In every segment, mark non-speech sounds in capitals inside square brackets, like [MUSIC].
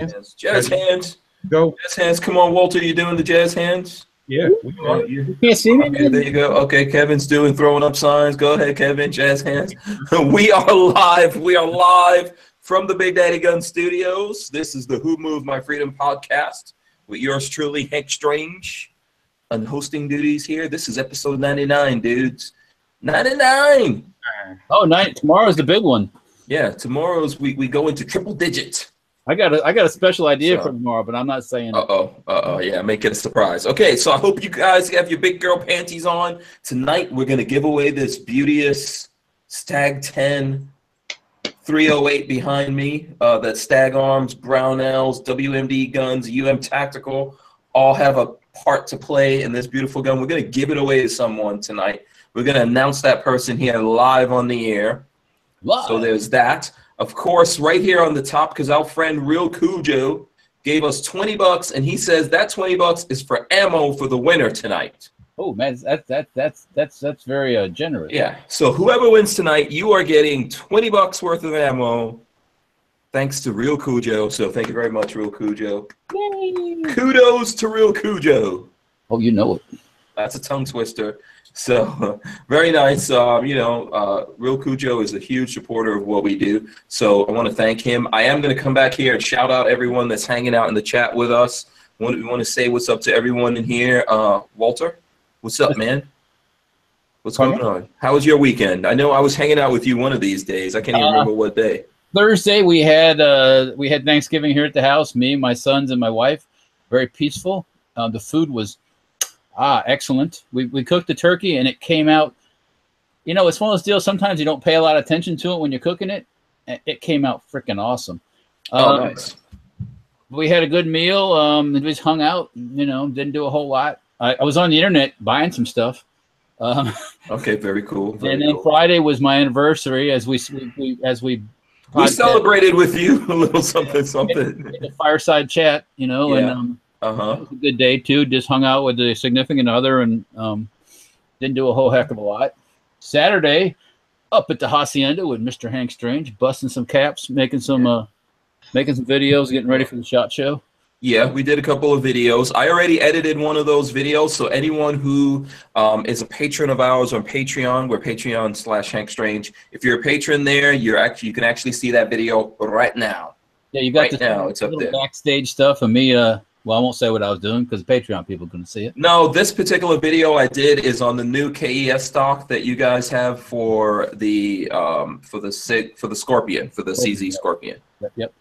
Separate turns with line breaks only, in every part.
Yes. Jazz hands.
Go.
Jazz hands. Come on, Walter. You doing the jazz hands?
Yeah. we are.
you-
You can't see me,
Okay, there you go. Okay, Kevin's doing throwing up signs. Go ahead, Kevin. Jazz hands. [LAUGHS] we are live. We are live from the Big Daddy Gun Studios. This is the Who Moved My Freedom podcast with yours truly, Hank Strange, on hosting duties here. This is episode 99, dudes. 99.
Oh, night. Tomorrow's the big one.
Yeah, tomorrow's we, we go into triple digit.
I got a I got a special idea
So-
for tomorrow, but I'm not saying
Uh oh, uh oh, yeah, make it a surprise. Okay, so I hope you guys have your big girl panties on. Tonight, we're going to give away this beauteous Stag 10 308 behind me. Uh, that Stag Arms, Brownells, WMD guns, UM Tactical all have a part to play in this beautiful gun. We're going to give it away to someone tonight. We're going to announce that person here live on the air.
Live.
So there's that. Of course, right here on the top, because our friend Real Cujo gave us 20 bucks, and he says that 20 bucks is for ammo for the winner tonight.
oh man, that's that that's that's that's very uh, generous.
Yeah. So whoever wins tonight, you are getting 20 bucks worth of ammo. Thanks to Real Cujo. So thank you very much, Real Cujo.
Yay.
Kudos to Real Cujo.
Oh, you know it.
That's a tongue twister. So [LAUGHS] very nice. Um, you know, uh, Real Cujo is a huge supporter of what we do. So I want to thank him. I am going to come back here and shout out everyone that's hanging out in the chat with us. Want we want to say what's up to everyone in here. Uh, Walter, what's up, man? What's
Pardon
going on? How was your weekend? I know I was hanging out with you one of these days. I can't even
Uh,
remember what day.
Thursday we had uh we had Thanksgiving here at the house. Me, my sons, and my wife. Very peaceful. Uh, the food was ah excellent. We we cooked the turkey and it came out. You know, it's one of those deals. Sometimes you don't pay a lot of attention to it when you're cooking it. It came out freaking awesome.
Oh,
Um,
nice.
we had a good meal. Um, we just hung out. You know, didn't do a whole lot. I, I was on the internet buying some stuff. Um, [LAUGHS]
Okay, very cool. Very
and then
cool.
Friday was my anniversary as we, we as we
We celebrated with you [LAUGHS] a little something, [LAUGHS] something.
a fireside chat. You know, and um,
Uh
it
huh.
good day too. Just hung out with the significant other and um, didn't do a whole heck of a lot. Saturday, up at the hacienda with Mr. Hank Strange, busting some caps, making some uh, making some videos, getting ready for the shot show.
Yeah, we did a couple of videos. I already edited one of those videos. So anyone who um, is a patron of ours on Patreon, we're Patreon slash Hank Strange. If you're a patron there, you're actually you can actually see that video right now.
Yeah, you got
Right now, it's up there.
backstage stuff of me. Uh, well, I won't say what I was doing because Patreon people couldn't see it.
No, this particular video I did is on the new KES stock that you guys have for the um, for the Sig for the Scorpion for the CZ Scorpion.
Yep. yep.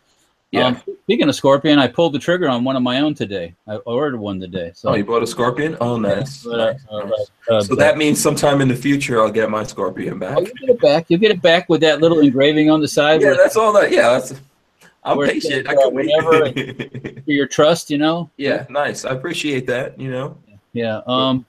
Yeah.
Um, speaking of Scorpion, I pulled the trigger on one of my own today. I ordered one today. So,
oh, you bought a Scorpion? Oh, nice.
but, uh,
nice,
uh, uh,
So that means sometime in the future I'll get my Scorpion back.
Oh, you get it back. You get it back with that little engraving on the side.
Yeah, that's all that. Yeah, that's. I'm
Where it
patient.
says,
I
uh,
can
whenever [LAUGHS] for your trust, you know.
yeah, nice. I appreciate that. You know,
Yeah. Um.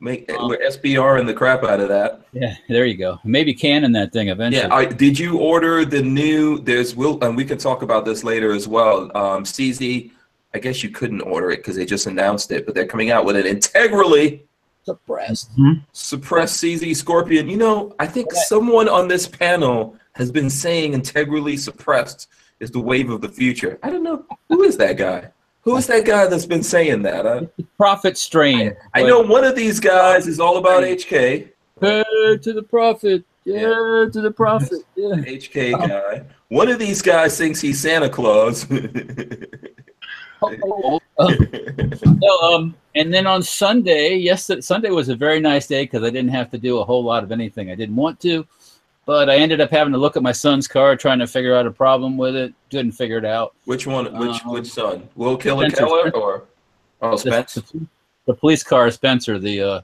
make
Um,
we're SBR and the crap out of that.
Yeah. There you go. Maybe cannon that thing eventually.
Yeah. I, did you order the new? There's will, and we can talk about this later as well. Um, CZ. I guess you couldn't order it because they just announced it, but they're coming out with an integrally
Suppressed.
suppressed CZ Scorpion. You know, I think someone on this panel has been saying integrally suppressed is the wave of the future. I don't know who is that guy. Who is that guy that's been saying that? I,
Prophet Strange.
I know one of these guys is all about HK.
Hey, to the prophet. Yeah, to the prophet. [LAUGHS] Yeah.
HK guy. One of these guys thinks he's Santa Claus. [LAUGHS]
Oh, no, um, and then on Sunday, yes, Sunday was a very nice day because I didn't have to do a whole lot of anything I didn't want to. But I ended up having to look at my son's car, trying to figure out a problem with it. Couldn't figure it out.
which one? Which
Um,
which son? Will Killer. Keller or oh
The,
Spence?
the, the police car, Spencer, the uh,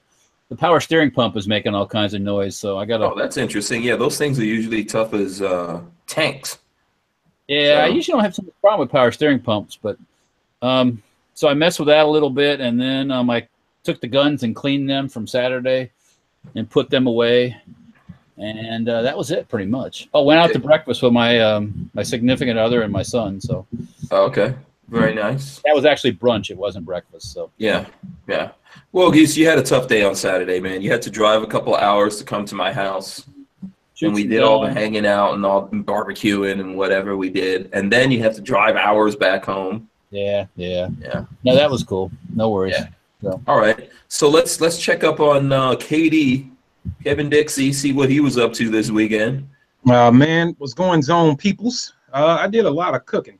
the power steering pump is making all kinds of noise. So I got.
Oh, that's interesting. Yeah, those things are usually tough as uh, tanks.
Yeah, I usually don't have so much problem with power steering pumps, but um, so I messed with that a little bit, and then um, I took the guns and cleaned them from Saturday and put them away, and uh, that was it pretty much. Oh, went out to breakfast with my um, my significant other and my son, so
Oh, Okay, very nice.
that was actually brunch. It wasn't breakfast. So
Yeah, yeah. Well, Geese, you had a tough day on Saturday, man. You had to drive a couple hours to come to my house.
Shoot
and we did all the hanging out and all and barbecuing and whatever we did. And then you have to drive hours back home.
Yeah, yeah,
Yeah.
No, that was cool. No worries.
Yeah. All right. So let's let's check up on uh, KD, Kevin Dixie, see what he was up to this weekend.
Uh, man, was going zone peoples. Uh, I did a lot of cooking,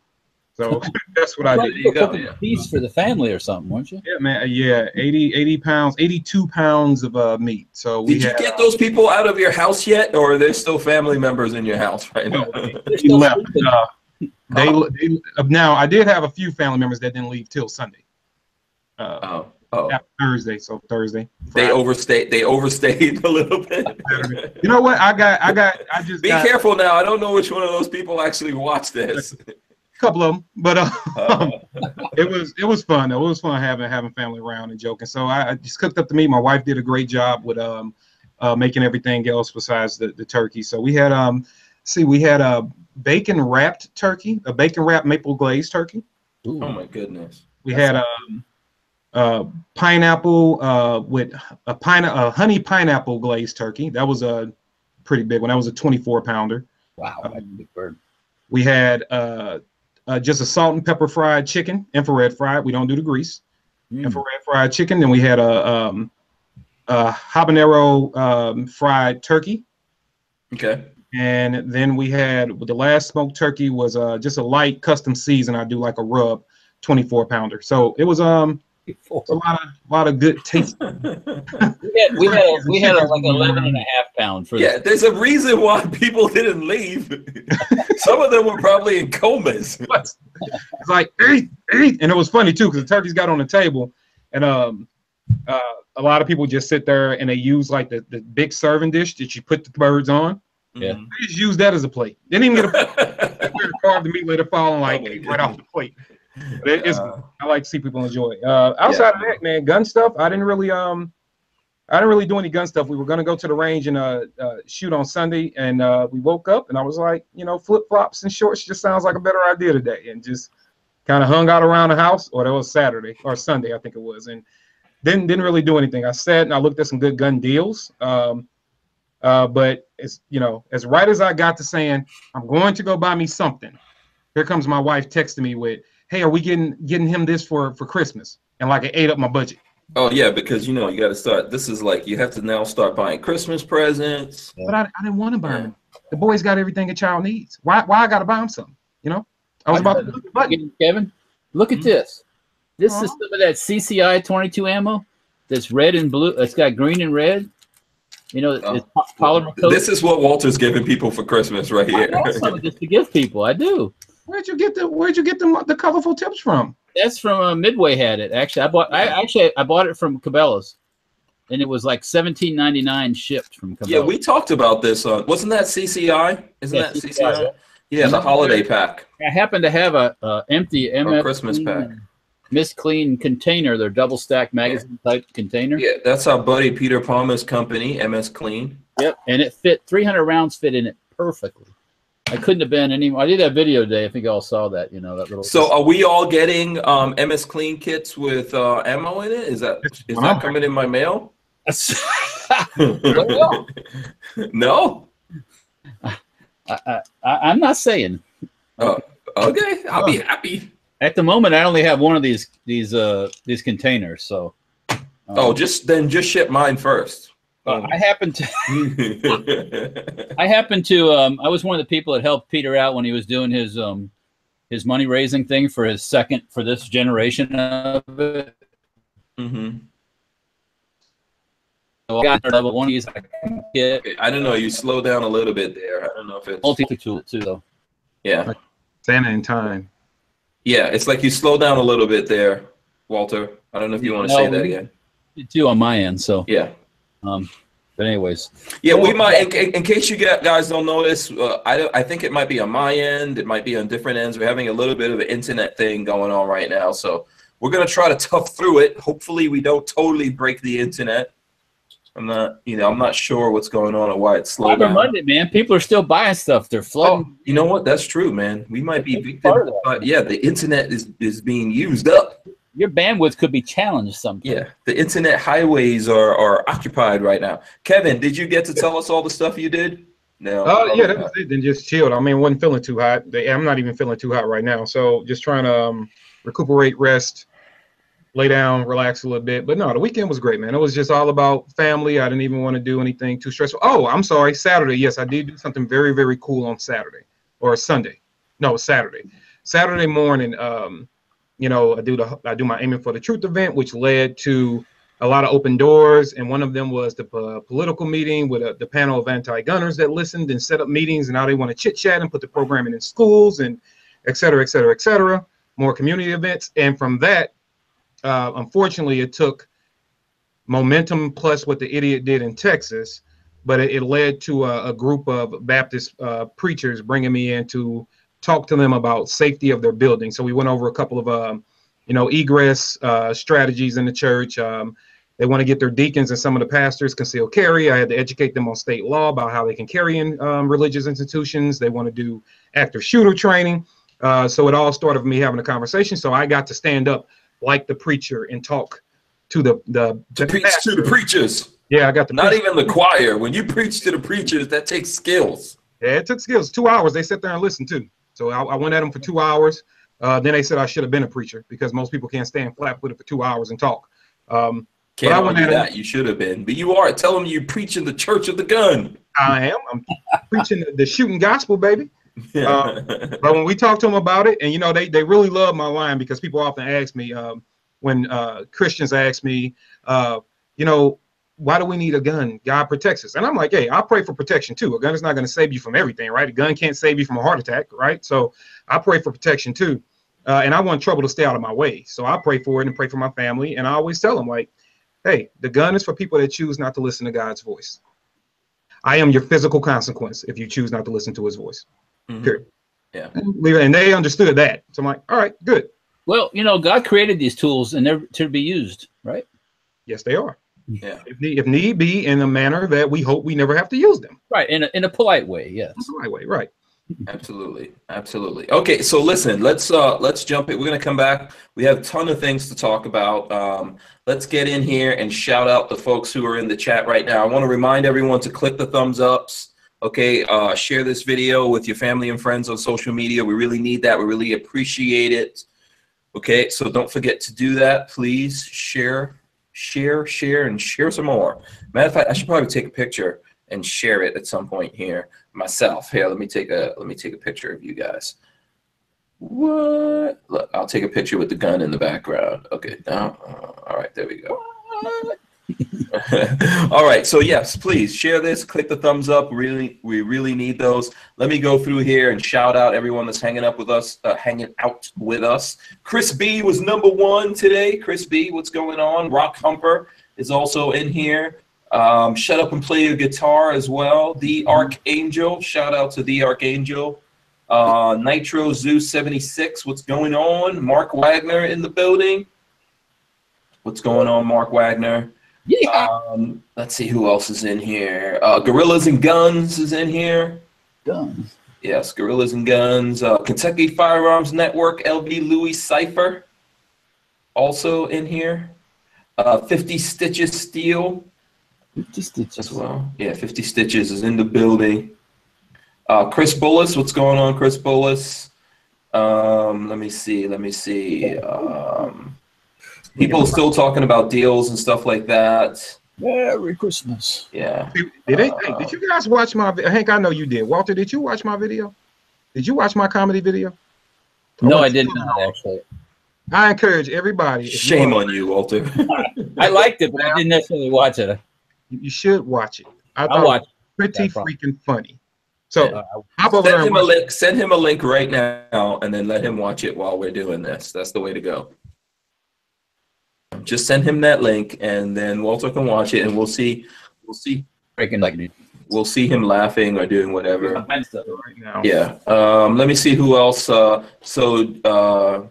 so [LAUGHS] that's what I did.
you
you were
go,
cooking
yeah.
a piece for the family or something, weren't you?
Yeah, man. Yeah, 80, 80 pounds, 82 pounds of uh, meat. So we
Did you
had,
get those people out of your house yet, or are there still family members in your house right now?
They're
He
still
left. Uh, they, they uh, now I did have a few family members that didn't leave till Sunday, uh,
oh, oh.
after Thursday. So Thursday.
They overstayed. They overstayed a little bit.
You know what? I got, I got, I just
Be
got
careful now. I don't know which one of those people actually watched this.
a couple of them, but uh,
Uh, [LAUGHS]
it was it was fun. though. It was fun having having family around and joking. So I, I just cooked up the meat. My wife did a great job with um uh, making everything else besides the, the turkey. So we had um see we had a bacon wrapped turkey, a bacon wrapped maple glazed turkey.
Ooh.
oh my goodness.
We had um uh pineapple uh with a pine a honey pineapple glazed turkey. That was a pretty big one. That was a 24 pounder.
Wow, a big bird.
We had uh, uh just a salt and pepper fried chicken, infrared fried. We don't do the grease.
Mm.
infrared fried chicken. Then we had a, um, a habanero um, fried turkey,
Okay.
and then we had the last smoked turkey was uh, just a light custom season. I do like a rub, 24 pounder. So it was um a lot of lot of good taste. [LAUGHS]
We had we had a, we had a, like 11 and a half pound for
Yeah, there's a reason why people didn't leave. [LAUGHS] Some of them were probably in comas. [LAUGHS]
it's like eat, eat, and it was funny too because the turkeys got on the table, and um. Uh, a lot of people just sit there and they use like the, the big serving dish that you put the birds on.
Yeah.
Mhm.
They just use that as a plate. They didn't even get a They would carve the meat, let it fall, and like
Oh
right off the plate. But it- it's,
Uh,
I like to see people enjoy. it. Uh, outside of that, man, gun stuff. I didn't really um, I didn't really do any gun stuff. We were gonna go to the range and uh, uh shoot on Sunday, and uh, we woke up and I was like, you know, flip flops and shorts just sounds like a better idea today, and just kind of hung out around the house. Or that was Saturday or Sunday, I think it was, and didn't didn't really do anything. I sat and I looked at some good gun deals. Um, uh, but it's you know, as right as I got to saying I'm going to go buy me something, here comes my wife texting me with, "Hey, are we getting getting him this for for Christmas?" And like it ate up my budget.
oh yeah, because you know you got to start. This is like you have to now start buying Christmas presents.
But I, I didn't want to buy him. The boy's got everything a child needs. Why why I got to buy him something? You know, I was about to click the button.
Kevin, look at
Mhm.
this. This
Huh?
is some of that CCI 22 ammo. That's red and blue. It's got green and red. You know, it's po- polymer coat.
This is what Walter's giving people for Christmas right
I
here.
got some of this to give people. I do.
Where'd you get the Where'd you get the the colorful tips from?
That's from uh, Midway had it. Actually, I bought. I actually I bought it from Cabela's, and it was like 17.99 shipped from Cabela's.
yeah, we talked about this. On, wasn't that CCI? Isn't
Yeah,
that
CCI,
CCI?
yeah.
Yeah, the holiday pack.
I happen to have a, a empty MF
Christmas
Clean
pack.
and Miss Clean container. They're double stack magazine type container.
Yeah, that's our buddy Peter Palmer's company, MS Clean.
Yep, and it fit 300 rounds fit in it perfectly. I couldn't have been any. I did that video today. I think you all saw that. You know that little.
So are we all getting um, MS Clean kits with uh, ammo in it? Is that is
Wow.
that coming in my mail?
Well, [LAUGHS]
no.
I, I, I, I'm not saying.
Oh, okay, I'll be happy.
At the moment, I only have one of these these uh these containers. So. um,
Oh, just then just ship mine first.
Uh, I happen to. [LAUGHS] [LAUGHS] I happened to. Um, I was one of the people that helped Peter out when he was doing his um, his money raising thing for his second for this generation of it.
hmm
So I got level one of these. I can
I don't know. You slow down a little bit there. I don't know if it's
multi tool too, though.
yeah,
Santa in time.
yeah. It's like you slow down a little bit there, Walter. I don't know if you want to
No,
say that again.
You Two on my end. So,
Yeah.
Um, but anyways,
Yeah, we might. In, in- case you get, guys don't notice, uh, I I think it might be on my end. It might be on different ends. We're having a little bit of an internet thing going on right now, so we're gonna try to tough through it. Hopefully, we don't totally break the internet. I'm not, you know, I'm not sure what's going on or why it's slow
Cyber
down.
Monday, man. People are still buying stuff. They're
Oh,
flooding.
you know what? That's true, man. We might be victim,
part of that.
but yeah, the internet is is being used up.
Your bandwidth could be challenged. Sometimes.
Yeah, the internet highways are are occupied right now. Kevin, did you get to tell us all the stuff you did? No.
Oh yeah, that was it. Then just chilled. I mean, wasn't feeling too hot. They- I'm not even feeling too hot right now. So just trying to um, recuperate, rest, lay down, relax a little bit. But no, the weekend was great, man. It was just all about family. I didn't even want to do anything too stressful. Oh, I'm sorry. Saturday, yes, I did do something very, very cool on Saturday or Sunday. No, Saturday. Saturday morning, um, you know, I do the I do my aiming for the truth event, which led to a lot of open doors, and one of them was the uh, political meeting with uh, the panel of anti-gunners that listened and set up meetings, and now they want to chit chat and put the programming in schools and et cetera, et cetera, et cetera. More community events, and from that, uh, unfortunately, it took momentum plus what the idiot did in Texas, but it, it led to a, a group of Baptist uh, preachers bringing me in to talk to them about safety of their building. So we went over a couple of, um, you know, egress uh, strategies in the church. Um, they want to get their deacons and some of the pastors concealed carry. I had to educate them on state law about how they can carry in um, religious institutions. They want to do active shooter training. Uh, so it all started with me having a conversation. So I got to stand up like the preacher and talk to the the,
To
the
preach to the preachers,
Yeah, I got the
not
preach-
even the choir. When you preach to the preachers, that takes skills.
Yeah, it took skills. Two hours. They sit there and listen too. So I, I went at them for two hours. Uh, then they said I should have been a preacher because most people can't stand flat-footed for two hours and talk. Um,
Can't
But I went at
that. You should have been, but you are. Tell them you preach in the church of the gun.
I am. I'm preaching the, the shooting gospel, baby.
Yeah. [LAUGHS]
Uh, But when we talked to them about it, and you know, they they really love my line because people often ask me um, when uh, Christians ask me, uh, you know, why do we need a gun? God protects us, and I'm like, hey, I pray for protection too. A gun is not going to save you from everything, right? A gun can't save you from a heart attack, right? So I pray for protection too, uh, and I want trouble to stay out of my way. So I pray for it and pray for my family, and I always tell them like, hey, the gun is for people that choose not to listen to God's voice. I am your physical consequence if you choose not to listen to His voice.
Mhm.
Period.
Yeah.
And they understood that. So I'm like, all right, good.
Well, you know, God created these tools and they're to be used, right?
Yes, they are.
Yeah.
If need, if need be, in a manner that we hope we never have to use them.
Right. In a, in a polite way, yes.
That's the right way, right?
Absolutely, absolutely. Okay, so listen, let's uh let's jump it. We're gonna come back. We have a ton of things to talk about. Um, let's get in here and shout out the folks who are in the chat right now. I want to remind everyone to click the thumbs ups. Okay, uh, share this video with your family and friends on social media. We really need that. We really appreciate it. Okay, so don't forget to do that, please. Share, share, share, and share some more. Matter of fact, I should probably take a picture and share it at some point here myself. Here, let me take a let me take a picture of you guys. What? Look, I'll take a picture with the gun in the background. Okay, now, uh, all right, there we go. [LAUGHS] all right, so yes, please share this. Click the thumbs up. Really, we really need those. Let me go through here and shout out everyone that's hanging up with us, uh, hanging out with us. Chris B was number one today. Chris B, what's going on? Rock Humper is also in here. Um, shut up and play your guitar as well. The Archangel, shout out to the Archangel. Uh, Nitro Zoo 76, what's going on? Mark Wagner in the building. What's going on, Mark Wagner?
Yeah.
Um, let's see who else is in here. Uh, Gorillas and Guns is in here.
Guns.
Yes, Gorillas and Guns. Uh, Kentucky Firearms Network, LB Louis Cipher, also in here. Uh, 50 Stitches Steel
Just, it's
as well. Yeah, 50 Stitches is in the building. Uh, Chris Bullis, what's going on, Chris Bullis? Um, let me see, let me see. Um, people are still talking about deals and stuff like that.
Merry Christmas.
Yeah.
Did, they, hey, did you guys watch my vi- Hank? I know you did. Walter, did you watch my video? Did you watch my comedy video?
No, I did not actually.
I encourage everybody. if you
Shame on you, Walter.
I liked it, but I didn't necessarily watch it.
You you should watch it. I
I
thought
watched.
it was pretty
No
freaking funny. So
Uh,
hop over
Send him a
watch.
link. Send him a link right now, and then let him watch it while we're doing this. That's the way to go. Just send him that link, and then Walter can watch it, and we'll see. We'll see.
freaking like.
We'll see him laughing or doing whatever.
right now.
Yeah. Um, let me see who else. Uh, so uh,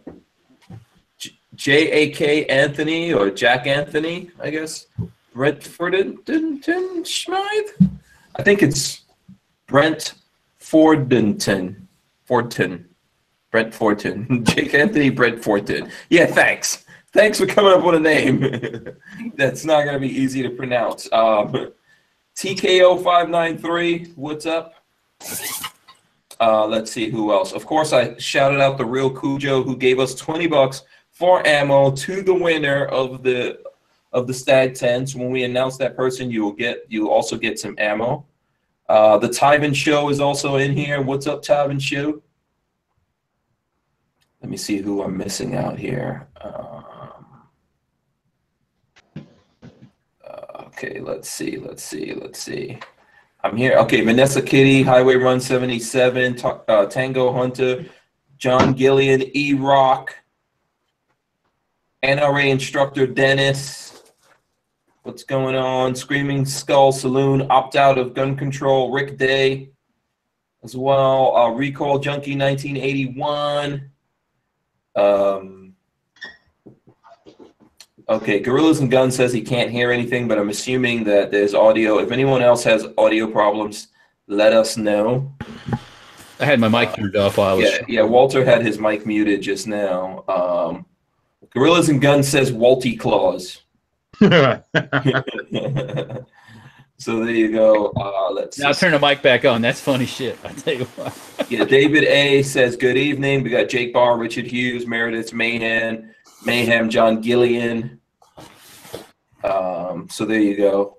J.A.K. Anthony or Jack Anthony, I guess. Brentford Schmythe? I think it's Brent Fordington. Fortin. Brent Fortin. [LAUGHS] Jake Anthony Brent Fortin. Yeah, thanks. Thanks for coming up with a name. [LAUGHS] That's not going to be easy to pronounce. Um, TKO593, what's up? Uh, let's see who else. Of course, I shouted out the real Cujo who gave us 20 bucks for ammo to the winner of the of the Stag 10. So when we announce that person, you will get you also get some ammo. Uh, the Tyven Show is also in here. What's up, Tyven Show? Let me see who I'm missing out here. Uh, okay, let's see, let's see, let's see. I'm here. Okay, Vanessa Kitty, Highway Run 77, Ta- uh, Tango Hunter, John Gillian, E Rock, NRA instructor Dennis. What's going on? Screaming Skull Saloon, opt out of gun control, Rick Day as well. Uh, Recall Junkie 1981. Um, okay, Gorillas and Guns says he can't hear anything, but I'm assuming that there's audio. If anyone else has audio problems, let us know.
I had my mic turned off while I was.
Yeah, yeah. Walter had his mic muted just now. Um, Gorillas and Guns says Walty Claws. [LAUGHS] [LAUGHS] so there you go. Uh, let's
Now
see.
turn the mic back on. That's funny shit. I tell you what. [LAUGHS]
Yeah, David A says good evening. We got Jake Barr, Richard Hughes, Meredith Mayhem, Mayhem, John Gillian. Um, so there you go.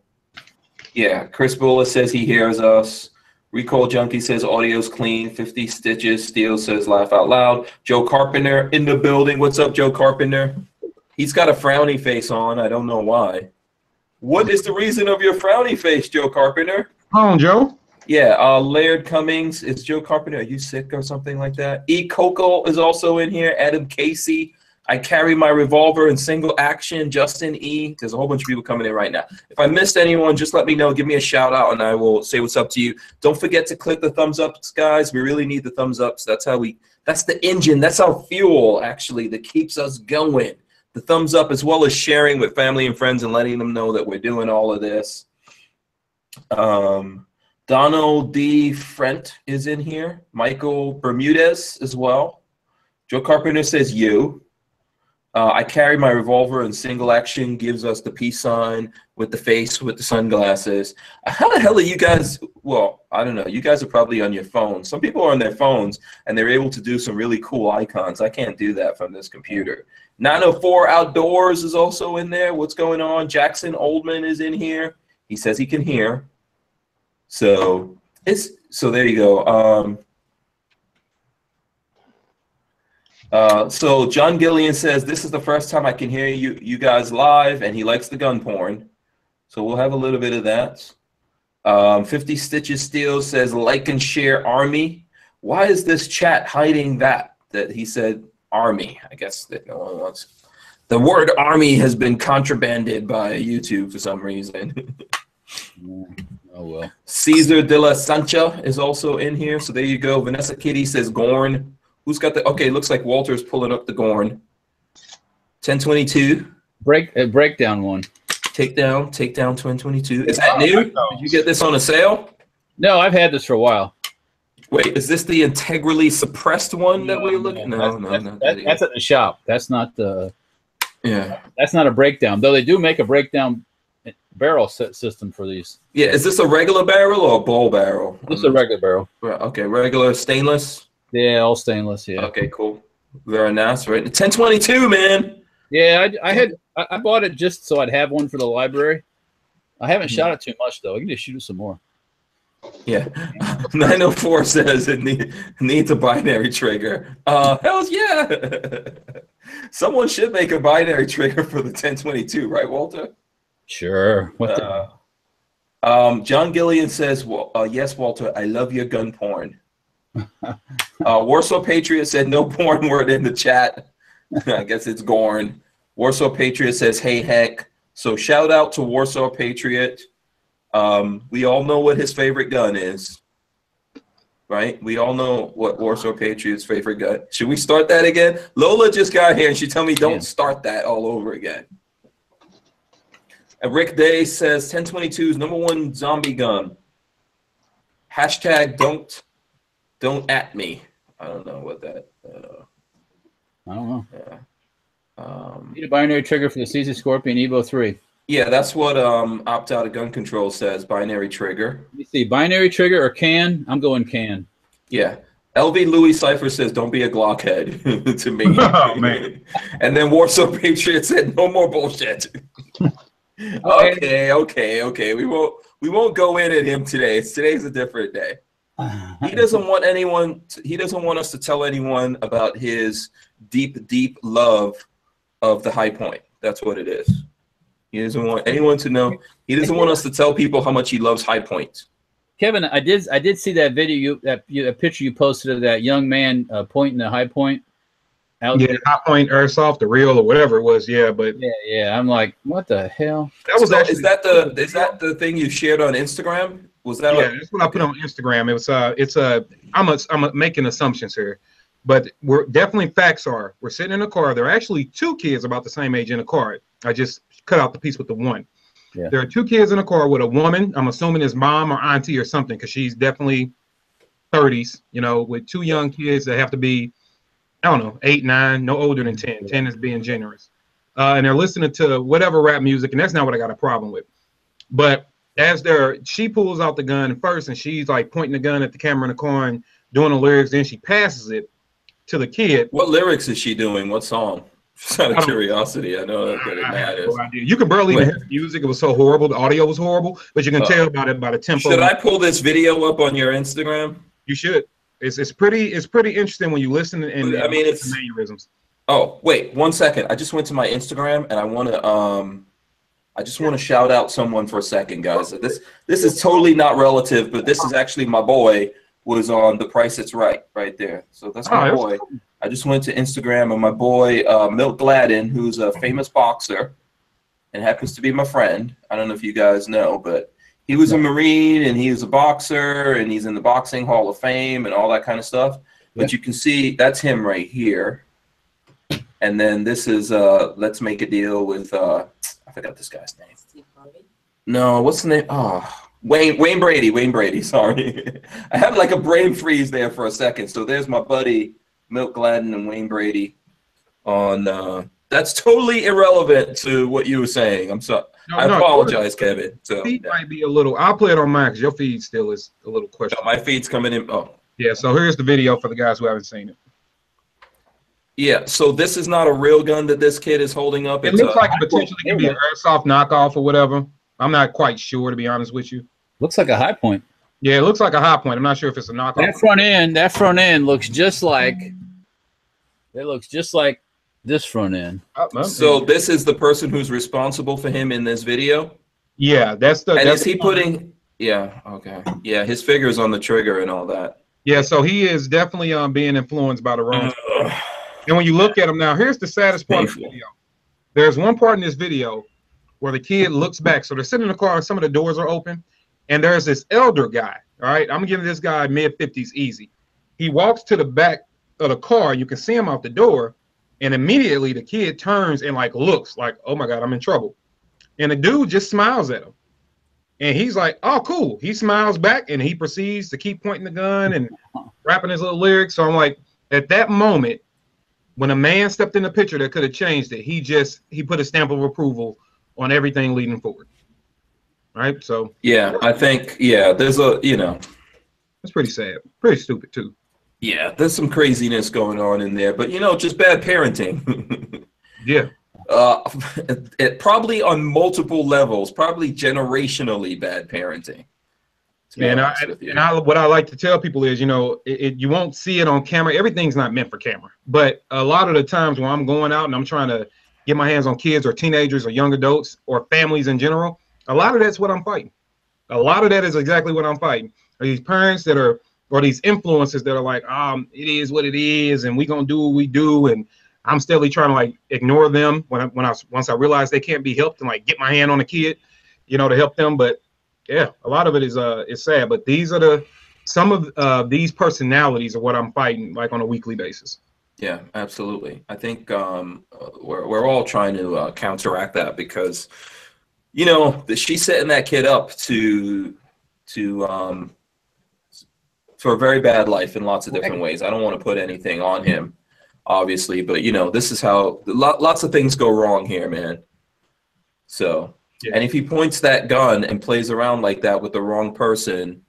Yeah, Chris Bulla says he hears us. Recall Junkie says audio's clean. 50 stitches. Steel says laugh out loud. Joe Carpenter in the building. What's up, Joe Carpenter? He's got a frowny face on. I don't know why. What is the reason of your frowny face, Joe Carpenter?
On, Joe.
Yeah, uh, Laird Cummings. Is Joe Carpenter? Are you sick or something like that? E. Coco is also in here. Adam Casey. I carry my revolver in single action. Justin E. There's a whole bunch of people coming in right now. If I missed anyone, just let me know. Give me a shout out, and I will say what's up to you. Don't forget to click the thumbs ups, guys. We really need the thumbs ups. That's how we. That's the engine. That's our fuel, actually, that keeps us going. The thumbs up, as well as sharing with family and friends and letting them know that we're doing all of this. Um, Donald D. Frent is in here. Michael Bermudez as well. Joe Carpenter says you. Uh, I carry my revolver in single action, gives us the peace sign with the face with the sunglasses. Uh, How the hell are you guys? Well, I don't know. You guys are probably on your phones. Some people are on their phones and they're able to do some really cool icons. I can't do that from this computer. 904 Outdoors is also in there. What's going on? Jackson Oldman is in here. He says he can hear. So it's so there you go. Um, uh, so John Gillian says this is the first time I can hear you you guys live, and he likes the gun porn. So we'll have a little bit of that. Um, 50 Stitches Steel says like and share army. Why is this chat hiding that? That he said army. I guess that no one wants. The word army has been contrabanded by YouTube for some reason. [LAUGHS]
Oh well.
Caesar de la Sancha is also in here. So there you go. Vanessa Kitty says Gorn. Who's got the okay, looks like Walter's pulling up the Gorn. 1022.
Break uh, breakdown one.
Takedown, takedown 1022. Is that new? Did you get this on a sale?
No, I've had this for a while.
Wait, is this the integrally suppressed one that we're looking? No,
that's,
no,
that's,
no.
that- that's at the shop. That's not the.
yeah.
That's not a breakdown. Though they do make a breakdown barrel set system for these.
Yeah, is this a regular barrel or a bull barrel?
This is a regular barrel.
Right, Okay, regular stainless.
Yeah, all stainless. Yeah.
Okay, cool. Very nice, right? 1022, man.
Yeah, I, I had I, I bought it just so I'd have one for the library. I haven't
Hmm.
shot it too much though. I can just shoot it some more.
Yeah. [LAUGHS] 904 says it need, needs a binary trigger. Uh, hells yeah. [LAUGHS] Someone should make a binary trigger for the 1022, right, Walter?
Sure. What the,
Uh, um, John Gillian says, well, uh, yes, Walter, I love your gun porn. Uh, Warsaw Patriot said, no [LAUGHS] porn word in the chat. [LAUGHS] I guess it's Gorn. Warsaw Patriot says, hey, heck. So shout out to Warsaw Patriot. Um, we all know what his favorite gun is, right? We all know what Warsaw Patriot's favorite gun. Should we start that again? Lola just got here and she told me don't
Yeah.
start that all over again. And Rick Day says 1022's number one zombie gun. Hashtag don't don't at me. I don't know what that. Uh,
I don't know.
yeah. Um,
Need a binary trigger for the CZ Scorpion Evo 3.
Yeah, that's what um, opt out of gun control says. Binary trigger.
Let me see. Binary trigger or can? I'm going can.
Yeah. LV Louis Cipher says, "Don't be a Glockhead" [LAUGHS] to me. [LAUGHS]
Oh, man. [LAUGHS]
and then Warsaw Patriot said, "No more bullshit." okay, okay, okay. We won't we won't go in at him today. Today's a different day. He doesn't want anyone. To, he doesn't want us to tell anyone about his deep, deep love of the Hi-Point. That's what it is. He doesn't want anyone to know. He doesn't want us to tell people how much he loves Hi-Point
Kevin, I did I did see that video you that, you, that picture you posted of that young man uh, pointing the Hi-Point out
Yeah,
there.
high point airsoft, the real or whatever it was. Yeah, but
Yeah, yeah. I'm like, what the hell?
that was
So
actually
is that the is that the thing you shared on Instagram? Was that
yeah,
a,
that's what I put on Instagram. It was uh, it's a I'm a, I'm a, making assumptions here, but we're definitely facts are we're sitting in a car. There are actually two kids about the same age in a car. I just cut out the piece with the one.
Yeah.
There are two kids in a car with a woman. I'm assuming his mom or auntie or something because she's definitely 30s. You know, with two young kids that have to be I don't know eight nine, no older than 10. 10 is being generous. Uh, and they're listening to whatever rap music, and that's not what I got a problem with. But as they're she pulls out the gun first and she's like pointing the gun at the camera in the car and doing the lyrics then she passes it to the kid
what lyrics is she doing? What song? Just out of
don't-
curiosity, I know that it
I
matters.
no you can barely even hear the music it was so horrible the audio was horrible but you can
Uh,
tell by the by the tempo
Should I pull this video up on your Instagram?
you should it's, it's pretty it's pretty interesting when you listen and
I mean, it's-
the mannerisms
Oh, wait, one second. I just went to my Instagram and I want to um I just want to shout out someone for a second, guys. This this is totally not relative, but this is actually my boy was on The Price It's Right right there. So that's my
Oh,
boy. I just went to Instagram and my boy uh, Milt Gladden, who's a famous boxer and happens to be my friend. I don't know if you guys know, but he was a Marine and he was a boxer and he's in the Boxing Hall of Fame and all that kind of stuff. But you can see that's him right here. And then this is uh let's make a deal with uh I forgot this guy's name.
Steve Harvey.
No, what's the name? Oh, Wayne Wayne Brady. Wayne Brady. [LAUGHS] Sorry, I had like a brain freeze there for a second. So there's my buddy Milt Gladden and Wayne Brady. On uh, that's totally irrelevant to what you were saying. I'm sorry.
No,
I
no,
apologize, Kevin. So
your feed might be a little i'll play it on mine because your feed still is a little questionable
my feed's coming in. Oh,
yeah so here's the video for the guys who haven't seen it
yeah. So this is not a real gun that this kid is holding up.
it
It's
looks
a-
like it potentially could be an airsoft knockoff or whatever i'm not quite sure to be honest with you
Looks like a Hi-Point.
yeah it looks like a Hi-Point i'm not sure if it's a knockoff
That front end, that front end looks just like it looks just like this front end.
Oh,
So this is the person who's responsible for him in this video.
Yeah, that's the.
And
that's
is he putting? Yeah. Okay. Yeah, his fingers on the trigger and all that.
Yeah, so he is definitely um being influenced by the wrong. And when you look at him now, here's the saddest part of the video. There's one part in this video where the kid looks back. So they're sitting in the car, and some of the doors are open, and there's this elder guy. All right, I'm giving this guy mid 50s easy. He walks to the back of the car. You can see him out the door, and immediately the kid turns and like looks like, "Oh my god, I'm in trouble." And the dude just smiles at him. And he's like, oh, cool. He smiles back and he proceeds to keep pointing the gun and rapping his little lyrics. So I'm like, at that moment, when a man stepped in the picture that could have changed it, he just he put a stamp of approval on everything leading forward. Right? So
Yeah, I think. Yeah, there's a. You know.
That's pretty sad. Pretty stupid too.
Yeah, there's some craziness going on in there, but you know, just bad parenting. [LAUGHS]
Yeah.
uh, [LAUGHS] it, it probably on multiple levels, probably generationally bad parenting.
And I, and I, what I like to tell people is, you know, it, it, you won't see it on camera. Everything's not meant for camera. But a lot of the times when I'm going out and I'm trying to get my hands on kids or teenagers or young adults or families in general, a lot of that's what I'm fighting. A lot of that is exactly what I'm fighting. Are these parents that are, or these influences that are like, um, it is what it is, and we gonna do what we do, and I'm steadily trying to like ignore them when I, when I once I realize they can't be helped and like get my hand on a kid, you know, to help them. But yeah, a lot of it is uh is sad. But these are the some of uh these personalities are what I'm fighting like on a weekly basis.
Yeah, absolutely. I think um, uh, we're we're all trying to uh, counteract that because, you know, the, she's setting that kid up to to um, for a very bad life in lots of different ways. I don't want to put anything on him, obviously, but you know, this is how lots of things go wrong here, man. So
Yeah.
And if he points that gun and plays around like that with the wrong person,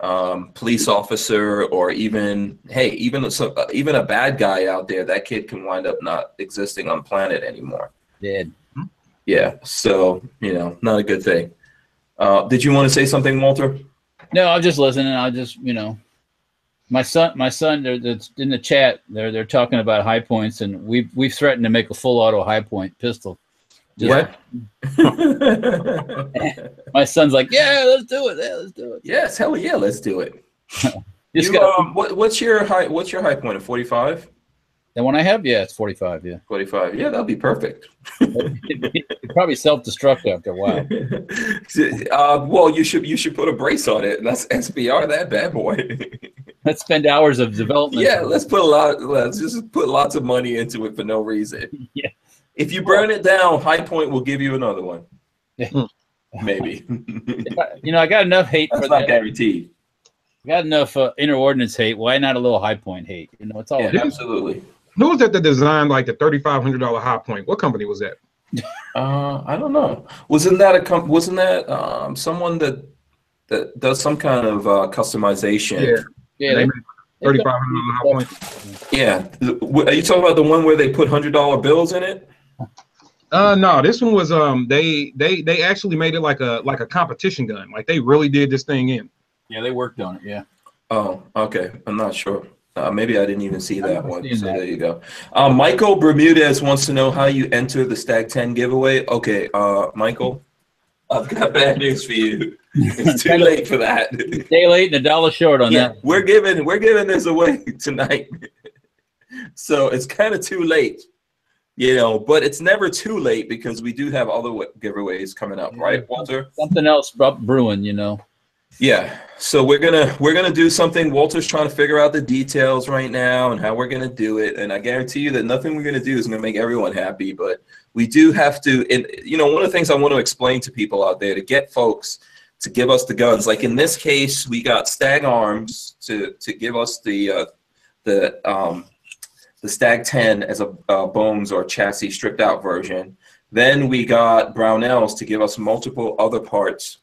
um, police officer, or even hey, even a, so- uh, even a bad guy out there, that kid can wind up not existing on planet anymore.
Dead.
Yeah. So you know, not a good thing. Uh, did you want to say something, Walter?
No, I'm just listening. I just, you know, my son, my son, they're, they're in the chat. They're they're talking about Hi-Points, and we've we've threatened to make a full auto Hi-Point pistol. Just-
Yeah. [LAUGHS]
My son's like, yeah, let's do it. Yeah, let's do it.
yes. Hell yeah. Let's do it. [LAUGHS] You,
got
um, what, what's your high? What's your Hi-Point? A forty-five?
the one I have. Yeah, it's 45. Yeah,
45. Yeah, that'll be perfect.
it [LAUGHS] probably self-destruct after a while.
uh, well, you should you should put a brace on it. Let's SBR that bad boy.
Let's spend hours of development.
yeah, let's put a lot. Let's just put lots of money into it for no reason.
Yeah.
If you burn it down, Hi-Point will give you another one. Maybe. [LAUGHS]
You know, I got enough hate
That's
for
not
that.
guaranteed.
I got enough uh, inner ordinance hate. Why not a little Hi-Point hate? You know, it's all.
Yeah, absolutely.
Who was that that designed like the thirty-five hundred dollar Hi-Point? What company was that?
Uh, I don't know. Wasn't that a com- wasn't that um someone that that does some kind of uh, customization?
Yeah.
yeah,
They
they-
thirty-five hundred dollar high point.
Yeah. Are you talking about the one where they put hundred dollar bills in it?
Uh, no, this one was um they they they actually made it like a like a competition gun. Like they really did this thing in.
yeah, they worked on it. Yeah.
Oh, okay. I'm not sure. Uh, maybe I didn't even see that one. So
that.
there you go. Uh, Michael Bermudez wants to know how you enter the Stag 10 giveaway. Okay, uh, Michael, I've got bad news for you. [LAUGHS] It's too late for that.
Day late and a dollar short on
yeah,
that.
we're giving we're giving this away [LAUGHS] tonight. so it's kind of too late. You know, but it's never too late because we do have other wa- giveaways coming up, right, Walter?
Something else brewing, you know.
Yeah. So we're gonna we're gonna do something. Walter's trying to figure out the details right now and how we're gonna do it. And I guarantee you that nothing we're gonna do is gonna make everyone happy. But we do have to. And you know, one of the things I want to explain to people out there to get folks to give us the guns. Like in this case, we got Stag Arms to to give us the uh, the um, the Stag 10 as a uh, bones or chassis stripped out version. Then we got Brownells to give us multiple other parts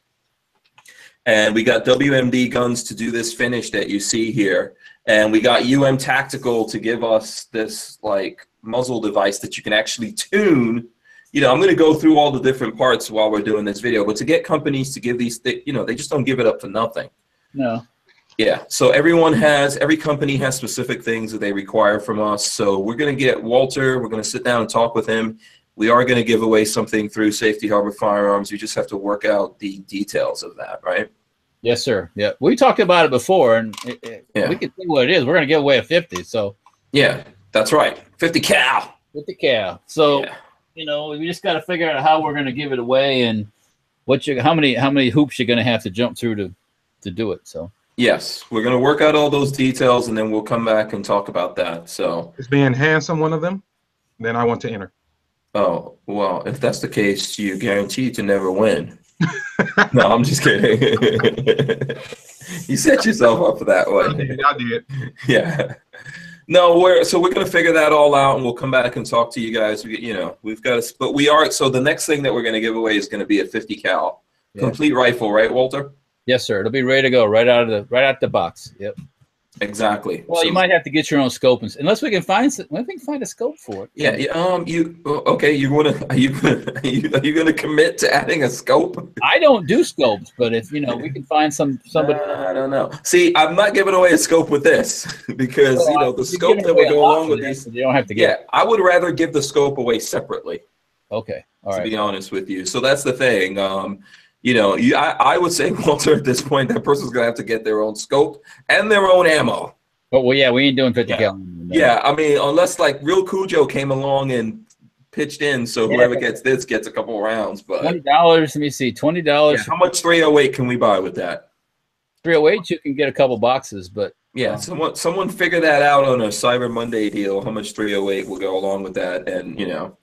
and we got WMD guns to do this finish that you see here. And we got UM Tactical to give us this like muzzle device that you can actually tune. You know, I'm going to go through all the different parts while we're doing this video, but to get companies to give these, thi- you know, they just don't give it up for nothing.
No.
Yeah. So everyone has, every company has specific things that they require from us. So we're going to get Walter, we're going to sit down and talk with him. We are going to give away something through Safety Harbor Firearms. You just have to work out the details of that, right?
Yes, sir. Yeah, we talked about it before, and it, it-
Yeah.
we can see what it is. We're gonna give away a fifty, so
Yeah, that's right. 50 cal.
fifty cal. So
Yeah.
you know, we just got to figure out how we're gonna give it away and what you, how many, how many hoops you're gonna have to jump through to, to do it. So
Yes, we're going to work out all those details and then we'll come back and talk about that. So,
Is being handsome one of them? Then I want to enter.
oh, well, if that's the case, you're guaranteed to never win. [LAUGHS] no, I'm just kidding. [LAUGHS] you set yourself up for that
I
one. [LAUGHS]
did. I did.
yeah. No, we're so we're gonna figure that all out, and we'll come back and talk to you guys. We, you know, we've got, to, but we are. So the next thing that we're gonna give away is gonna be a 50 cal
Yeah.
complete rifle, right, Walter?
Yes, sir. It'll be ready to go right out of the right out the box. Yep.
Exactly.
Well,
So-
you might have to get your own scope, and, unless we can find, unless we can find a scope for it.
Yeah, yeah, um, you okay? You wanna [LAUGHS] are you are you, are you gonna commit to adding a scope?
I don't do scopes, but if you know, we can find some somebody.
Uh, [LAUGHS] I don't know. See, I'm not giving away a scope with this [LAUGHS] because you know the scope that
would
go along with
this. You don't have to get. Yeah.
I would rather give the scope away separately.
Okay. All
to
right.
be honest with you. So that's the thing. Um, you know, you, I, I would say, [LAUGHS] Walter, at this point, that person's gonna have to get their own scope and their own ammo.
But well, yeah, we ain't doing fifty
Yeah.
cal. No.
Yeah, I mean, unless like real Cujo came along and pitched in, so
Yeah.
whoever gets this gets a couple rounds. But Twenty
dollars. Let me see. Twenty
yeah,
dollars.
how much 308 can we buy with that?
Three oh eight. You can get a couple boxes, but
Yeah,
Wow.
someone someone figure that out on a Cyber Monday deal. How much 308 will go along with that, and you know,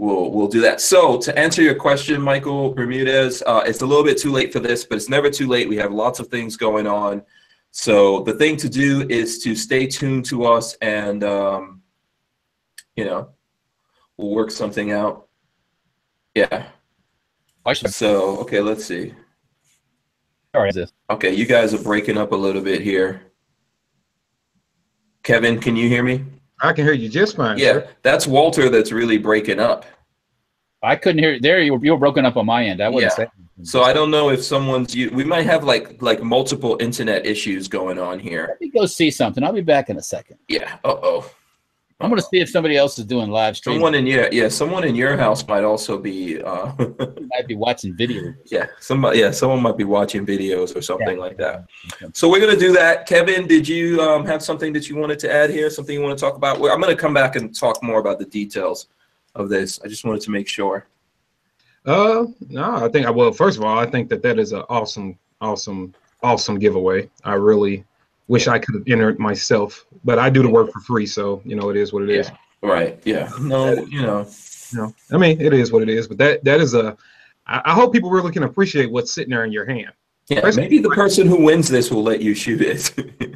we'll we'll do that. So to answer your question, Michael Bermudez, uh, it's a little bit too late for this, but it's never too late. We have lots of things going on. So the thing to do is to stay tuned to us, and um, you know, we'll work something out. Yeah.
Should.
So, okay, let's see.
Sorry, this.
Okay, you guys are breaking up a little bit here. Kevin, can you hear me?
I can hear you just fine.
Yeah,
sir.
that's Walter that's really breaking up.
I couldn't hear there. You were, you were broken up on my end. I wouldn't
Yeah.
say.
So I don't know if someone's you we might have like like multiple internet issues going on here.
Let me go see something. I'll be back in a second.
Yeah. Uh-oh.
I'm going to see if somebody else is doing live stream.
Someone in your yeah, someone in your house might also be uh [LAUGHS]
might be watching video.
yeah, somebody yeah, someone might be watching videos or something
Yeah.
like that. So we're gonna do that. Kevin, did you um, have something that you wanted to add here? Something you want to talk about? Well, I'm gonna come back and talk more about the details of this. I just wanted to make sure.
Uh, no, I think I well, first of all, I think that that is an awesome, awesome, awesome giveaway. I really wish I could have entered myself, but I do the work for free, so you know it is what it is.
Yeah. Right. Yeah. No, you know.
You know, I mean, it is what it is. But that that is a. I, I hope people really can appreciate what's sitting there in your hand.
Yeah,
First-
maybe the person who wins this will let you shoot it.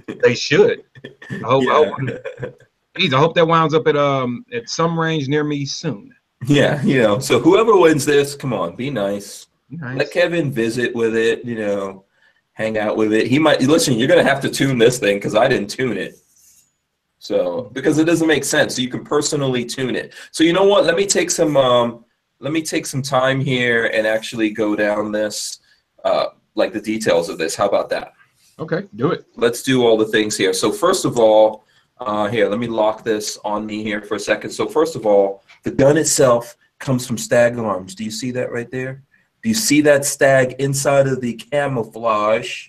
[LAUGHS]
They should. I hope. I hope, geez, I hope that winds up at um at some range near me soon.
yeah, you know. So whoever wins this, come on, be nice.
Nice.
Let Kevin visit with it, you know, hang out with it. He might listen, you're gonna have to tune this thing because I didn't tune it. So because it doesn't make sense. So you can personally tune it. So you know what? Let me take some um let me take some time here and actually go down this uh like the details of this. How about that?
Okay, do it.
let's do all the things here. So first of all, uh, here, let me lock this on me here for a second. So first of all, the gun itself comes from Stag Arms. Do you see that right there? Do you see that stag inside of the camouflage?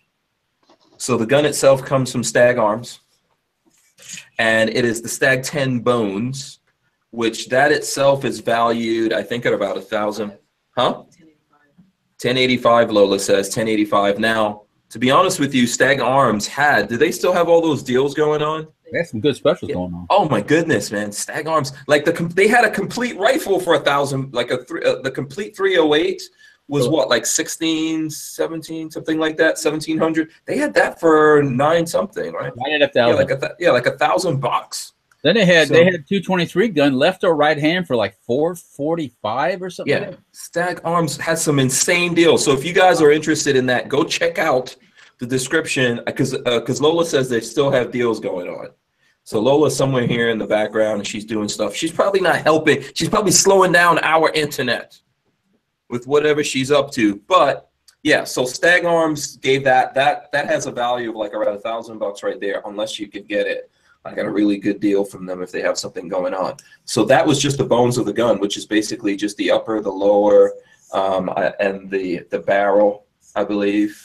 So the gun itself comes from Stag Arms, and it is the Stag 10 Bones, which that itself is valued, I think, at about a thousand. Huh? 1085 Lola says 1085. Now, to be honest with you, Stag Arms had. Do they still have all those deals going on?
They have some good specials
Yeah.
going on.
Oh my goodness, man! Stag Arms, like the they had a complete rifle for a thousand, like a three, uh, the complete 308 was what, like 16, 17, something like that, 1700. They had that for nine something, right?
Nine and a
Yeah,
thousand.
like a th- yeah, like a thousand bucks.
then they had
so-
they had two twenty three gun left or right hand for like four forty five or something.
Yeah, Stag Arms has some insane deals. So if you guys are interested in that, go check out the description uh, because because uh, Lola says they still have deals going on. So Lola's somewhere here in the background and she's doing stuff. She's probably not helping. She's probably slowing down our internet with whatever she's up to. But yeah, so Stag Arms gave that that that has a value of like around a thousand bucks right there, unless you could get it. I got a really good deal from them if they have something going on. So that was just the bones of the gun, which is basically just the upper, the lower, um, and the the barrel, I believe.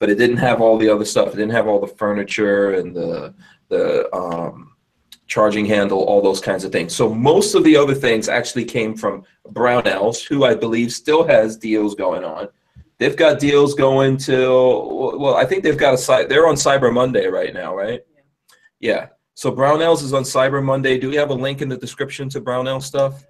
But it didn't have all the other stuff. It didn't have all the furniture and the the um, charging handle, all those kinds of things. So most of the other things actually came from Brownells, who I believe still has deals going on. They've got deals going till well, I think they've got a site. They're on Cyber Monday right now, right? Yeah. So Brownells is on Cyber Monday. Do we have a link in the description to Brownell stuff?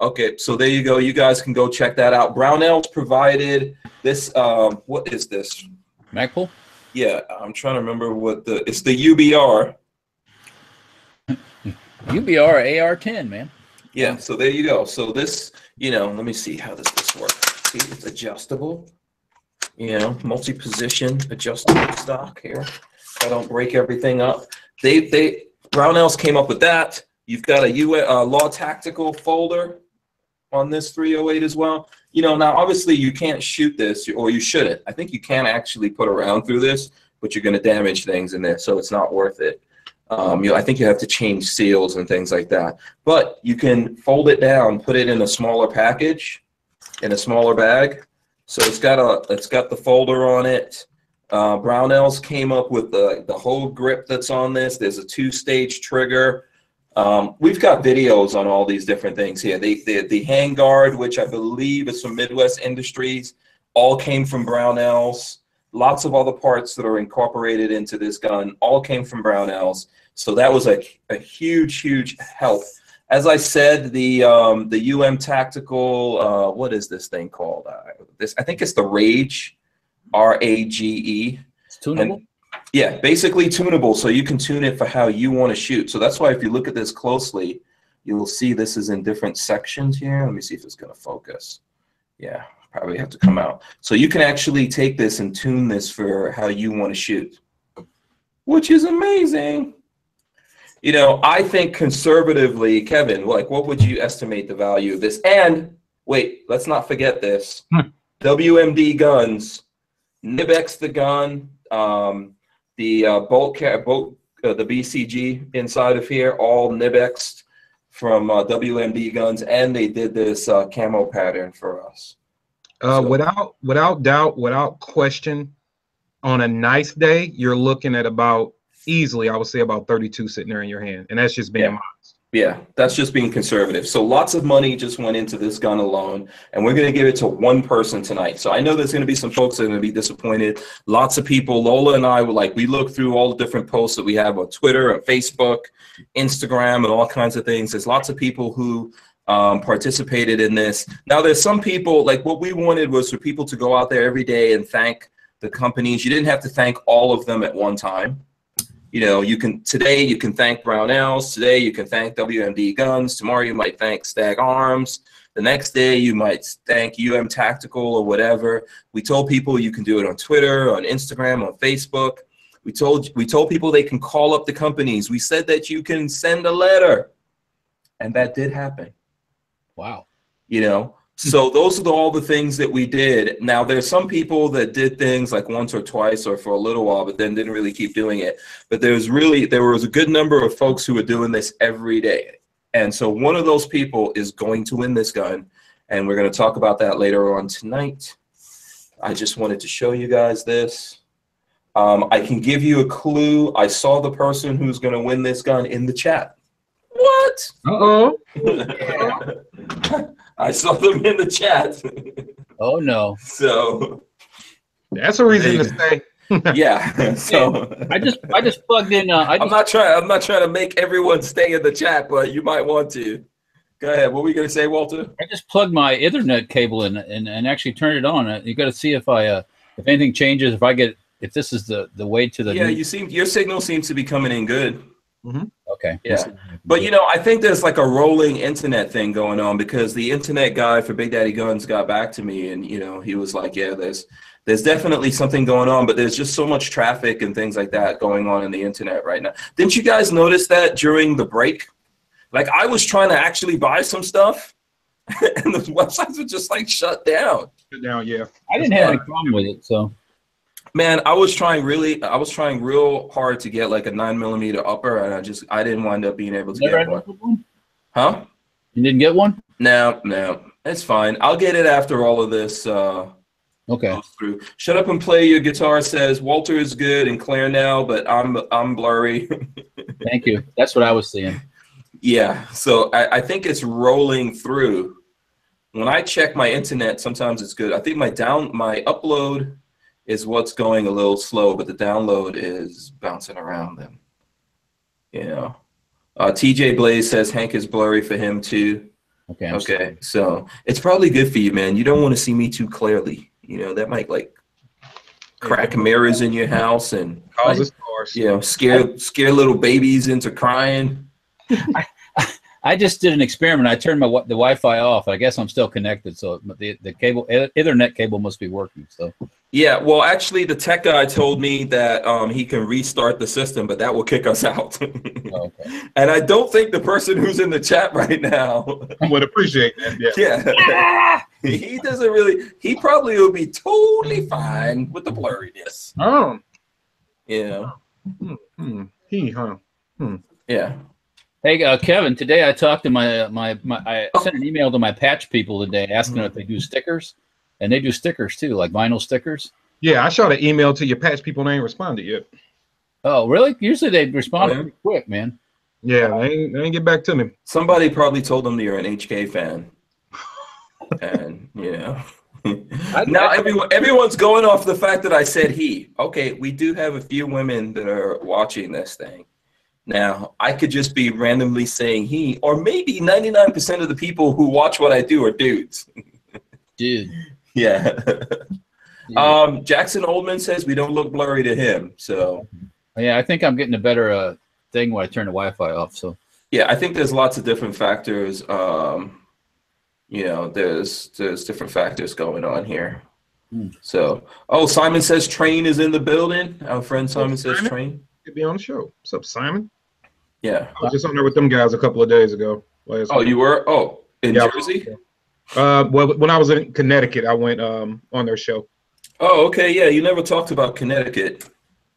Okay, so there you go. You guys can go check that out. Brownells provided this. Um, what is this?
Magpul.
Yeah, I'm trying to remember what the. It's the UBR.
UBR AR ten man.
Yeah, so there you go. So this, you know, let me see how does this work. See, it's adjustable. You know, multi-position adjustable stock here. I don't break everything up. They they Brownells came up with that. You've got a U uh, Law Tactical folder on this 308 as well. You know, now obviously you can't shoot this, or you shouldn't. I think you can actually put around through this, but you're going to damage things in there, so it's not worth it. Um, you know, I think you have to change seals and things like that. But you can fold it down, put it in a smaller package, in a smaller bag. So it's got a, it's got the folder on it. Uh, Brownells came up with the the whole grip that's on this. There's a two-stage trigger. Um, we've got videos on all these different things here. The, the the handguard, which I believe is from Midwest Industries, all came from Brownells. Lots of other parts that are incorporated into this gun all came from Brownells. So that was a, a huge, huge help. As I said, the um, the UM Tactical, uh, what is this thing called? Uh, this I think it's the Rage, R A G E.
It's tunable.
Yeah, basically tunable, so you can tune it for how you want to shoot. So that's why if you look at this closely, you'll see this is in different sections here. Let me see if it's going to focus. Yeah, probably have to come out. So you can actually take this and tune this for how you want to shoot, which is amazing. You know, I think conservatively, Kevin, like what would you estimate the value of this? And wait, let's not forget this.
Hmm.
WMD guns, NiB-X the gun, um, the uh, bolt, ca- bolt uh, the BCG inside of here, all NiB-X from uh, WMD guns, and they did this uh, camo pattern for us.
Uh,
So-
without without doubt, without question, on a nice day, you're looking at about easily, I would say about 32 sitting there in your hand, and that's just being
Yeah.
modest.
Yeah, that's just being conservative. So lots of money just went into this gun alone, and we're going to give it to one person tonight. So I know there's going to be some folks that are going to be disappointed. Lots of people, Lola and I were like, we looked through all the different posts that we have on Twitter and Facebook, Instagram, and all kinds of things. There's lots of people who um, participated in this. Now, there's some people, like what we wanted was for people to go out there every day and thank the companies. You didn't have to thank all of them at one time you know, you can today you can thank Brownells. Today you can thank WMD Guns. Tomorrow you might thank Stag Arms. The next day you might thank UM Tactical or whatever. We told people you can do it on Twitter, on Instagram, on Facebook. We told we told people they can call up the companies. We said that you can send a letter, and that did happen
Wow.
you know? So those are the, all the things that we did. Now there's some people that did things like once or twice or for a little while but then didn't really keep doing it. But there's really there was a good number of folks who were doing this every day. And so one of those people is going to win this gun and we're going to talk about that later on tonight. I just wanted to show you guys this. Um, i can give you a clue. I saw the person who's going to win this gun in the chat what
Uh oh. [LAUGHS]
I saw them in the chat. [LAUGHS]
Oh no.
So
That's a reason to say. [LAUGHS]
yeah. So
I just I just plugged in. Uh, I
I'm not trying. I'm not trying to make everyone stay in the chat, but you might want to. Go ahead. What were you gonna say, Walter?
I just plugged my Ethernet cable in and, and actually turned it on. Uh, You got to see if I uh, if anything changes. If I get if this is the the way to the
Yeah,
new-
you seem your signal seems to be coming in good.
Okay.
Yeah. But you know, I think there's like a rolling internet thing going on because the internet guy for Big Daddy Guns got back to me and you know, he was like, Yeah, there's there's definitely something going on, but there's just so much traffic and things like that going on in the internet right now. Didn't you guys notice that during the break? Like I was trying to actually buy some stuff [LAUGHS] and the websites were just like shut down.
Now, yeah.
I didn't have any problem with it. So
Man, I was trying really I was trying real hard to get like a nine millimeter upper and I just I didn't wind up being able to
never
get one.
one.
Huh?
You didn't get one?
No, no, it's fine. I'll get it after all of this uh,
Okay.
goes through. Shut up and play your guitar says Walter is good and Claire now, but I'm I'm blurry. [LAUGHS]
Thank you. That's what I was seeing.
yeah, so I, I think it's rolling through. When I check my internet, sometimes it's good. I think my down my upload is what's going a little slow, but the download is bouncing around them. You know. Uh, TJ Blaze says Hank is blurry for him too.
Okay. I'm
Okay,
sorry.
so it's probably good for you, man. You don't want to see me too clearly. You know, that might like crack mirrors in your house and
Causes stars.
you know scare scare little babies into crying.
I [LAUGHS] just did an experiment. I turned my the Wi-Fi off. I guess I'm still connected, so the the cable Ethernet cable must be working. So
Yeah, well, actually, the tech guy told me that um, he can restart the system, but that will kick us [LAUGHS] out.
oh, okay.
and I don't think the person who's in the chat right now, [LAUGHS]
Would appreciate that. Yeah.
yeah, he doesn't really. He probably will be totally fine with the blurriness.
Oh.
Yeah,
Hmm. He, huh? Hmm.
yeah.
Hey, uh, Kevin. Today I talked to my my my. I sent an email to my patch people today asking them if they do stickers, and they do stickers too, like vinyl stickers.
Yeah, I shot an email to your patch people and they ain't responded yet.
Oh, really? Usually they respond
Oh, yeah?
pretty quick, man.
Yeah, they ain't, they ain't get back to me.
Somebody probably told them that you're an HK fan. [LAUGHS] and you know. now everyone everyone's going off the fact that I said he. Okay, we do have a few women that are watching this thing. Now, I could just be randomly saying he, or maybe 99% of the people who watch what I do are dudes.
Dude. [LAUGHS]
yeah.
dude.
um, Jackson Oldman says we don't look blurry to him. So,
yeah, I think I'm getting a better uh, thing when I turn the Wi-Fi off. So
yeah, I think there's lots of different factors. Um, you know, there's there's different factors going on here.
Hmm.
So, oh, Simon says train is in the building. Our friend Simon says train.
Could be on the show. What's up, Simon?
Yeah.
I was just on there with them guys a couple of days ago. last
Oh,
week.
you were? Oh, in
Yeah.
Jersey?
Uh, well, when I was in Connecticut, I went um on their show.
Oh, okay. Yeah, you never talked about Connecticut.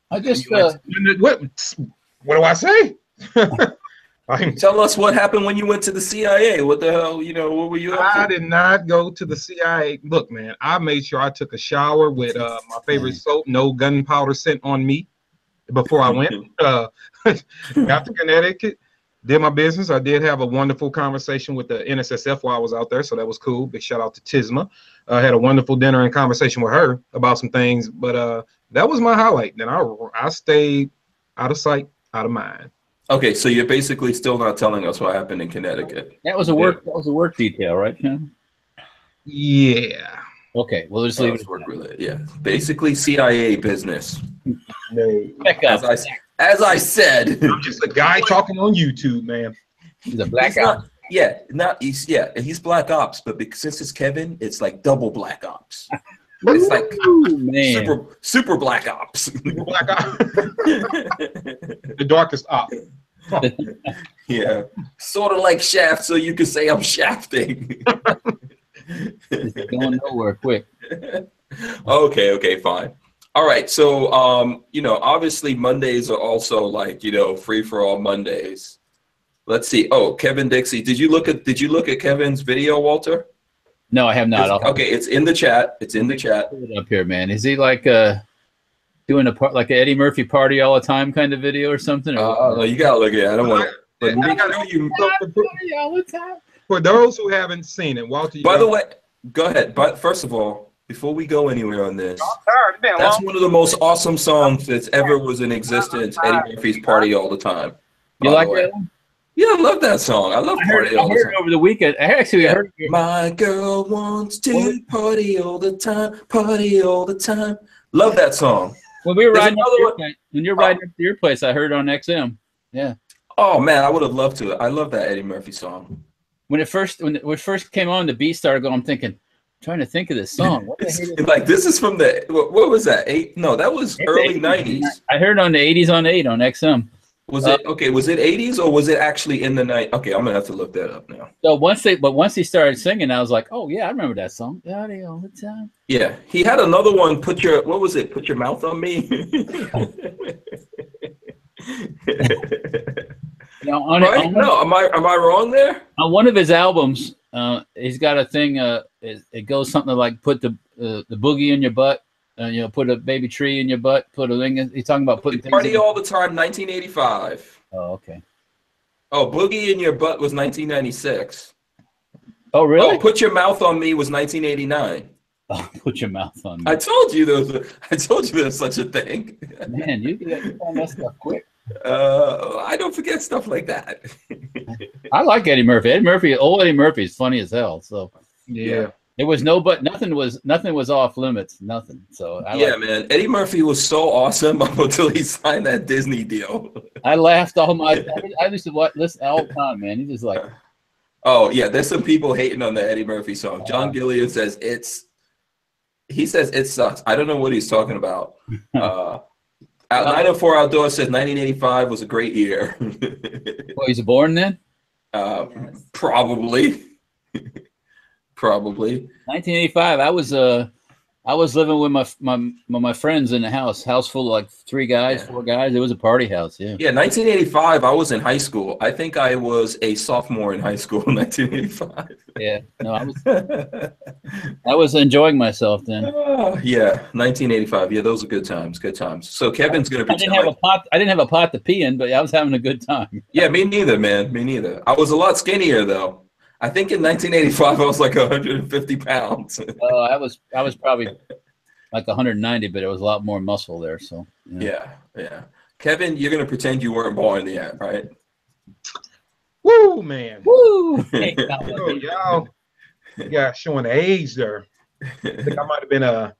I just uh,
went- What? What do I say? [LAUGHS]
Tell us what happened when you went to the CIA. What the hell, you know, what were you up
I
to?
did not go to the CIA. Look, man, I made sure I took a shower with uh, my favorite soap, no gunpowder scent on me, before I [LAUGHS] went. Uh, [LAUGHS] got to Connecticut, did my business. I did have a wonderful conversation with the NSSF while I was out there, so that was cool. Big shout out to Tisma. I had a wonderful dinner and conversation with her about some things, but uh, that was my highlight. Then I I stayed out of sight, out of mind.
Okay, so you're basically still not telling us what happened in Connecticut.
that was a work that was a work detail, right, Ken?
Yeah.
Okay, we'll just
Oh,
leave
it's
it.
work related. Yeah, basically CIA business.
No.
Check
As
out.
I, as I said, [LAUGHS]
I'm just a guy talking on YouTube, man.
He's a black
He's not- yeah, not he's yeah, he's Black Ops, but because since it's Kevin, it's like double Black Ops. [LAUGHS] It's like
Ooh, man.
super super Black Ops.
Black [LAUGHS] Ops. the darkest op.
yeah, sort of like Shaft, so you could say I'm shafting.
It's going nowhere quick. [LAUGHS]
okay, okay, fine. All right, so um, you know, obviously Mondays are also like you know free for all Mondays. Let's see. Oh, Kevin Dixie, did you look at did you look at Kevin's video, Walter?
No, I have not.
It's- okay, it's in the chat. It's in the chat.
put it up here, man. Is he like uh doing a part like an Eddie Murphy party all the time kind of video or something?
Uh,
Or,
uh, you gotta look at it. I don't want to. But
I
make
gotta-
you.
So for,
Party all the time.
For those who haven't seen it, Walter.
By the way, go ahead. But first of all, before we go anywhere on this, oh,
Sorry, it's been
that's one of the most awesome songs that's ever was in existence. Eddie uh-huh. Murphy's "Party All the Time."
You like
the
that one?
Yeah, I love that song. I love
I heard,
"Party
I
All the
heard
Time."
it over the weekend. I actually
Yeah.
heard it.
My girl wants to party all the time, party all the time. Love that song.
when we were
There's
riding up
another
your
one-
place, when you're riding up to your place. I heard it on XM. Yeah.
Oh man, I would have loved to. I love that Eddie Murphy song.
When it first when it, when it first came on, the beat started going. I'm thinking, trying to think of this song. What the
It's,
is [LAUGHS]
like this is from the what, what was that? Eight? No, that was
It's
early
80s.
nineties.
I heard on the 80s on 8 on XM.
Was it okay? Was it eighties or was it actually in the night? Okay, I'm gonna have to look that up now.
So once they, but once he started singing, I was like, oh yeah, I remember that song. Party all the time.
Yeah, he had another one. Put your what was it? Put your mouth on me. [LAUGHS] [LAUGHS]
On,
right?
on,
No, am I am I wrong there?
on one of his albums, uh, he's got a thing. Uh, it, it goes something like put the uh, the boogie in your butt. Uh, you know, put a baby tree in your butt. Put a thing. In, he's talking about putting things.
Party all the time, 1985.
oh, okay.
Oh, Boogie in Your Butt was 1996.
Oh, really?
Oh, Put Your Mouth on Me was 1989. [LAUGHS]
Oh, put your mouth on me.
I told you there was a, [LAUGHS] I told you there's such a thing.
Man, you you find that stuff quick.
Uh, I don't forget stuff like that. [LAUGHS]
I like Eddie Murphy. Eddie Murphy, old Eddie Murphy is funny as hell. So
yeah.
it was no, but nothing was nothing was off limits. Nothing. So I
yeah, man. Eddie Murphy was so awesome [LAUGHS] up until he signed that Disney deal. [LAUGHS]
I laughed all my. I used to watch listen all the time, man. He just like
Oh yeah, there's some people hating on the Eddie Murphy song. John. Gillian says it's. He says it sucks. I don't know what he's talking about. Uh, out, 904 Outdoor says 1985 was a great year. [LAUGHS]
well, he's born then.
uh, probably. [LAUGHS] probably.
1985. I was uh, I was living with my my my, friends in the house. House full of like three guys,
Yeah.
four guys. It was a party house. Yeah.
Yeah, 1985. I was in high school. I think I was a sophomore in high school in [LAUGHS] 1985.
Yeah. No, I was [LAUGHS] I was enjoying myself then.
Ah, yeah, 1985. Yeah, those are good times. Good times. So Kevin's gonna
be.
I
didn't have a pot. I didn't have a pot to pee in, but I was having a good time.
yeah, me neither, man. Me neither. I was a lot skinnier though. I think in 1985 I was like 150 pounds.
Uh, I was I was probably [LAUGHS] like 190, but it was a lot more muscle there. So
yeah, yeah. Kevin, you're gonna pretend you weren't born yet, right?
Woo, man.
Woo! [LAUGHS]
Oh, y'all, yeah, showing the age there. I think I might have been a,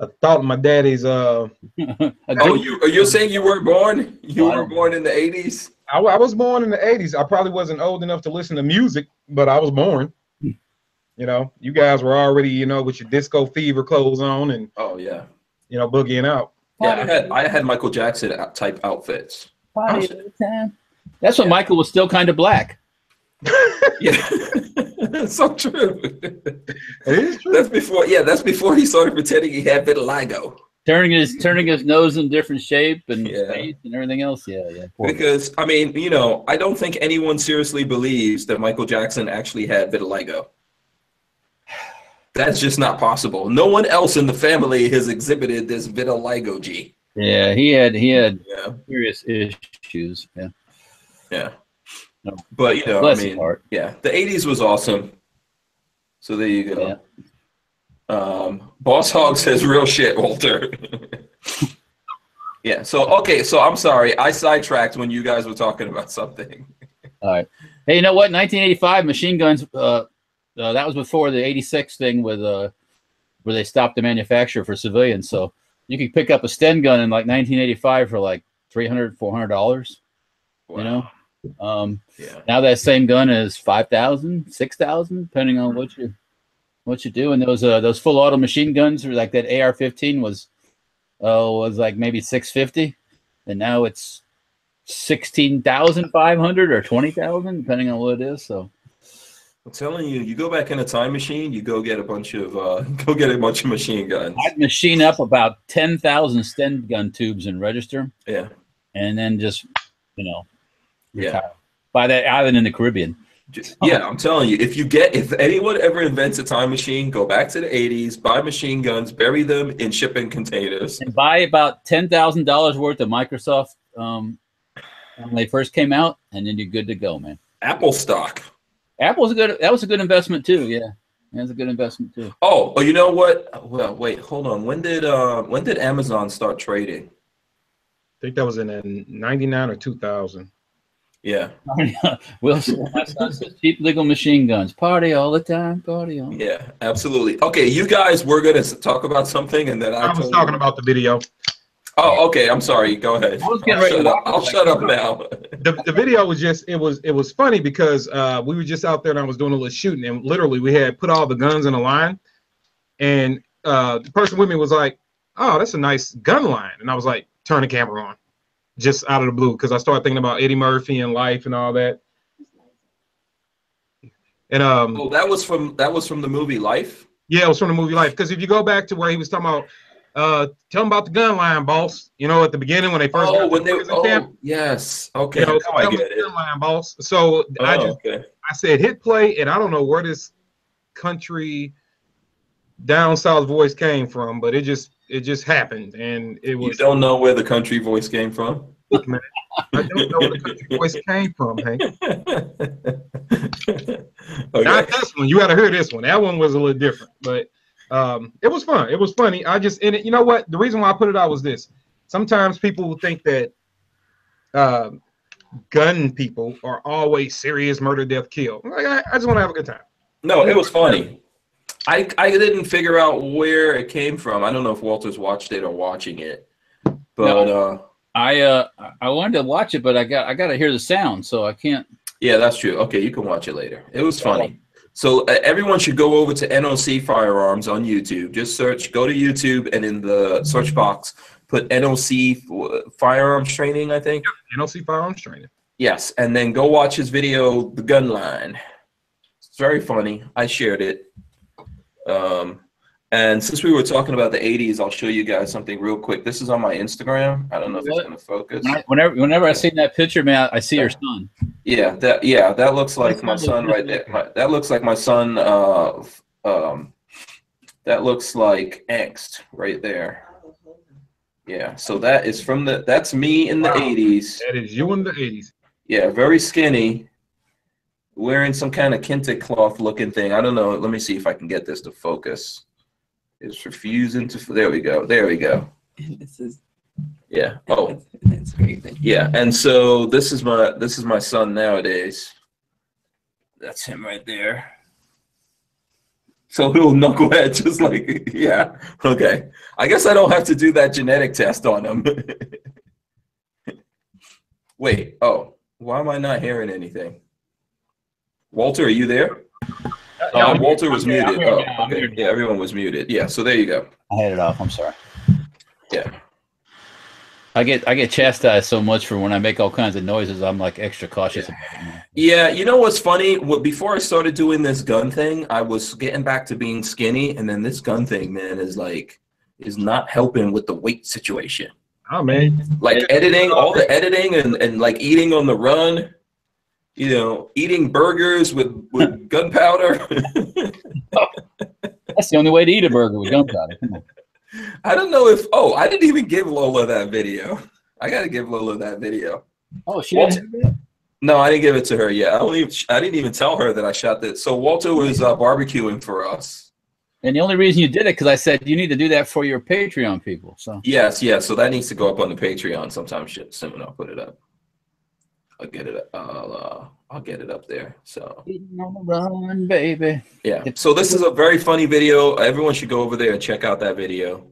a thought of my daddy's. Uh, [LAUGHS]
Oh,
good-
you you're saying you weren't born? You weren't
don't-
born in the 80s?
I, I was born in the '80s. I probably wasn't old enough to listen to music, but I was born. You know, you guys were already, you know, with your disco fever clothes on and
Oh yeah.
you know boogieing out.
Yeah, I had I had Michael Jackson type outfits.
Party time. That's when Michael was still kind of black. [LAUGHS]
Yeah, that's [LAUGHS] so true.
It is true.
That's before. Yeah, that's before he started pretending he had vitiligo.
Turning his turning his nose in different shape and
Yeah.
face and everything else. Yeah, yeah. Poor guy.
Because I mean, you know, I don't think anyone seriously believes that Michael Jackson actually had vitiligo. That's just not possible. No one else in the family has exhibited this vitiligo. G.
Yeah, he had he had
Yeah,
serious issues. Yeah.
yeah.
No.
But you know,
Bless
I mean, yeah, the '80s was awesome. So there you go. Um, Boss Hog says real shit, Walter. [LAUGHS] yeah. So okay. So I'm sorry, I sidetracked when you guys were talking about something. [LAUGHS]
All right. Hey, you know what? 1985 machine guns. Uh, uh, that was before the 86 thing with uh, where they stopped the manufacture for civilians. So you could pick up a Sten gun in like 1985 for like 300 400 dollars. You know. Um,
Yeah.
now that same gun is 5,000, 6,000, depending on what you what you do. And those uh, those full auto machine guns, or like that AR-15 was, oh, was like maybe 650, and now it's sixteen thousand five hundred or twenty thousand, depending on what it is. So
I'm telling you, you go back in a time machine, you go get a bunch of uh, [LAUGHS] go get a bunch of machine guns.
I'd machine up about ten thousand Sten gun tubes and register,
Yeah.
and then just you know,
Yeah.
retire. By that island in the Caribbean.
Just- yeah, I'm telling you, if you get if anyone ever invents a time machine, go back to the 80s, buy machine guns, bury them in shipping containers.
and buy about ten thousand dollars worth of Microsoft um, when they first came out, and then you're good to go, man.
Apple stock.
Apple's a good. That was a good investment too. Yeah, that's a good investment too.
Oh, oh, you know what? Well, wait, hold on. When did uh when did Amazon start trading?
I think that was in uh, 99 or 2000.
Yeah,
Wilson, my son says cheap legal machine guns. Party all the time. Party all.
yeah, absolutely. Okay, you guys were gonna talk about something, and then I,
I was
told
talking
you-
about the video.
Oh, okay. I'm sorry. Go ahead.
I was getting
I'll
ready
shut up. I'll shut up now.
The, the video was just it was it was funny because uh, we were just out there and I was doing a little shooting and literally we had put all the guns in a line and uh, the person with me was like, "Oh, that's a nice gun line," and I was like, "Turn the camera on," just out of the blue because I started thinking about Eddie Murphy and life and all that. And um,
Oh, that was from that was from the movie Life.
Yeah, it was from the movie Life. Because if you go back to where he was talking about, uh, tell him about the gun line, boss. You know, at the beginning when they first
Oh,
got
when they oh
camp,
yes. Okay,
you know,
now I get
the
it.
gun line, boss. So I
Oh,
just
okay.
I said hit play, and I don't know where this country down south voice came from, but it just it just happened, and it was.
You don't know where the country voice came from?
Man, I don't know where the country voice came from, Hank. [LAUGHS] Not this one. You got to hear this one. That one was a little different, but um, it was fun. It was funny. I just and it, you know what? The reason why I put it out was this. Sometimes people think that uh, gun people are always serious murder, death, kill. Like, I, I just want to have a good time.
No, it was funny. I I didn't figure out where it came from. I don't know if Walter's watched it or watching it, but uh,
I uh I wanted to watch it, but I got I got to hear the sound, so I can't.
yeah, that's true. Okay, you can watch it later. It was funny. So uh, everyone should go over to NOC Firearms on YouTube. Just search, go to YouTube, and in the search box, put NOC f- Firearms Training. I think.
NLC firearms training.
Yes, and then go watch his video, The Gun Line. It's very funny. I shared it. Um, and since we were talking about the 80s, I'll show you guys something real quick. This is on my Instagram. I don't know if it's going to focus.
Whenever whenever I see that picture, man, I see your son.
Yeah, that yeah, that looks like my son right there. My, that looks like my son. Uh, um, that looks like angst right there. Yeah, so that is from the. That's me in the
Wow.
80s.
That is you in the 80s.
Yeah, very skinny, wearing some kind of kente cloth looking thing. I don't know. Let me see if I can get this to focus. It's refusing to. There we go. There we go.
This is
Yeah. Oh,
that's, that's great.
yeah. And so this is my this is my son nowadays. That's him right there. So little knucklehead, [LAUGHS] just like yeah. Okay. I guess I don't have to do that genetic test on him. [LAUGHS] Wait. Oh, why am I not hearing anything? Walter, are you there? Uh,
I'm.
Walter was
I'm here.
Muted.
here
Oh,
now.
Okay. Yeah, everyone was muted. Yeah, so there you go.
I had it off. I'm sorry.
Yeah.
I get I get chastised so much for when I make all kinds of noises. I'm like extra cautious. About it.
Yeah, you know what's funny? What before I started doing this gun thing, I was getting back to being skinny, and then this gun thing, man, is like is not helping with the weight situation.
Oh man,
Like
Yeah.
editing, all the editing and, and like eating on the run, you know, eating burgers with, with [LAUGHS] gunpowder. [LAUGHS]
That's the only way to eat a burger with gunpowder.
I don't know if oh, I didn't even give Lola that video. I gotta give Lola that video.
Oh, she
Walter-. No, I didn't give it to her yet. I don't even I didn't even tell her that I shot that. So Walter was uh, barbecuing for us.
And the only reason you did it because I said you need to do that for your Patreon people. So
Yes, yes. So that needs to go up on the Patreon sometime shit, soon. I'll put it up. I'll get it. I'll uh, I'll get it up there. So
run, baby.
yeah. So this is a very funny video. Everyone should go over there and check out that video.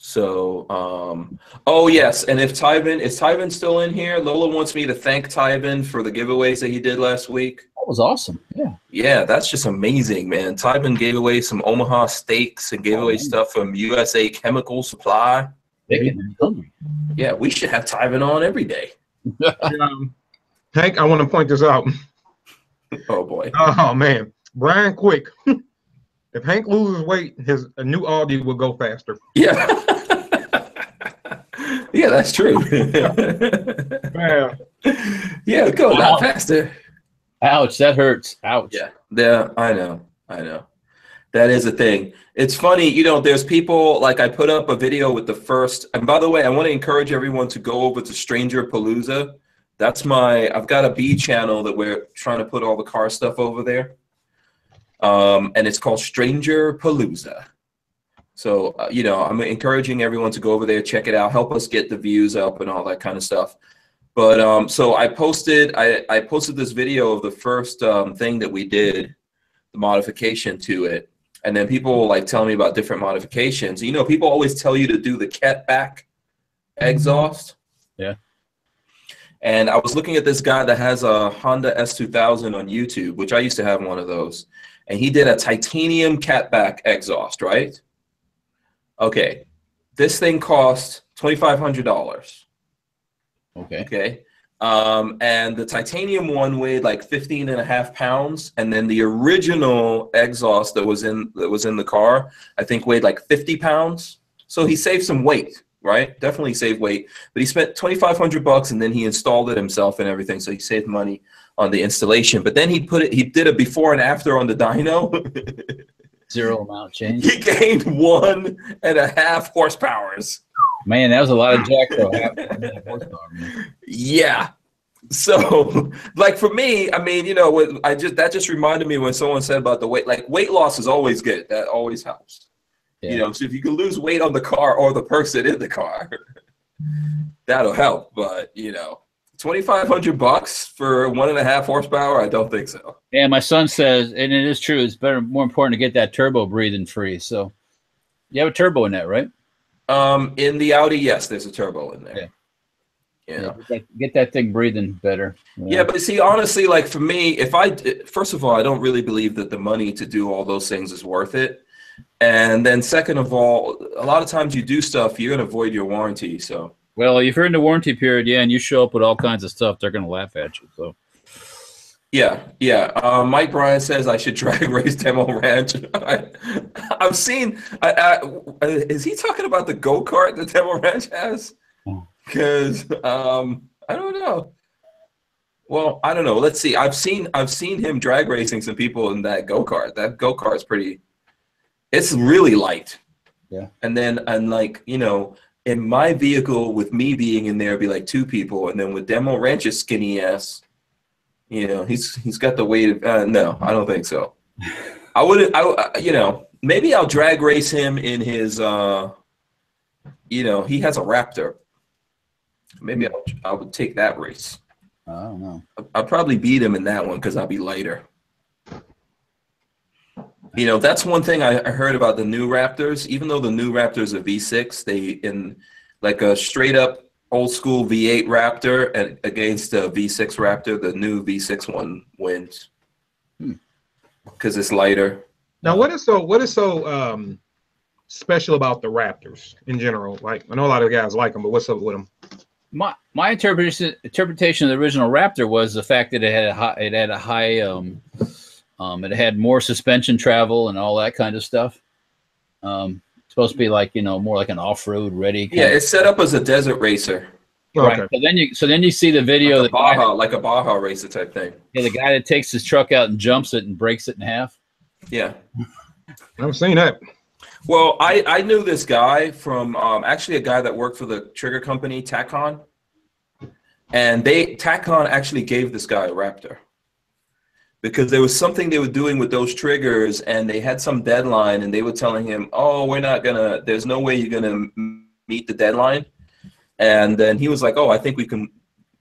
So um oh yes, and if Tyvin is Tyvin still in here? Lola wants me to thank Tyvin for the giveaways that he did last week.
That was awesome. Yeah.
Yeah, that's just amazing, man. Tyvin gave away some Omaha steaks and gave away
Oh.
stuff from USA Chemical Supply. Yeah, we should have Tyvin on every day.
Um, Hank, I want to point this out.
Oh boy.
Oh man, Brian Quick. if Hank loses weight, his a new Audi will go faster.
Yeah. yeah, that's true.
Yeah.
yeah, go a lot faster.
Ouch, that hurts. Ouch.
Yeah. Yeah, I know. I know. That is a thing. It's funny, you know, there's people like I put up a video with the first and by the way, I want to encourage everyone to go over to Stranger Palooza. That's my I've got a B channel that we're trying to put all the car stuff over there. Um and it's called Stranger Palooza. So, uh, you know, I'm encouraging everyone to go over there, check it out, help us get the views up and all that kind of stuff. But um, so I posted, I, I posted this video of the first um, thing that we did, the modification to it, and then people will like tell me about different modifications. You know, people always tell you to do the cat back exhaust. Mm-hmm.
Yeah.
And I was looking at this guy that has a Honda S2000 on YouTube, which I used to have one of those, and he did a titanium catback exhaust, right? Okay, this thing cost twenty five hundred dollars.
Okay.
Okay. Um, and the titanium one weighed like 15 and a half pounds. And then the original exhaust that was in that was in the car, I think weighed like 50 pounds. So he saved some weight, right? Definitely saved weight. But he spent 2,500 bucks and then he installed it himself and everything. So he saved money on the installation. But then he put it, he did a before and after on the dyno. [LAUGHS]
Zero amount change.
he gained one and a half horsepowers.
Man, that was a lot of jack though. Half- half horsepower, man.
Yeah. So, [LAUGHS] like for me, I mean, you know, what I just that just reminded me when someone said about the weight. Like weight loss is always good. That always helps.
Yeah.
You know, so if you can lose weight on the car or the person in the car, [LAUGHS] that'll help. But you know, twenty five hundred bucks for one and a half horsepower, I don't think so.
And my son says, and it is true, it's better, more important to get that turbo breathing free. So you have a turbo in that, right?
Um, in the Audi, yes, there's a turbo in there.
Yeah.
You know?
Get, that, get that thing breathing better. you know?
Yeah, but see, honestly, like for me, if I first of all, I don't really believe that the money to do all those things is worth it. And then second of all, a lot of times you do stuff, you're gonna void your warranty. So
Well, if you're in the warranty period, yeah, and you show up with all kinds of stuff, they're going to laugh at you. So
yeah, yeah. Um, Mike Bryan says I should drag [LAUGHS] race Demo Ranch. I, [LAUGHS] I've seen. I, I, is he talking about the go kart that Demo Ranch has? Because um, I don't know. Well, I don't know. Let's see. I've seen I've seen him drag racing some people in that go kart. That go kart is pretty. It's really light.
Yeah.
And then and like you know, in my vehicle with me being in there, it'd be like two people, and then with Demo Ranch's skinny ass, you know, he's he's got the weight. Of, uh, no, I don't think so. I wouldn't. I you know maybe I'll drag race him in his. uh You know, he has a Raptor. Maybe I'll I would take that race.
I don't know.
I'll- probably beat him in that one because I'll be lighter. You know, that's one thing I, I heard about the new Raptors. Even though the new Raptors are V6, they in like a straight up old school V8 Raptor and against a V6 Raptor, the new V6 one wins. because it's lighter.
Now, what is so what is so um special about the Raptors in general? Like, I know a lot of guys like them, but what's up with them?
My my interpretation interpretation of the original Raptor was the fact that it had a high, it had a high um, um it had more suspension travel and all that kind of stuff. Um, supposed to be like you know more like an off road ready.
Yeah,
kind of-
it's set up as a desert racer,
right.
Okay.
So then you so then you see the video
like
of
a
the guy,
Baja, like a Baja racer type thing.
yeah, the guy that takes his truck out and jumps it and breaks it in half.
Yeah.
I've seen that.
Well, I I knew this guy from um, actually a guy that worked for the trigger company Tac-Con, and they Tac-Con actually gave this guy a Raptor because there was something they were doing with those triggers, and they had some deadline, and they were telling him, "Oh, we're not gonna. There's no way you're gonna meet the deadline." And then he was like, "Oh, I think we can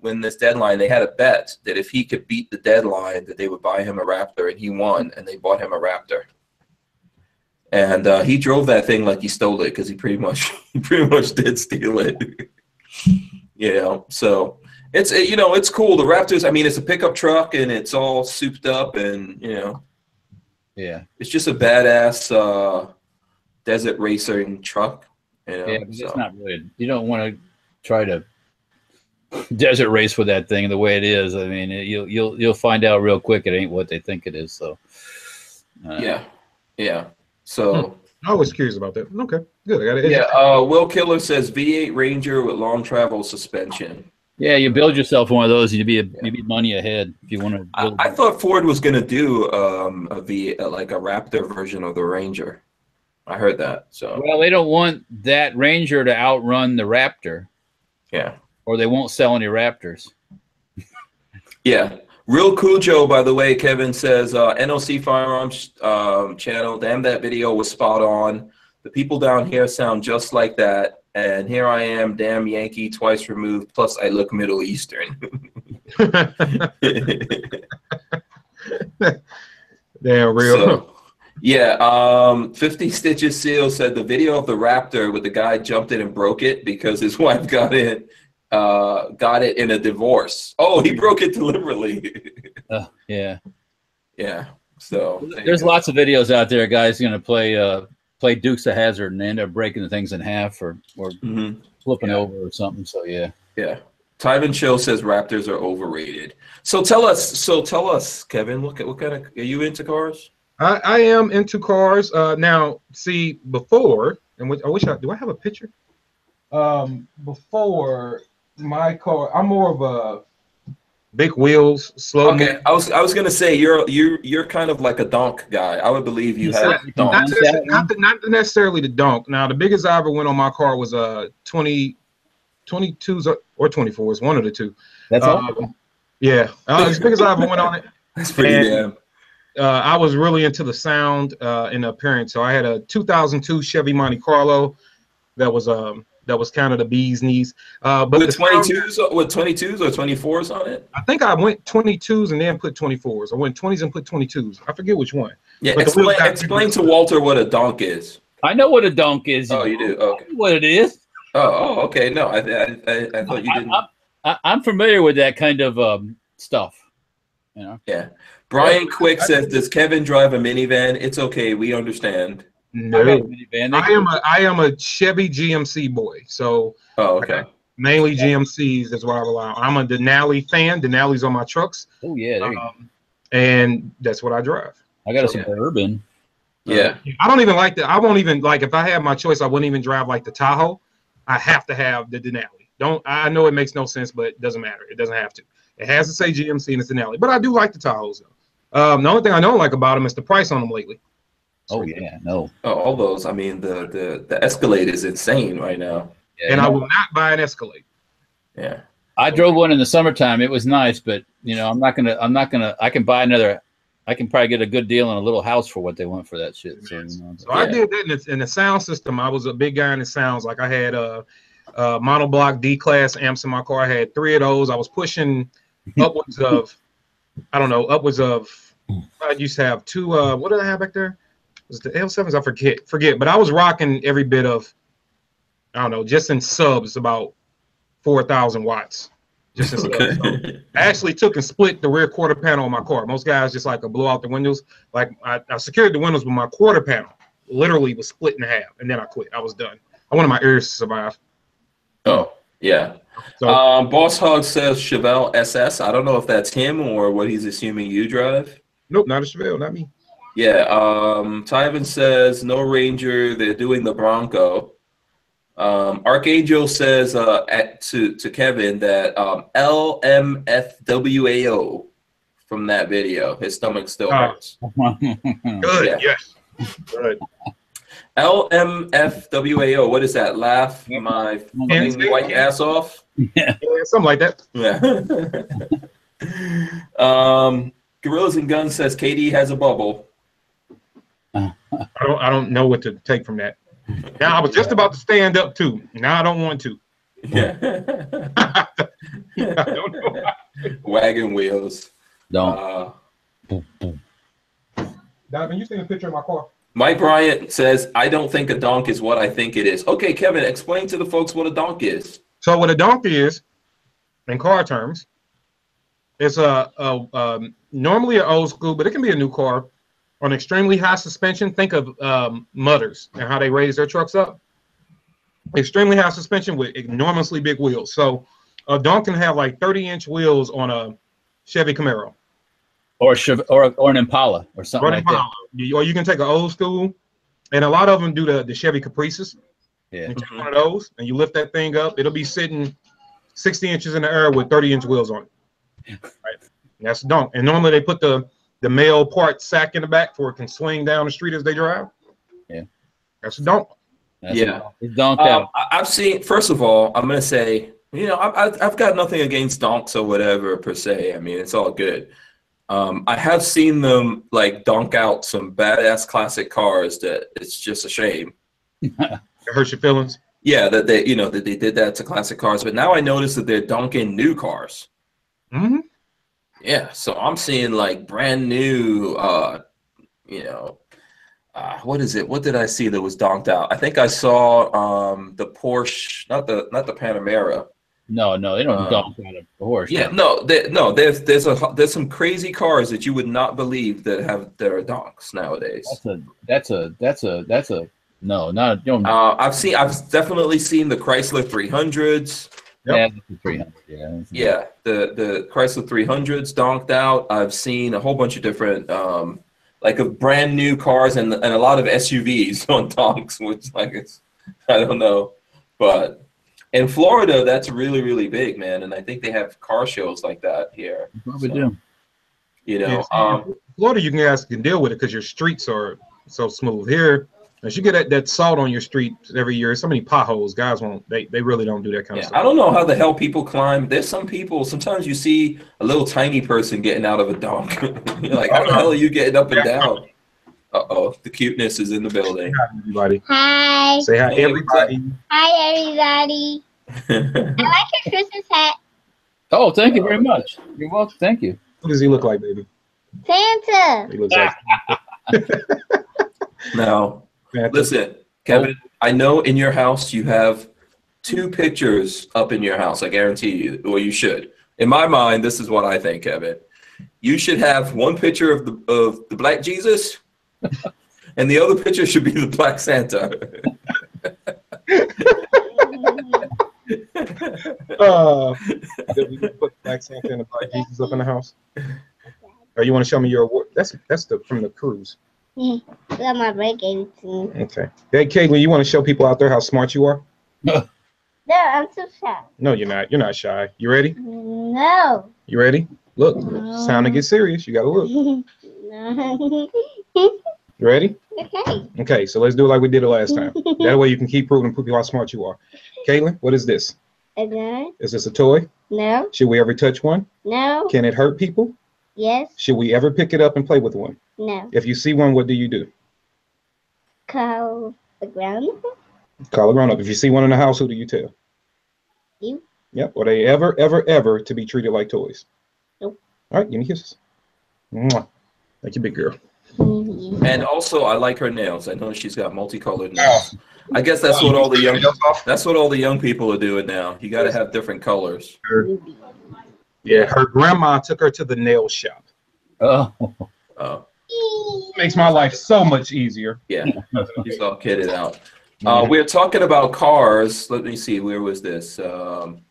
win this deadline." They had a bet that if he could beat the deadline, that they would buy him a Raptor, and he won, and they bought him a Raptor and uh, he drove that thing like he stole it because he pretty much [LAUGHS] he pretty much did steal it. [LAUGHS] you know, so it's you know it's cool. The Raptors, I mean, it's a pickup truck and it's all souped up, and you know,
Yeah,
it's just a badass uh, desert racing truck. You know,
yeah, but
so.
it's not really. You don't want to try to desert race with that thing the way it is. I mean, it, you'll you'll you'll find out real quick it ain't what they think it is. So uh,
yeah, yeah. So
I was curious about that. Okay, good. I got it.
yeah, uh, Will Killer says V8 Ranger with long travel suspension.
Yeah, you build yourself one of those, and you be a, you be money ahead if you want to.
I,
Build
I thought Ford was gonna do um, a V like a Raptor version of the Ranger. I heard that. So
well, they don't want that Ranger to outrun the Raptor,
yeah,
or they won't sell any Raptors. [LAUGHS]
yeah. Real Cujo, by the way, Kevin says uh, NOC Firearms um, channel. Damn, that video was spot on. The people down here sound just like that, and here I am, damn Yankee, twice removed. Plus, I look Middle Eastern. [LAUGHS]
Damn real.
So, yeah, um, 50 Stitches Seal said the video of the Raptor with the guy jumped in and broke it because his [LAUGHS] wife got it, uh, got it in a divorce. Oh, he broke it deliberately. [LAUGHS]
Uh, yeah,
yeah. So there
there's lots of videos out there, guys, going to play uh, play Dukes of Hazzard and end up breaking the things in half or or
Mhm.
flipping
Yeah.
over or something. So yeah.
Yeah. Tyven Chill says Raptors are overrated. So tell us, so tell us, Kevin, look at what kind of, are you into cars?
I, I am into cars. Uh, now, see, before, and which, I wish I do. I have a picture. Um, before my car, I'm more of a big wheels, slow.
Okay, I was I was gonna say you're you you're kind of like a donk guy. I would believe you
You
have
said-
donk.
Not,
Donk.
not, the- not necessarily the donk. Now, the biggest I ever went on my car was a 20, 22s or, or 24s, one of the two.
That's all.
Um, yeah, uh, as big as I ever went on it. [LAUGHS]
That's pretty
And-
damn.
uh, I was really into the sound uh, and the appearance. So I had a 2002 Chevy Monte Carlo that was um that was kind of the bee's knees. Uh, but
With
the
twenty twos, with twenty twos or twenty fours on it.
I think I went 22s and then put 24s. I went 20s and put 22s. I forget which one.
Yeah,
But
explain explain to Walter what a donk is.
I know what a donk is.
Oh, you do? Okay.
I know what it is.
Oh, oh okay. No, I, I, I, I thought you didn't.
I, I, I'm familiar with that kind of um, stuff. You know.
Yeah. Brian Quick says, "Does Kevin drive a minivan? It's okay. We understand."
I
No,
minivan.
I am a I am a Chevy GMC boy. So
Oh, okay.
mainly GMCs is what I rely on. I'm a Denali fan. Denali's on my trucks,
oh yeah, there you
um, and that's what I drive.
I got a
so-
suburban.
Yeah.
I don't even like that. I won't even like if I had my choice. I wouldn't even drive like the Tahoe. I have to have the Denali. Don't. I know it makes no sense, but it doesn't matter. It doesn't have to. It has to say GMC and it's Denali. But I do like the Tahoes though. Um, the only thing I don't like about them is the price on them lately.
Oh yeah, no.
Oh, all those. I mean, the the the Escalade is insane right now.
Yeah,
And. I will not buy an Escalade.
Yeah.
I drove one in the summertime. It was nice, but you know, I'm not gonna. I'm not gonna. I can buy another. I can probably get a good deal on a little house for what they want for that shit. So, you know,
So I did that in the, in the sound system. I was a big guy in the sounds. Like I had a, uh monoblock D class amps in my car. I had three of those. I was pushing [LAUGHS] upwards of, I don't know, upwards of. I used to have two. Uh, what did I have back there? Was the L sevens? I forget. Forget. But I was rocking every bit of. I don't know, just in subs, about four thousand watts. Just as [LAUGHS]
Okay.
I actually took and split the rear quarter panel on my car. Most guys just like to blow out the windows. Like I, I secured the windows, with my quarter panel literally was split in half, and then I quit. I was done. I wanted my ears to survive.
Oh, yeah.
So
Um, Boss Hog says Chevelle SS. I don't know if that's him or what he's assuming you drive.
nope, not a Chevelle, not me.
Yeah. Um, Tyven says no Ranger. They're doing the Bronco. Um, Archangel says uh, at, to to Kevin that um, LMFWAO from that video. His stomach still
Ah.
hurts. [LAUGHS]
Good,
Yeah.
yes, good.
LMFWAO. What is that? Laugh my fucking white ass off.
Yeah, something like that.
Yeah. [LAUGHS] um, Gorillas and Guns says KD has a bubble.
I don't, I don't know what to take from that. Now I was just about to stand up too. Now I don't want to.
Yeah.
I don't know.
Wagon wheels.
Don't.
Uh,
Boom, boom.
Donovan, you seen a picture of my car?
Mike Bryant says, I don't think a donk is what I think it is. Okay, Kevin, explain to the folks what a donk is.
So what a donk is, in car terms, it's a, a um, normally an old school, but it can be a new car on extremely high suspension. Think of um, mudders and how they raise their trucks up. Extremely high suspension with enormously big wheels. So a donk can have like 30 inch wheels on a Chevy Camaro.
Or, Chev- or or an Impala or something
Running
like that.
Or you can take an old school, and a lot of them do the, the Chevy Caprices.
Yeah.
One of those, and you lift that thing up. It'll be sitting 60 inches in the air with 30 inch wheels on it. [LAUGHS] Right. That's dunk. And normally they put the the male part sack in the back for it can swing down the street as they drive.
Yeah.
That's a dunk.
That's
Yeah.
It's donked
Um,
out.
I- I've seen, first of all, I'm going to say, you know, I- I've, I've got nothing against donks or whatever per se. I mean, it's all good. Um, I have seen them like donk out some badass classic cars that it's just a shame. [LAUGHS]
It hurts your feelings.
Yeah, that they, you know, that they did that to classic cars, but now I notice that they're donking new cars.
hmm
Yeah, so I'm seeing like brand new, uh, you know, uh, what is it? What did I see that was donked out? I think I saw um, the Porsche, not the not the Panamera.
No, no, they don't
uh,
donk out a horse.
Yeah, no, there, no. There's there's a there's some crazy cars that you would not believe that have that are donks nowadays.
That's a that's a that's a that's a no, not don't
Uh, I've seen, I've definitely seen the Chrysler 300s.
Yep.
yeah, that's 300. Yeah.
Yeah, the the Chrysler 300s donked out. I've seen a whole bunch of different, um, like of brand new cars and and a lot of SUVs [LAUGHS] on donks, which like it's I don't know, but in Florida that's really really big, man, and I think they have car shows like that here.
You Probably
So,
do.
You know,
Yeah, see,
um,
Florida, you can guys can deal with it because your streets are so smooth. Here, as you get that, that salt on your street every year, so many potholes. Guys won't. They, they really don't do that kind
yeah,
of stuff.
I don't know how the hell people climb. There's some people. Sometimes you see a little tiny person getting out of a donk. [LAUGHS] You're like, how the hell are you getting up and down? Uh oh, the cuteness is in the building.
Hi, Everybody,
Hi.
say hi,
Hey,
everybody.
Hi, everybody. [LAUGHS] I like your Christmas hat.
Oh, thank you very much. You're welcome. Thank you.
What does he look like, baby?
Santa.
He looks like. [LAUGHS]
now,
Santa.
listen, Kevin. I know in your house you have two pictures up in your house. I guarantee you, or you should. In my mind, this is what I think, Kevin. You should have one picture of the of the Black Jesus, [LAUGHS] and the other picture should be the Black Santa. [LAUGHS]
Uh, did we put Black Santa and the Black Jesus up in the house? Or you want to show me your award? That's that's the from the cruise. Mm-hmm.
Got my break gave it to me.
Okay. Hey, Caitlin, you want to show people out there how smart you are? [LAUGHS]
No, I'm too shy.
No, you're not. You're not shy. You ready?
No.
You ready? Look, it's time to get serious. You gotta look.
no. [LAUGHS]
You ready?
okay.
Okay, so let's do it like we did it last time. [LAUGHS] That way you can keep proving people how smart you are. Caitlin, what is this?
A gun?
Is this a toy?
No.
Should we ever touch one?
No.
Can it hurt people?
Yes.
Should we ever pick it up and play with one?
No.
If you see one, what do you do?
Call the ground.
Call a grown up. If you see one in the house, who do you tell?
You.
Yep. Are they ever, ever, ever to be treated like toys?
Nope.
All right, give me kisses. Mwah. Thank you, big girl.
Mhm.
And also, I like her nails. I know she's got multicolored nails. I guess that's what all the young that's what all the young people are doing now. You got to have different colors.
Yeah, her grandma took her to the nail shop.
Oh,
Oh,
Makes my life so much easier.
yeah. He's all kitted out. Uh, we're talking about cars. Let me see. Where was this? Um,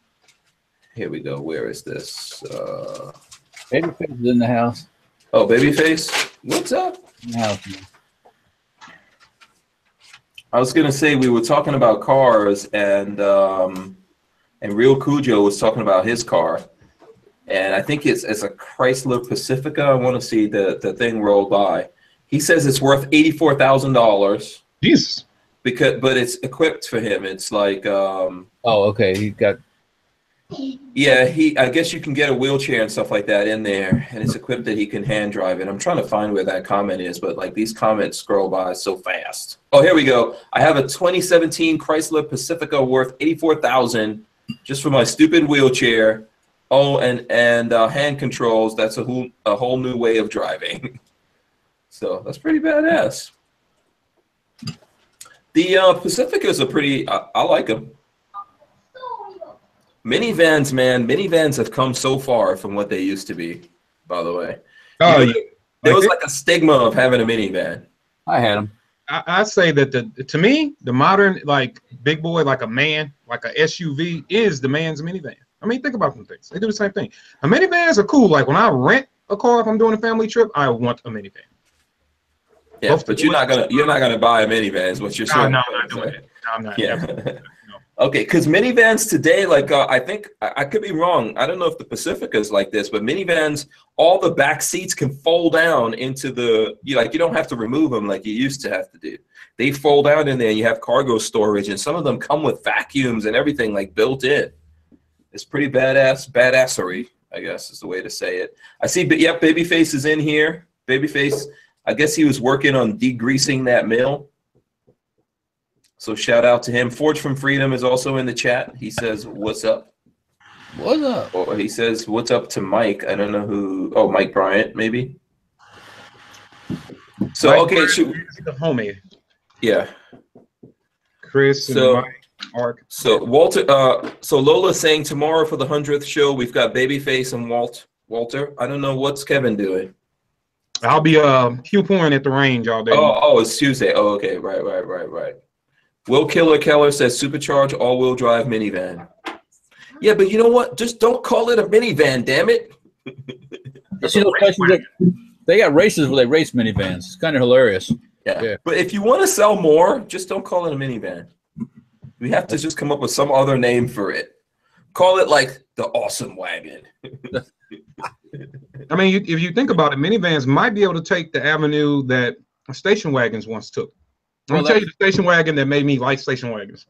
here we go. Where is this? Uh,
Babyface is in the house.
oh, Babyface. What's up?
In the house.
I was gonna say we were talking about cars, and um, and Real Cujo was talking about his car, and I think it's it's a Chrysler Pacifica. I want to see the the thing roll by. He says it's worth eighty four thousand dollars
Jesus.
because, but it's equipped for him. It's like um,
Oh, okay. He got.
Yeah, he. I guess you can get a wheelchair and stuff like that in there, and it's equipped that he can hand drive it. I'm trying to find where that comment is, but like these comments scroll by so fast. Oh, here we go. I have a 2017 Chrysler Pacifica worth 84,000 just for my stupid wheelchair. Oh, and and uh, hand controls. That's a whole a whole new way of driving. [LAUGHS] so that's pretty badass. The uh, Pacificas are pretty. I, I like them. Minivans, man, minivans have come so far from what they used to be. By the way,
Oh,
You know,
yeah.
there was
Like,
like a stigma of having a minivan.
I had them.
I, I say that the to me the modern like big boy like a man like a SUV is the man's minivan. I mean, think about some things. They do the same thing. A minivans are cool. Like when I rent a car if I'm doing a family trip, I want a minivan.
Yeah,
Both
but you're not gonna you're not gonna buy a minivan. Is what you're saying?
no, I'm not doing it. No, I'm not.
Yeah. [LAUGHS] okay, because minivans today, like uh, I think I, I could be wrong. I don't know if the Pacifica is like this, but minivans, all the back seats can fold down into the you like you don't have to remove them like you used to have to do. They fold out in there. And You have cargo storage, and some of them come with vacuums and everything like built in. It's pretty badass, badassery, I guess is the way to say it. I see, but yep, Babyface is in here. Babyface, I guess he was working on degreasing that mill. So shout out to him. Forge from Freedom is also in the chat. He says, "What's up?"
What's up?
Or he says, "What's up?" to Mike. I don't know who. Oh, Mike Bryant, maybe. So
Mike
okay,
Bryant
shoot,
is the homie.
yeah.
Chris and
So-
Mike, Mark.
So Walter, uh, so Lola's saying tomorrow for the hundredth show we've got Babyface and Walt. Walter, I don't know what's Kevin doing.
I'll be uh Q point at the range all day.
Oh, oh, it's Tuesday. Oh, okay, right, right, right, right. Will Killer Keller says supercharged all-wheel drive minivan. Yeah, but you know what? Just don't call it a minivan, damn it. [LAUGHS]
You see those places that they got races where they race minivans. It's kind of hilarious.
Yeah.
Yeah.
But if you want to sell more, just don't call it a minivan. We have to just come up with some other name for it. Call it like the awesome wagon. [LAUGHS]
I mean, you, if you think about it, minivans might be able to take the avenue that station wagons once took. I'm
Well,
gonna tell you the station wagon that made me like station wagons.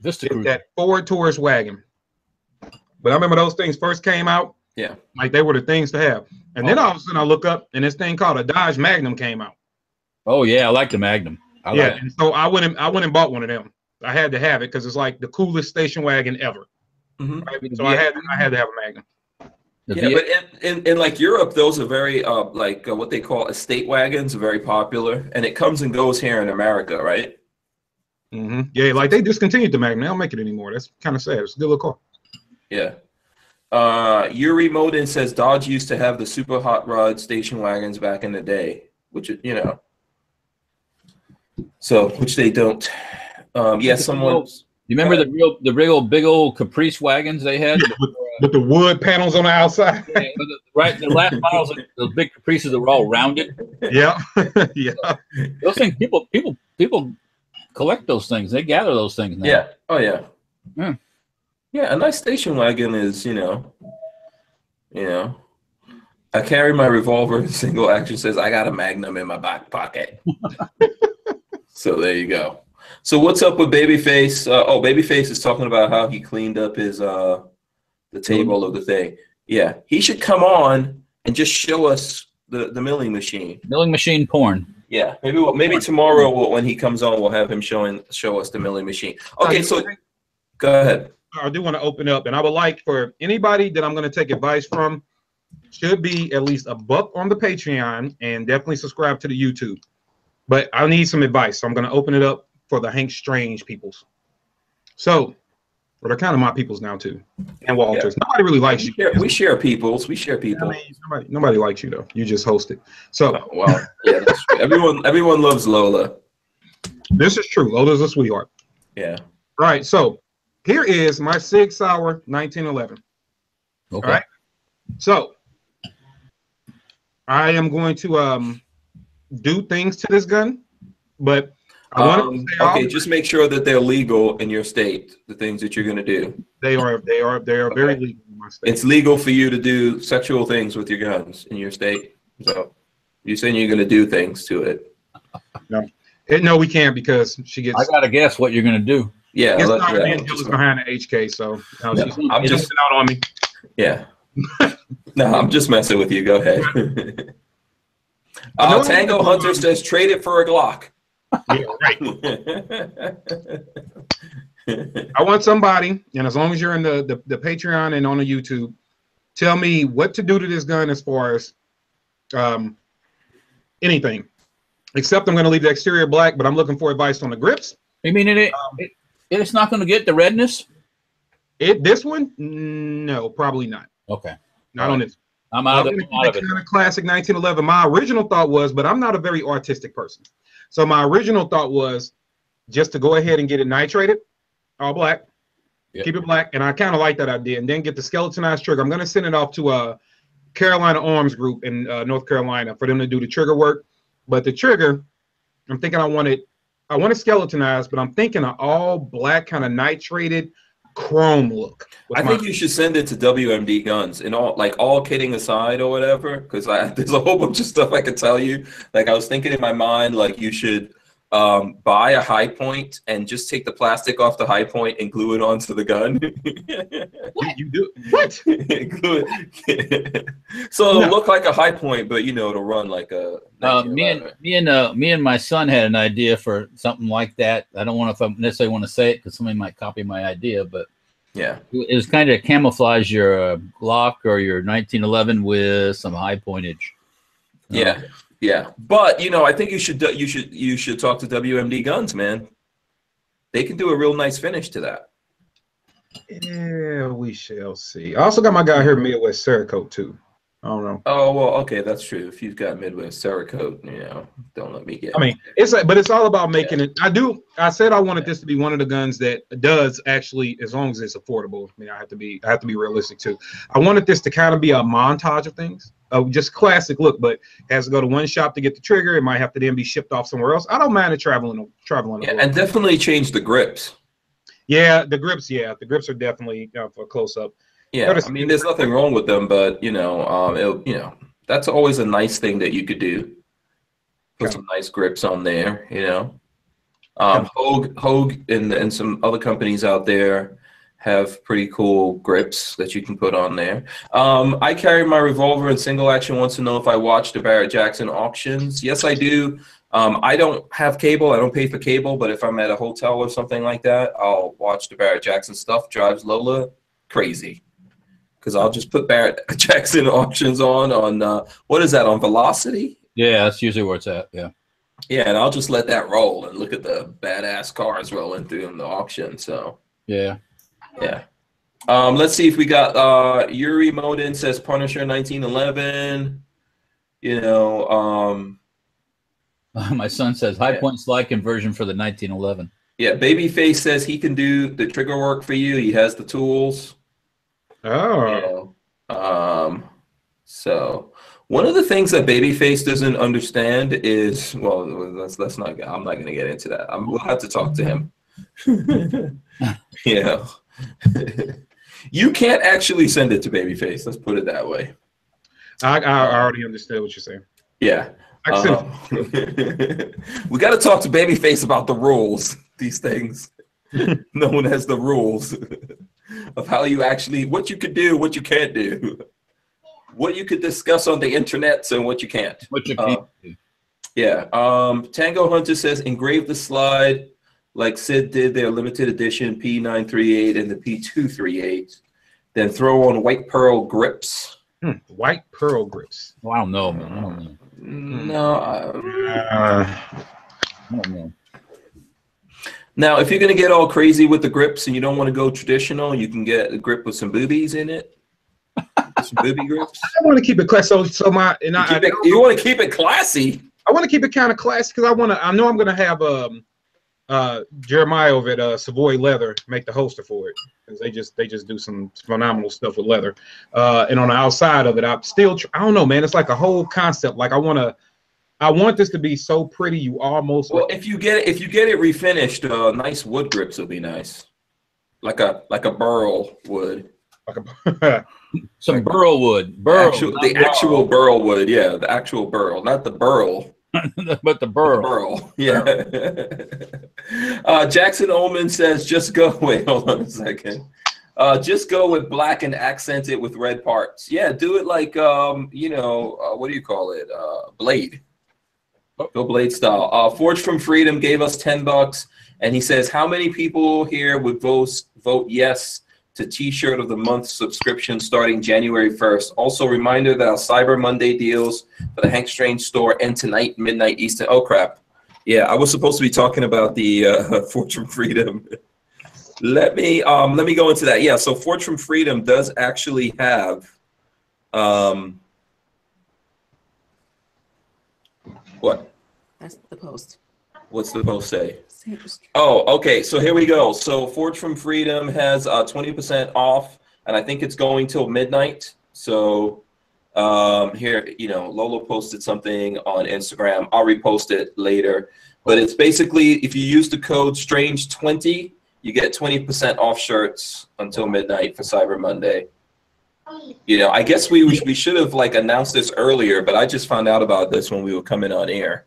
Vista Cruiser.
that Ford Taurus wagon. But I remember those things first came out.
Yeah.
Like they were the things to have. And then oh. all of a sudden I look up and this thing called a Dodge Magnum came out.
Oh yeah, I like the Magnum. I
yeah.
like.
And so I went and I went and bought one of them. I had to have it because it's like the coolest station wagon ever.
Mhm.
Right? So I had I had to have a Magnum.
Yeah, but in, in, in like Europe, those are very uh, like uh, what they call estate wagons, very popular, and it comes and goes here in America, right?
hmm Yeah, like they discontinued the Magnum. They don't make it anymore. That's kind of sad. It's a good little car.
Yeah. Uh, Yuri Modin says Dodge used to have the super hot rod station wagons back in the day, which you know. So which they don't. Um, yeah, someone.
you remember the real, the real big old Caprice wagons they had?
With the wood panels on the outside.
Yeah, the- right, the last models, those big Caprices that were all rounded.
yeah. [LAUGHS] yeah.
Those things, people, people, people collect those things. They gather those things now.
Yeah. Oh yeah.
Yeah.
Yeah, a nice station wagon is you know, you know. I carry my revolver. [LAUGHS] Single action says I got a Magnum in my back pocket. [LAUGHS] so there you go. So what's up with Babyface? Uh, oh, Babyface is talking about how he cleaned up his uh the table of the thing. Yeah, he should come on and just show us the the milling machine.
Milling machine porn.
Yeah, maybe we'll, maybe tomorrow we'll, when he comes on, we'll have him showing show us the milling machine. Okay, so go ahead.
I do want to open up, and I would like for anybody that I'm going to take advice from should be at least a buck on the Patreon and definitely subscribe to the YouTube. But I need some advice, so I'm going to open it up for the Hank Strange peoples. So, But they're kind of my peoples now too. And Walters. Nobody really likes
We
you.
share, we share peoples. We share
I
people.
mean, nobody, nobody likes you though. You just host it. So
Oh, well, yeah, that's true. Everyone, everyone loves Lola.
this is true. Lola's a sweetheart.
Yeah.
All right. So here is my Sig Sauer 1911.
Okay.
All right. So I am going to um do things to this gun, but I want
Um,
to say
okay, just make sure that they're legal in your state. The things that you're gonna do.
they are they are they are very legal in my state.
It's legal for you to do sexual things with your guns in your state. So you're saying you're gonna do things to it?
Eh, no, we can't because she gets
I gotta guess what you're gonna do.
Yeah.
it's
let-
not
yeah,
me
I'm
and Jill is
just-
behind the HK, so no,
No,
she's
I'm just
missing out on me.
yeah. [LAUGHS] no, I'm just messing with you. Go ahead. uh,
No,
Tango
no,
Hunter
no.
says trade it for a Glock.
Yeah, right. [LAUGHS] I want somebody, and as long as you're in the, the the Patreon and on the YouTube, tell me what to do to this gun as far as um anything. Except I'm going to leave the exterior black, but I'm looking for advice on the grips.
You mean it? it, it it's not gonna get the redness?
It this one, no, probably not.
Okay.
Not on this.
I'm out
I'm
of,
gonna
I'm out of it.
it kind of classic 1911. My original thought was, but I'm not a very artistic person. So my original thought was just to go ahead and get it nitrated, all black,
Yeah.
keep it black, and I kind of like that idea. And then get the skeletonized trigger. I'm gonna send it off to a Carolina Arms Group in uh, North Carolina for them to do the trigger work. But the trigger, I'm thinking I want it. I want it skeletonized, but I'm thinking an all black kind of nitrated chrome look.
I think you should send it to WMD Guns and all like all kidding aside or whatever, because I [LAUGHS] there's a whole bunch of stuff I could tell you. Like I was thinking in my mind, like you should um, buy a Hi-Point and just take the plastic off the Hi-Point and glue it onto the gun. [LAUGHS]
you, you do what? [LAUGHS]
glue it. [LAUGHS] so it'll
No.
look like a Hi-Point, but you know it'll run like a.
Uh, me and me and uh, me and my son had an idea for something like that. I don't want if I necessarily want to say it because somebody might copy my idea, but
yeah,
it was kind of camouflage your uh, Glock or your 1911 with some high pointage.
yeah, yeah. But you know, I think you should you should you should talk to WMD Guns, man. They can do a real nice finish to that.
Yeah, we shall see. I also got my guy here, Midwest Cerakote, too. I don't know.
Oh well, okay, that's true. If you've got Midwest Cerakote, you know, don't let me get.
I mean, it's like, but it's all about making it. I do. I said I wanted this to be one of the guns that does actually, as long as it's affordable. I mean, I have to be, I have to be realistic too. I wanted this to kind of be a montage of things, of just classic look, but it has to go to one shop to get the trigger. It might have to then be shipped off somewhere else. I don't mind it traveling, traveling.
yeah, and definitely change the grips.
yeah, the grips. Yeah, the grips are definitely you know, for close up.
Yeah,
Notice-
I mean, there's nothing wrong with them, but you know, um, it, you know, that's always a nice thing that you could do. Put
Yeah.
some nice grips on there, you know. Um, Hogue, Hogue, and and some other companies out there have pretty cool grips that you can put on there. Um, I carry my revolver in single action. Wants to know if I watch the Barrett Jackson auctions. Yes, I do. Um, I don't have cable. I don't pay for cable, but if I'm at a hotel or something like that, I'll watch the Barrett Jackson stuff. Drives Lola crazy because I'll just put Barrett [LAUGHS] Jackson auctions on on uh, what is that on Velocity?
Yeah, that's usually where it's at. Yeah.
Yeah, and I'll just let that roll and look at the badass cars rolling through in the auction. So
Yeah.
yeah. Um, let's see if we got uh, Yuri Modin says Punisher 1911. You know, um, [LAUGHS]
My son says high
Yeah.
point slide conversion for the 1911.
yeah, Babyface says he can do the trigger work for you. He has the tools.
Oh,
You know, um, so one of the things that Babyface doesn't understand is well, let's let's not. I'm not going to get into that. I'm, we'll have to talk to him. [LAUGHS] yeah, [LAUGHS] you can't actually send it to Babyface. Let's put it that way.
I, I already understood what you're saying.
Yeah.
I can send
Um, [LAUGHS] we got to talk to Babyface about the rules. These things known as the rules of how you actually what you could do, what you can't do, what you could discuss on the internet, and what you can't.
What you
Uh,
can't do.
Yeah. Um, Tango Hunter says engrave the slide like Sig did their limited edition P938 and the P238. Then throw on white pearl grips.
Hmm, white pearl grips.
Well, I don't know, man. I don't know.
No, I,
Uh,
I don't know.
Now, if you're gonna get all crazy with the grips and you don't want to go traditional, you can get a grip with some boobies in it. some booby grips. [LAUGHS]
I want to keep it classy. So, so my and
You,
I,
it- you want to keep it classy.
I want to keep it kind of classy because I want to. I know I'm going to have um uh Jeremiah over at uh, Savoy Leather make the holster for it because they just they just do some phenomenal stuff with leather. Uh, and on the outside of it, I'm still tr- I don't know, man. It's like a whole concept. Like I want to. I want this to be so pretty. You almost
Well, if you get it, if you get it refinished, uh, nice wood grips will be nice, like a like a burl wood.
like a, [LAUGHS]
Some burl wood, burl,
actual, the
burl,
actual burl wood, yeah, the actual burl, not the burl. [LAUGHS]
but the burl.
Burl, yeah. uh, Jackson Ullman says, "Just go." [LAUGHS] Wait, hold on a second. Uh, just go with black and accent it with red parts. Yeah, do it like um, you know, uh, what do you call it? Uh, blade. Go blade style. Uh, Forge from Freedom gave us ten bucks, and he says, "How many people here would vote vote yes to T-shirt of the month subscription starting January 1st?" Also, reminder that our Cyber Monday deals for the Hank Strange store end tonight, midnight Eastern. Oh crap! Yeah, I was supposed to be talking about the uh, [LAUGHS] Forge from Freedom. let me um, let me go into that. Yeah, so Forge from Freedom does actually have. Um, what?
That's the post.
What's the post say? Oh, okay. So here we go. So Forge from Freedom has uh, 20% off, and I think it's going till midnight. So um, here, you know, Lolo posted something on Instagram. I'll repost it later. But it's basically if you use the code Strange20, you get 20% off shirts until midnight for Cyber Monday. You know, I guess we we should have like announced this earlier, but I just found out about this when we were coming on air.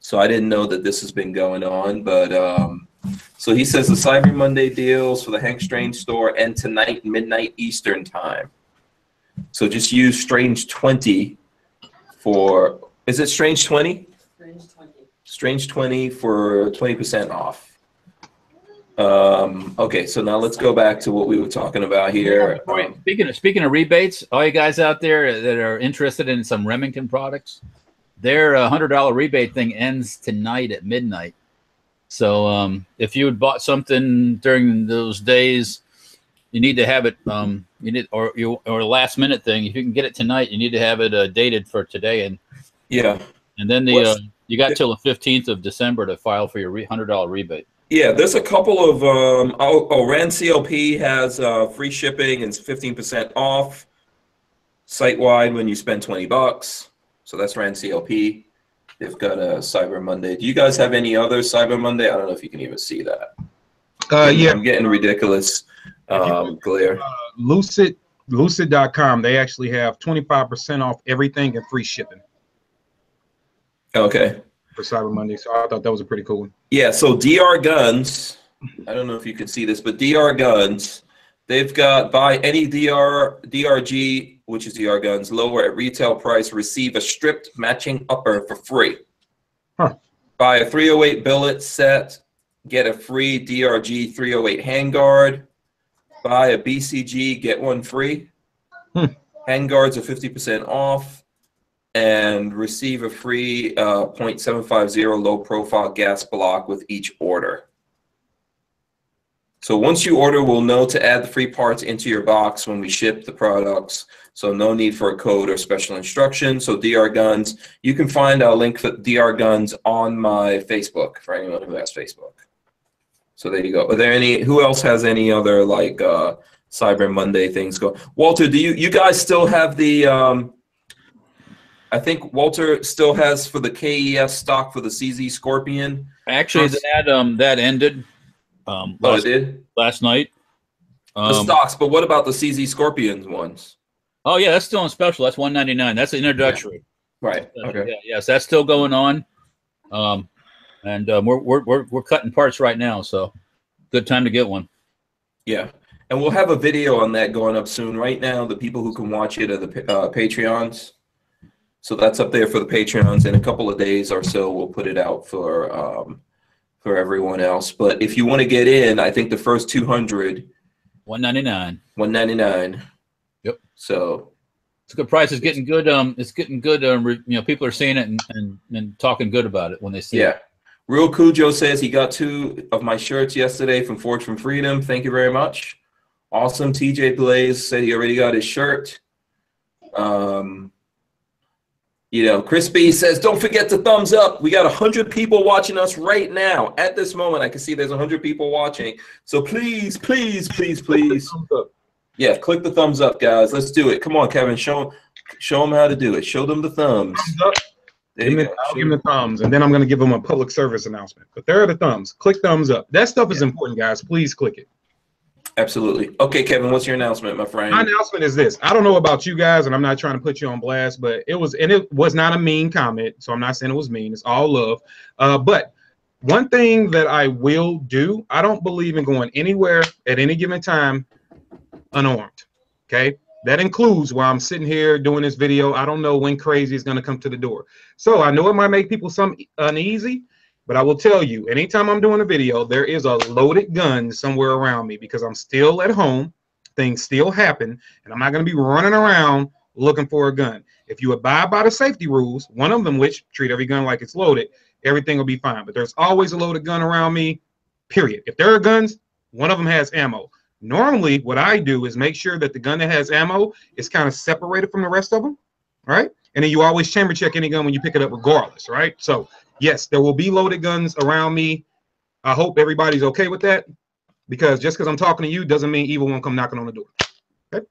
So I didn't know that this has been going on, but um, so he says the Cyber Monday deals for the Hank Strange store end tonight, midnight Eastern time. So just use Strange twenty for is it Strange twenty? Strange twenty for twenty percent off. Um, okay, so now let's go back to what we were talking about here. Um,
Speaking of speaking of rebates, all you guys out there that are interested in some Remington products, their uh, hundred dollar rebate thing ends tonight at midnight. So um, if you had bought something during those days, you need to have it. Um, you need or you or a last minute thing. If you can get it tonight, you need to have it uh, dated for today, and
yeah,
and then the uh, you got till the fifteenth of December to file for your hundred dollar rebate.
Yeah, there's a couple of um oh, oh Rand CLP has uh free shipping and 15% off site wide when you spend 20 bucks. So that's Rand CLP. They've got a Cyber Monday. Do you guys have any other Cyber Monday? I don't know if you can even see that.
uh, yeah,
I'm getting ridiculous um glare.
Lucid Lucid.com. They actually have 25% off everything and free shipping
Okay.
for Cyber Monday. So I thought that was a pretty cool one.
Yeah, so DR Guns, I don't know if you can see this, but DR Guns, they've got buy any DR DRG, which is DR Guns, lower at retail price, receive a stripped matching upper for free.
Huh.
Buy a 308 billet set, get a free DRG 308 handguard. Buy a BCG, get one free.
Hmm.
Handguards are 50% off and receive a free uh, .750 low profile gas block with each order. So once you order, we'll know to add the free parts into your box when we ship the products. So no need for a code or special instructions. So DR Guns, you can find a link for DR Guns on my Facebook for anyone who has Facebook. So there you go. Are there any? Who else has any other like uh, Cyber Monday things go? Walter, do you you guys still have the? Um, I think Walter still has for the KES stock for the CZ Scorpion.
Actually, that um that ended um
Oh, it
last,
did
last night.
the
Um,
stocks, but what about the CZ Scorpions ones?
oh yeah, that's still on special. That's one ninety nine. That's introductory.
Right.
Uh,
Okay.
Yeah, yes, that's still going on. Um, and um, we're, we're we're we're cutting parts right now, so good time to get one.
Yeah. And we'll have a video on that going up soon. Right now, the people who can watch it are the uh, Patreons. So that's up there for the Patreons. In a couple of days or so, we'll put it out for um, for everyone else. But if you want to get in, I think the first 200,
One ninety nine.
199.
Yep.
So
It's a good price. It's getting good. Um, it's getting good. Um, re- you know, people are seeing it and, and, and talking good about it when they see
yeah.
it. Yeah.
Real Cujo says he got two of my shirts yesterday from Forge from Freedom. Thank you very much. Awesome. TJ Blaze said he already got his shirt. Um, you know, Chris B says, don't forget to thumbs up. We got 100 people watching us right now. At this moment, I can see there's 100 people watching. So please, please, please, please. Yeah, click the thumbs up, guys. Let's do it. Come on, Kevin. Show them, show them how to do it. Show them the thumbs.
Thumbs.
There
Give me- I'll give them the thumbs, and then I'm going to give them a public service announcement. But there are the thumbs. Click thumbs up. That stuff is important, guys. Please click it.
Absolutely. Okay, Kevin, what's your announcement, my friend?
My announcement is this. I don't know about you guys, and I'm not trying to put you on blast, but it was, and it was not a mean comment. So I'm not saying it was mean. It's all love. Uh, but one thing that I will do, I don't believe in going anywhere at any given time unarmed. Okay. That includes while I'm sitting here doing this video. I don't know when crazy is going to come to the door. So I know it might make people some uneasy, but I will tell you, anytime I'm doing a video, there is a loaded gun somewhere around me because I'm still at home. Things still happen, and I'm not going to be running around looking for a gun. If you abide by the safety rules, one of them which treat every gun like it's loaded, everything will be fine. But there's always a loaded gun around me. Period. If there are guns, one of them has ammo. Normally, what I do is make sure that the gun that has ammo is kind of separated from the rest of them, right? And then you always chamber check any gun when you pick it up, regardless, right? So yes, there will be loaded guns around me. I hope everybody's okay with that, because just because I'm talking to you doesn't mean evil won't come knocking on the door. Okay?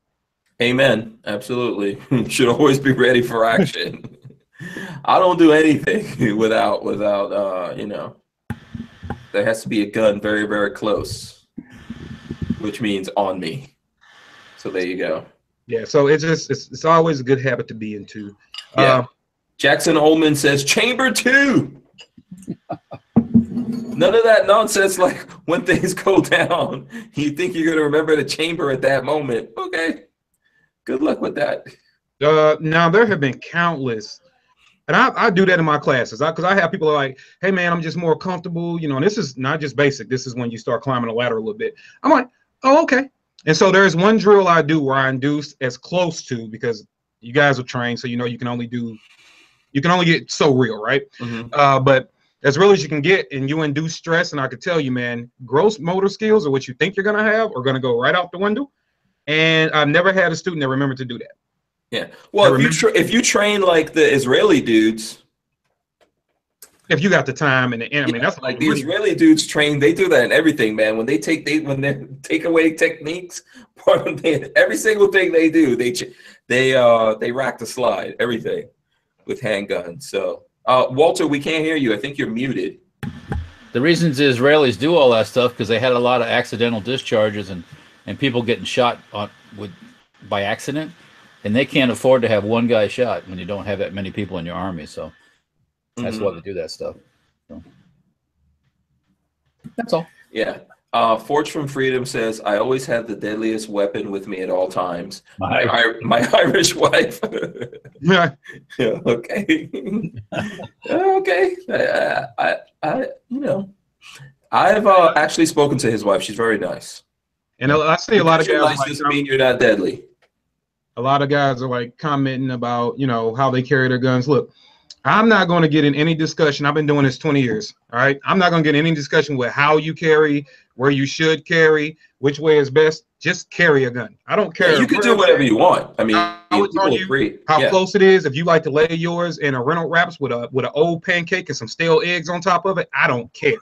Amen. Absolutely. [LAUGHS] Should always be ready for action. [LAUGHS] I don't do anything [LAUGHS] without without uh, you know, there has to be a gun very, very close, which means on me. So there you go.
Yeah, so it's just it's, it's always a good habit to be into.
Yeah.
Uh,
Jackson Holman says chamber two. None of that nonsense like when things go down, you think you're gonna remember the chamber at that moment. Okay. Good luck with that.
Uh, now there have been countless, and I, I do that in my classes because I, have people like, "Hey man, I'm just more comfortable," you know. And this is not just basic. This is when you start climbing a ladder a little bit. I'm like, "Oh, okay." And so there's one drill I do where I induce as close to because you guys are trained, so you know you can only do, you can only get so real, right?
Mhm.
Uh, but as real as you can get, and you induce stress, and I could tell you, man, gross motor skills or what you think you're gonna have are gonna go right out the window. And I've never had a student that remembered to do that.
Yeah. Well, if you tra- if you train like the Israeli dudes,
If you got the time and the, I mean, that's
like the Israeli dudes train, they do that in everything, man. When they take they when they [LAUGHS] take away techniques, [LAUGHS] part of every single thing they do, they they uh they rack the slide, everything with handguns. So, uh, Walter, we can't hear you. I think you're muted.
The reasons the Israelis do all that stuff because they had a lot of accidental discharges and and people getting shot on with by accident, and they can't afford to have one guy shot when you don't have that many people in your army. So that's
Mhm.
why they do that stuff. So. That's all.
Yeah. Uh, Forge from Freedom says, "I always have the deadliest weapon with me at all times. My,
My,
my [LAUGHS] Irish wife."
Yeah. [LAUGHS]
Yeah, okay. [LAUGHS] okay. I, I, I, you know, I've uh, actually spoken to his wife. She's very nice.
And I I see a lot of guys like,
doesn't mean you're not deadly.
a lot of guys are like commenting about you know how they carry their guns. Look, I'm not going to get in any discussion. I've been doing this 20 years. All right, I'm not going to get in any discussion with how you carry, where you should carry, which way is best. Just carry a gun. I don't care.
Yeah, you can do whatever you want. I mean,
I would
people
tell you
agree.
How
yeah.
close it is. If you like to lay yours in a rental wraps with a with an old pancake and some stale eggs on top of it, I don't care.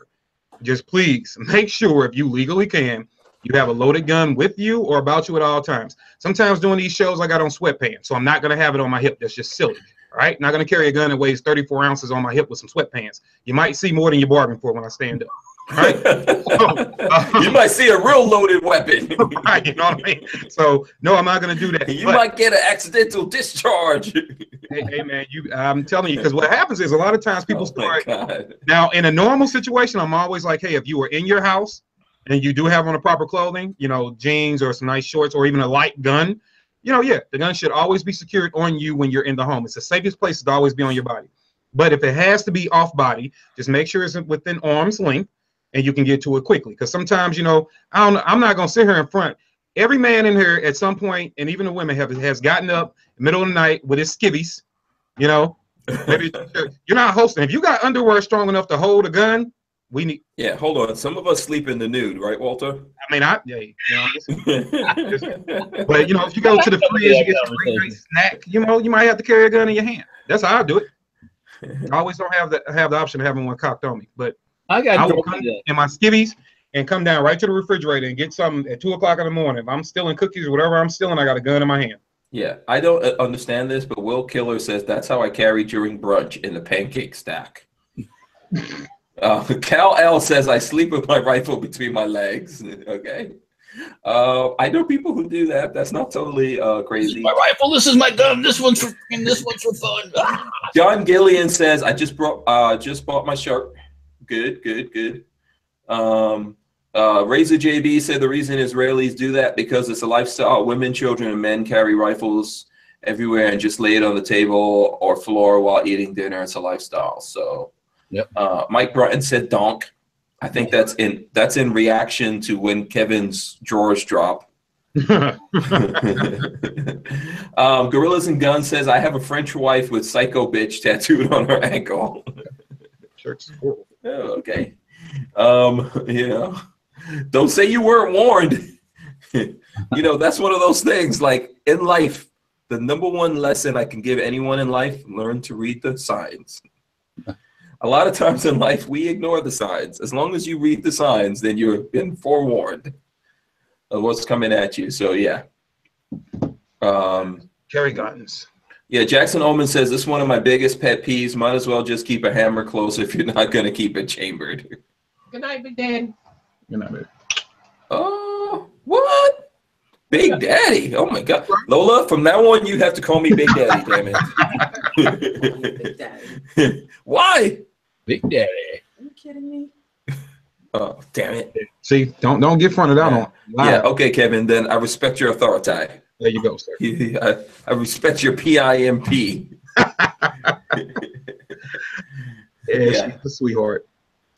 Just please [LAUGHS] make sure if you legally can, you have a loaded gun with you or about you at all times. Sometimes doing these shows, I got on sweatpants, so I'm not gonna have it on my hip. That's just silly. All right, not gonna carry a gun that weighs 34 ounces on my hip with some sweatpants. You might see more than you bargained for when I stand up. Right? [LAUGHS]
Um, you might see a real loaded weapon. [LAUGHS]
right, you know what I mean? So no, I'm not gonna do that.
you
But-
might get an accidental discharge. [LAUGHS]
hey, hey, man, you I'm telling you, because what happens is a lot of times people
oh
start Now, in a normal situation, I'm always like, hey, if you were in your house and you do have on the proper clothing, you know, jeans or some nice shorts or even a light gun, you know, yeah, the gun should always be secured on you when you're in the home. It's the safest place to always be on your body. But if it has to be off body, just make sure it's within arm's length and you can get to it quickly. Because sometimes, you know, I don't I'm not gonna sit here in front. Every man in here at some point, and even the women have has gotten up middle of the night with his skivvies, you know, Maybe [LAUGHS] you're not hosting. If you got underwear strong enough to hold a gun, we need.
yeah, hold on. Some of us sleep in the nude, right, Walter?
I mean, I yeah, you know, [LAUGHS] but you know, if you go to the fridge, you get some late night snack. You know, you might have to carry a gun in your hand. That's how I do it. I always don't have the have the option of having one cocked on me, but
I got
I will come in my skivvies and come down right to the refrigerator and get something at two o'clock in the morning. If I'm stealing cookies or whatever I'm stealing, I got a gun in my hand.
Yeah, I don't uh, understand this, but Will Killer says that's how I carry during brunch in the pancake stack. [LAUGHS] uh, [LAUGHS] Cal L says I sleep with my rifle between my legs. [LAUGHS] Okay. Uh, I know people who do that. That's not totally uh, crazy.
my rifle. This is my gun. This one's for and this one's for fun. Ah! [LAUGHS]
John Gillian says I just brought uh, just bought my shirt. Good, good, good. Um, uh, Razor JB said the reason Israelis do that because it's a lifestyle. Women, children, and men carry rifles everywhere and just lay it on the table or floor while eating dinner. It's a lifestyle. So,
Yep.
Uh, Mike Broughton said donk. I think that's in that's in reaction to when Kevin's drawers drop. [LAUGHS] [LAUGHS] um, Gorillas and Guns says I have a French wife with psycho bitch tattooed on her ankle. [LAUGHS]
Cool.
Oh, okay. Um, you know, don't say you weren't warned. you know, that's one of those things. Like in life, the number one lesson I can give anyone in life: learn to read the signs. A lot of times in life, we ignore the signs. As long as you read the signs, then you've been forewarned of what's coming at you. So yeah. Um,
Carry guns.
yeah, Jackson Ullman says this is one of my biggest pet peeves. Might as well just keep a hammer close if you're not going to keep it chambered.
Good night, Big Daddy.
You know, man.
Oh, what? Big Daddy. Oh my God. Lola, from now on, you have to call me Big Daddy, damn [LAUGHS]
Big
it.
Daddy. [LAUGHS]
Why?
Big Daddy.
Are you kidding me? [LAUGHS]
Oh, damn it.
See, don't don't get fronted out
Yeah.
on.
Yeah, okay, Kevin, then I respect your authority.
There you go, sir. [LAUGHS]
I, I respect your PIMP. [LAUGHS]
Yeah,
Yeah.
she's a sweetheart.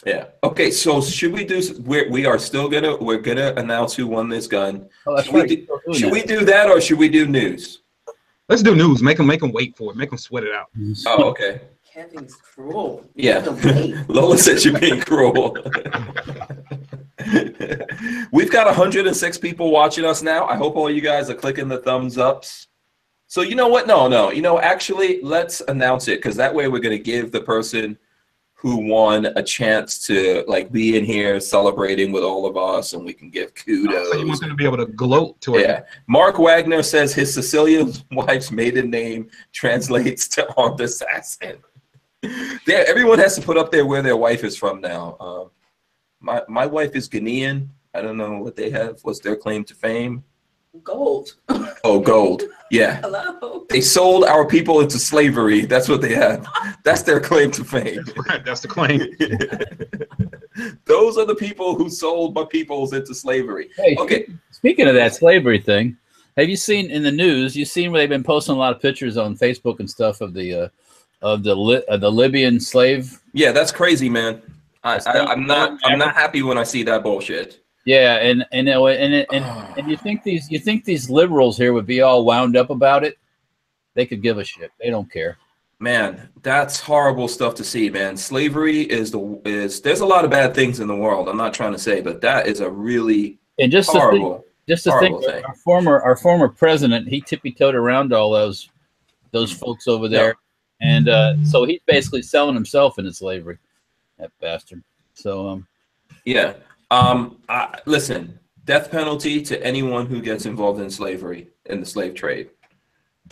Yeah. Okay, so should we do, we're, we are still gonna, we're gonna announce who won this gun.
Oh, that's
Should we do-
You're still doing
Should
that.
we do that or should we do news?
Let's do news. Make them make them wait for it. Make them sweat it out.
Oh, okay.
Kevin's cruel.
Yeah. [LAUGHS] Lola said you're being cruel. [LAUGHS] We've got 106 people watching us now. I hope all you guys are clicking the thumbs ups. So you know what? No, no. You know, actually, let's announce it because that way we're going to give the person who won a chance to like be in here celebrating with all of us, and we can give
So you
kudos.
want them to be able to gloat to it.
Yeah. Mark Wagner says his Sicilian [LAUGHS] wife's maiden name translates to armed assassin. [LAUGHS] There, everyone has to put up there where their wife is from now. Um, my my wife is Ghanaian. I don't know what they have. What's their claim to fame?
Gold. [LAUGHS]
Oh, gold. Yeah. [LAUGHS]
Hello.
They sold our people into slavery. That's what they have. That's their claim to fame.
That's the claim.
Those are the people who sold my peoples into slavery.
Hey,
Okay.
Speaking of that slavery thing, have you seen in the news? You've seen where they've been posting a lot of pictures on Facebook and stuff of the uh, of the Li- uh, the Libyan slave.
Yeah, that's crazy, man. I, I, I'm not. I'm not happy when I see that bullshit.
Yeah, and and it- and it- and, [SIGHS] and you think these you think these liberals here would be all wound up about it? They could give a shit. They don't care.
Man, that's horrible stuff to see, man. Slavery is the is there's a lot of bad things in the world. I'm not trying to say, but that is a really
And just to think,
horrible.
just to think,
horrible thing.
our former our former president, he tippy toed around all those those folks over there, and uh, so he's basically selling himself into slavery. That bastard. So um,
Yeah. Um. I, listen, death penalty to anyone who gets involved in slavery in the slave trade.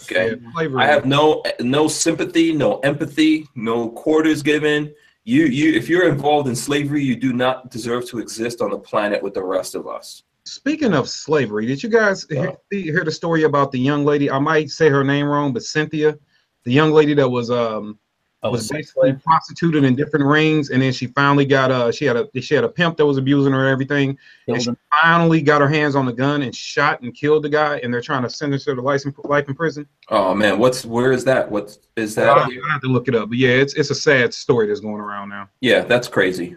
Okay.
Slavery.
I have no no sympathy, no empathy, no quarters given. You you if you're involved in slavery, you do not deserve to exist on the planet with the rest of us.
Speaking of slavery, did you guys hear, hear the story about the young lady? I might say her name wrong, but Cynthia, the young lady that was um
oh,
was basically
slave?
prostituted in different rings, and then she finally got uh she had a she had a pimp that was abusing her and everything.
Killed
And she
him.
finally got her hands on the gun and shot and killed the guy, and they're trying to sentence her to life in, life in prison.
Oh man, what's where is that? What is
I
that?
I have to look it up, but yeah, it's it's a sad story that's going around now.
Yeah, that's crazy.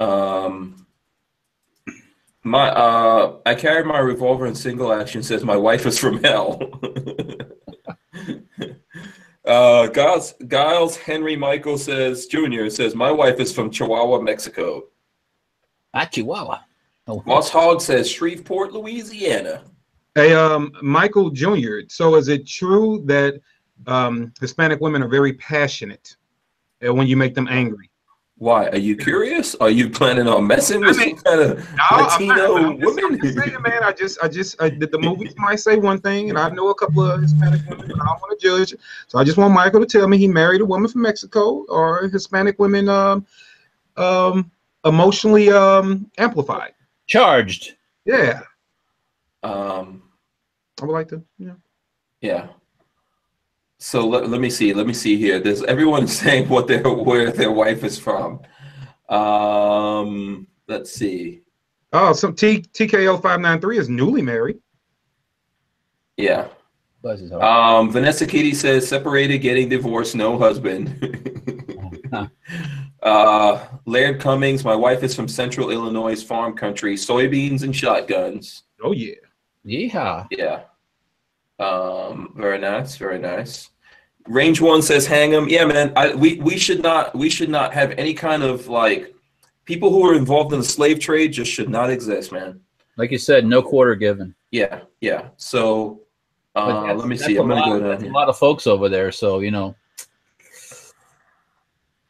Um, my uh, I carried my revolver in single action. Says my wife is from hell. [LAUGHS] Uh, Giles, Giles Henry Michael says Jr. says my wife is from Chihuahua, Mexico.
Ah, Chihuahua. Oh,
Moss Hog says Shreveport, Louisiana.
Hey, um, Michael Jr. So is it true that um, Hispanic women are very passionate uh, when you make them angry?
Why? Are you curious? Are you planning on messing with
I mean,
some kind of
No,
Latino
I'm just- I'm
women?
just saying, man. I just, I just, I, the, the [LAUGHS] movies might say one thing, and I know a couple of Hispanic women, and I don't want to judge. So I just want Michael to tell me he married a woman from Mexico, or Hispanic women, um, um, emotionally um amplified.
charged.
Yeah,
Um,
I would like to. Yeah.
yeah. So let, let me see. Let me see here. There's everyone [LAUGHS] saying what their where their wife is from. Um, let's see.
Oh, some T TKO five nine three is newly married.
Yeah.
Bless his heart.
Um, Vanessa Kitty says separated, getting divorced, no husband. [LAUGHS] uh, Laird Cummings, my wife is from Central Illinois farm country, soybeans and shotguns.
Oh yeah.
Yeehaw.
Yeah. Um, very nice, very nice. Range one says hang 'em. Yeah, man. I, we we should not we should not have any kind of like people who are involved in the slave trade just should not exist, man.
Like you said, no quarter given.
Yeah, yeah. So uh, let me see.
a
I'm gonna
lot-
go down
that's
here.
A lot of folks over there, so you know.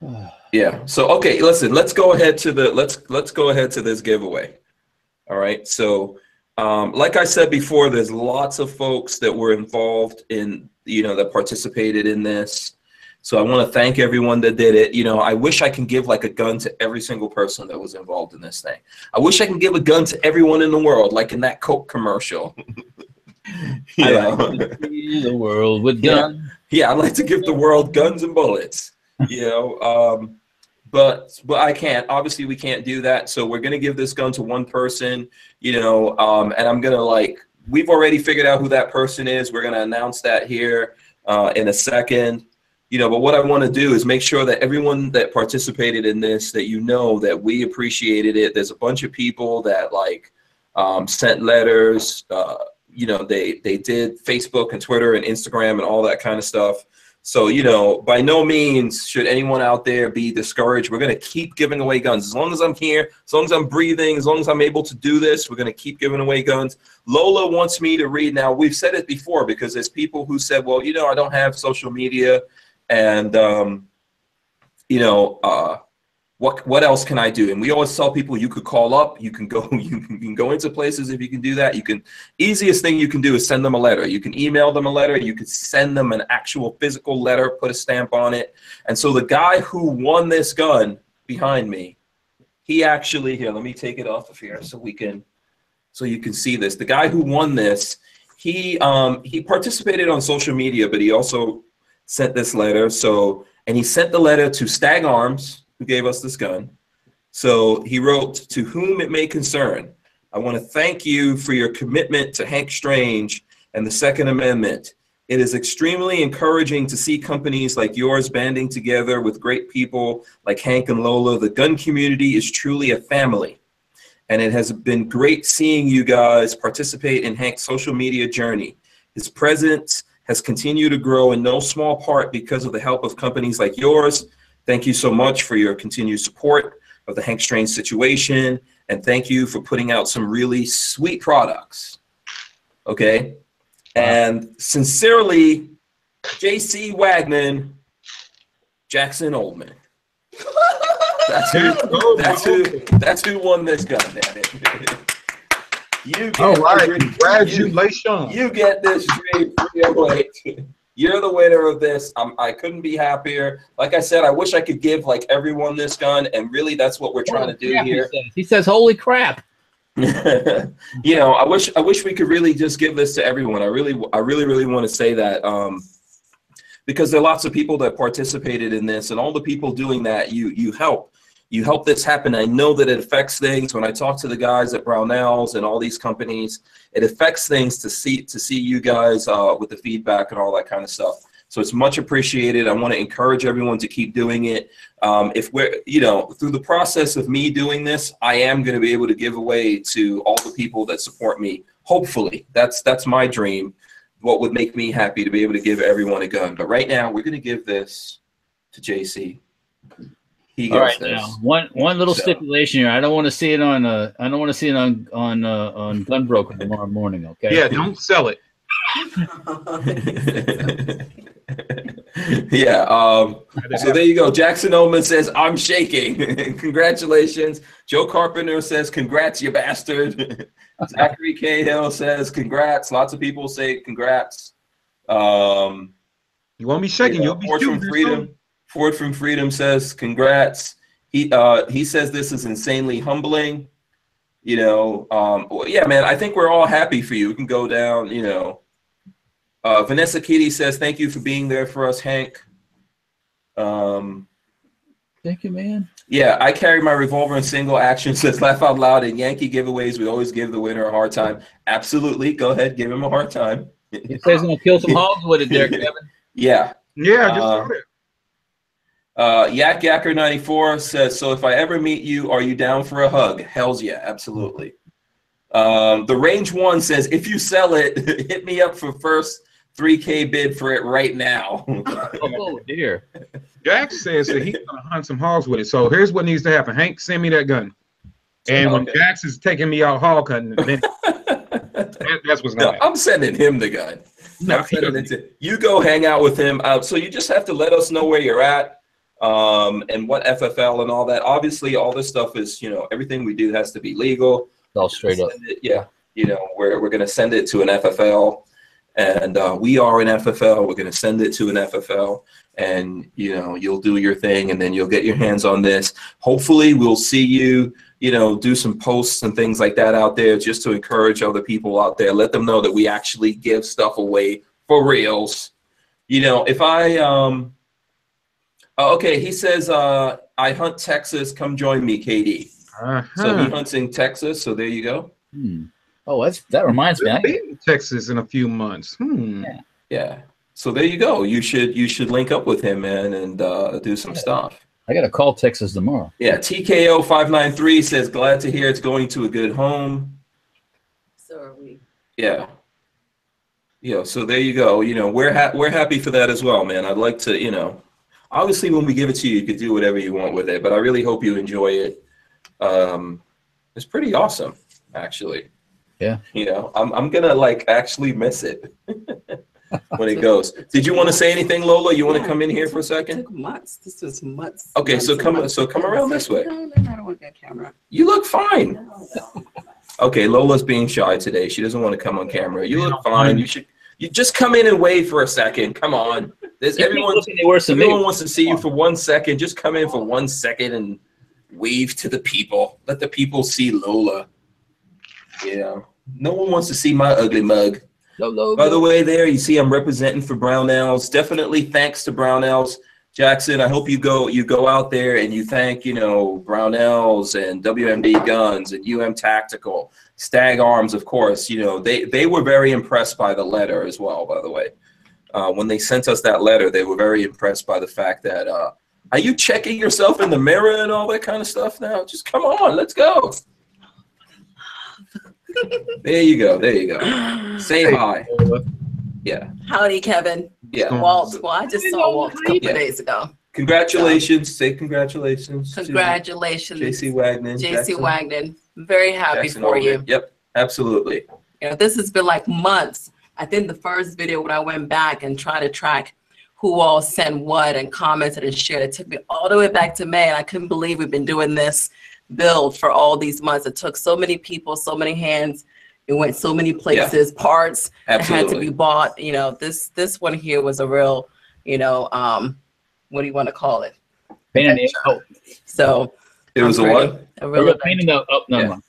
[SIGHS]
Yeah. So okay, listen, let's go ahead to the let's let's go ahead to this giveaway. All right. So um, like I said before, there's lots of folks that were involved in you know that participated in this. So I want to thank everyone that did it. You know, I wish I can give like a gun to every single person that was involved in this thing. I wish I can give a gun to everyone in the world, like in that Coke commercial. [LAUGHS] you know?
like [LAUGHS] the world with
Yeah.
guns.
yeah, I'd like to give the world guns and bullets, you know. Um, but but I can't. Obviously, we can't do that. So we're gonna give this gun to one person, you know. Um, and I'm gonna like we've already figured out who that person is. We're gonna announce that here uh, in a second, you know. But what I want to do is make sure that everyone that participated in this, that you know that we appreciated it. There's a bunch of people that like um, sent letters. Uh, you know, they they did Facebook and Twitter and Instagram and all that kind of stuff. So, you know, by no means should anyone out there be discouraged. We're going to keep giving away guns. As long as I'm here, as long as I'm breathing, as long as I'm able to do this, we're going to keep giving away guns. Lola wants me to read. Now, we've said it before because there's people who said, well, you know, I don't have social media. And, um, you know, uh, what what else can I do? And we always tell people you could call up, you can go, [LAUGHS] you can, you can go into places if you can do that. You can easiest thing you can do is send them a letter. You can email them a letter. You could send them an actual physical letter, put a stamp on it. And so the guy who won this gun behind me, he actually here. Let me take it off of here so we can, so you can see this. The guy who won this, he um he participated on social media, but he also sent this letter. So and he sent the letter to Stag Arms, who gave us this gun. So he wrote, "To whom it may concern." I want to thank you for your commitment to Hank Strange and the Second Amendment. It is extremely encouraging to see companies like yours banding together with great people like Hank and Lola. The gun community is truly a family. And it has been great seeing you guys participate in Hank's social media journey. His presence has continued to grow in no small part because of the help of companies like yours. Thank you so much for your continued support of the Hank Strange situation and thank you for putting out some really sweet products. Okay. And sincerely, JC Wagman, Jackson Oldman. That's who, that's who, that's who won this gun, damn it. You get
All right. Congratulations.
You, you get this dream 308. You're the winner of this. I'm, I couldn't be happier. Like I said, I wish I could give like everyone this gun, and really, that's what we're trying to do
Crap, he
here.
says. He says, "Holy crap!" [LAUGHS]
you know, I wish I wish we could really just give this to everyone. I really, I really, really want to say that um, because there are lots of people that participated in this, and all the people doing that, you you help, you help this happen. I know that it affects things. When I talk to the guys at Brownells and all these companies, it affects things to see to see you guys uh, with the feedback and all that kind of stuff. So it's much appreciated. I want to encourage everyone to keep doing it. Um, if we're, you know, through the process of me doing this, I am going to be able to give away to all the people that support me. Hopefully, that's that's my dream. what would make me happy to be able to give everyone a gun. But right now, we're going to give this to JC. He gets
All right,
this.
now one one little
So-
stipulation here. I don't want to see it on uh I don't want to see it on on uh, on Gunbroker tomorrow morning. Okay.
Yeah, don't sell it. [LAUGHS]
yeah. Um, so there you go. Jackson Oman says, I'm shaking. [LAUGHS] Congratulations. Joe Carpenter says, Congrats, you bastard. [LAUGHS] Zachary Cahill says, Congrats. Lots of people say congrats. Um,
You won't be shaking.
yeah,
You'll be
Ford
shooting
from Freedom.
Something.
Ford from Freedom says, Congrats. He uh, he says this is insanely humbling. You know, um, well, yeah, man. I think we're all happy for you. We can go down. You know, uh, Vanessa Kitty says, "Thank you for being there for us, Hank." Um,
Thank you, man.
yeah, I carry my revolver in single action. [LAUGHS] Says laugh out loud. In Yankee giveaways, we always give the winner a hard time. Absolutely, go ahead, give him a hard time.
He says he's gonna kill some [LAUGHS] hogs with it, there, Kevin.
Yeah.
Yeah, I just
Uh,
saw that.
Uh, Yak Yacker 94 says, So if I ever meet you, are you down for a hug? Hells yeah, absolutely. Um, the Range One says, If you sell it, [LAUGHS] hit me up for first 3K bid for it right now. [LAUGHS]
Oh dear.
Jack says that he's gonna hunt some hogs with it. So here's what needs to happen. Hank, send me that gun. And when
Okay.
Jax is taking me out hog hunting, then [LAUGHS] that, that's what's gonna happen.
I'm sending him the gun.
No,
I'm sending it to- you go hang out with him. Uh, so you just have to let us know where you're at um, and what FFL and all that. Obviously, all this stuff is, you know, everything we do has to be legal.
All straight up.
It- yeah, you know, we're we're gonna send it to an FFL, and uh, we are an FFL. We're gonna send it to an FFL, and you know, you'll do your thing, and then you'll get your hands on this. Hopefully, we'll see you. You know, do some posts and things like that out there, just to encourage other people out there. Let them know that we actually give stuff away for reals. You know, if I um. Oh, okay, he says, uh, I hunt Texas. Come join me, KD. So
Uh-huh.
he hunts in Texas. So there you go.
Hmm. Oh, that's that reminds me.
We'll
I,
be in Texas in a few months. Hmm.
Yeah. So there you go. You should you should link up with him, man, and uh, do some stuff.
I gotta call Texas tomorrow.
Yeah. TKO five nine three says glad to hear it's going to a good home.
So are we.
Yeah. Yeah. So there you go. You know we're ha- we're happy for that as well, man. I'd like to you know, obviously when we give it to you, you could do whatever you want with it, but I really hope you enjoy it. Um, it's pretty awesome, actually.
Yeah.
You know, I'm I'm gonna like actually miss it. [LAUGHS] when it goes. Did you want to say anything, Lola? You want to
Yeah,
come in here
it
for a
took-
second?
Took months. This was months.
Okay,
months
so come-
months.
so come around this way.
No, no, no, I don't want that camera.
You look fine.
No, no.
Okay, Lola's being shy today. She doesn't want to come on camera. You
You
look fine.
fine.
You should you just come in and wave for a second. Come on. There's
You
everyone
look any worse than me.
everyone wants to see you for one second. Just come in for one second and wave to the people. Let the people see Lola. Yeah. No one wants to see my ugly mug.
Go,
By the way, there you see I'm representing for Brownells. Definitely thanks to Brownells. Jackson, I hope you go you go out there and you thank, you know, Brownells and WMD Guns and UM Tactical, Stag Arms, of course. You know, they they were very impressed by the letter as well, by the way. Uh, when they sent us that letter, they were very impressed by the fact that uh, are you checking yourself in the mirror and all that kind of stuff now? Just come on, let's go. [LAUGHS] There you go. There you go. Say hi. Yeah.
Howdy, Kevin.
Yeah.
Walt. Well, I just saw Walt a couple
Yeah.
days ago.
Congratulations. Say congratulations.
Congratulations,
JC Wagner.
JC Wagner. Very happy
Jackson
for you.
Yep. Absolutely.
You know, this has been like months. I think the first video when I went back and tried to track who all sent what and commented and shared, it took me all the way back to May. And I couldn't believe we've been doing this build for all these months. It took so many people, so many hands. It went so many places, parts that had to be bought. You know, this this one here was a real, you know, um, what do you want to call it?
Pain in the
So
It was a
I'm
what?
a
a
real
real pain in the oh no,
Yeah.
no.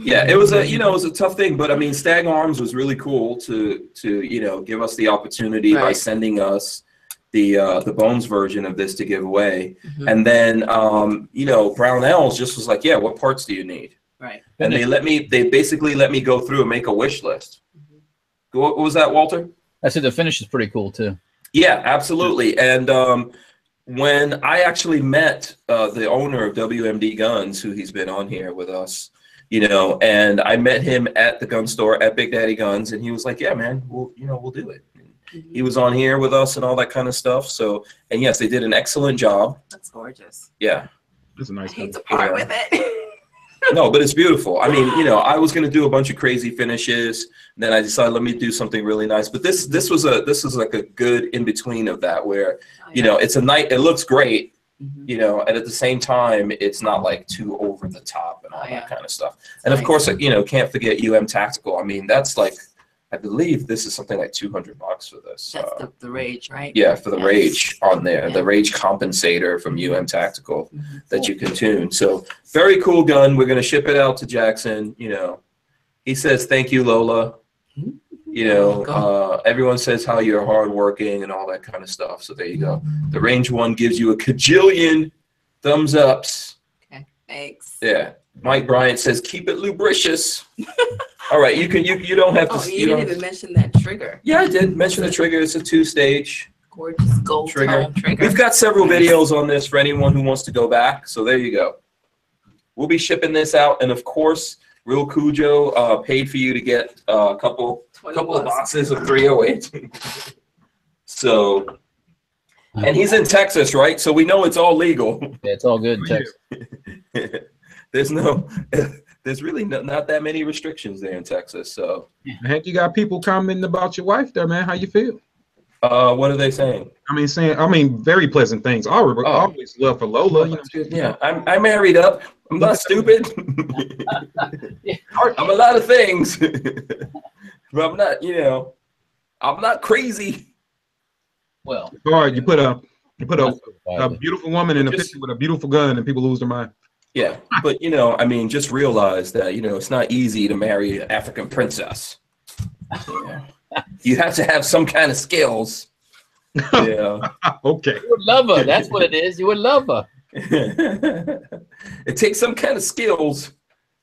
Yeah, it was a you know it was a tough thing, but I mean Stag Arms was really cool to to you know give us the opportunity by sending us the uh, the Bones version of this to give away,
Mhm.
and then um, you know Brownells just was like, yeah, what parts do you need?
right.
And they let me they basically let me go through and make a wish list. What what was that, Walter?
I said the finish is pretty cool too.
Yeah, absolutely. And um, when I actually met uh, the owner of WMD Guns, who he's been on here with us, you know. And I met him at the gun store at Big Daddy Guns, and he was like, "Yeah, man, we'll you know we'll do it." And
Mhm.
he was on here with us and all that kind of stuff. So, and yes, they did an excellent job.
That's gorgeous.
Yeah.
it's a nice
hate
gun.
to part
Yeah.
with it. [LAUGHS]
No, but it's beautiful. I mean, you know, I was gonna do a bunch of crazy finishes. Then I decided let me do something really nice. But this this was a this is like a good in between of that where you know it's a night. It looks great,
Mhm.
you know, and at the same time, it's not like too over the top and all
Oh, yeah.
that kind of stuff. And of course, you know, can't forget UM Tactical. I mean, that's like, I believe this is something like two hundred bucks for this.
That's
Uh,
the, the rage, right?
yeah, for the
Yes.
Rage on there,
Yeah.
the Rage compensator from UM Tactical
Mhm.
that you can tune. So very cool gun. We're gonna ship it out to Jackson. You know, he says thank you, Lola. You know, uh, everyone says how you're hardworking and all that kind of stuff. So there you go. The range one gives you a cajillion thumbs ups.
Okay, thanks.
Yeah. Mike Bryant says keep it lubricious. [LAUGHS] all right, you can you you don't have to.
Oh, you,
you
didn't even mention that trigger.
yeah, I did mention the trigger. It's a two stage.
Gorgeous gold
Trigger.
trigger.
We've got several videos on this for anyone who wants to go back. So there you go. We'll be shipping this out, and of course, Real Cujo uh, paid for you to get uh, a couple
20
couple of boxes of 308. [LAUGHS] so, and he's in Texas, right? So we know it's all legal. [LAUGHS]
Yeah, it's all good in Texas. [LAUGHS]
there's no, there's really no, not that many restrictions there in Texas. So,
Hank, you got people commenting about your wife there, man. How you feel?
uh, what are they saying?
I mean, saying, I mean, very pleasant things. I always,
Oh.
always love for Lola. You know,
Yeah, I'm I married up. I'm not stupid. I'm a lot of things, but I'm not. You know, I'm not crazy.
Well,
All right, you put a you put a, a beautiful woman in a
Just-
picture with a beautiful gun, and people lose their mind.
Yeah, but you know, I mean, just realize that you know it's not easy to marry an African princess. Yeah. You have to have some kind of skills. Yeah. [LAUGHS]
okay.
you would love her. That's what it is. You would love her. [LAUGHS]
it takes some kind of skills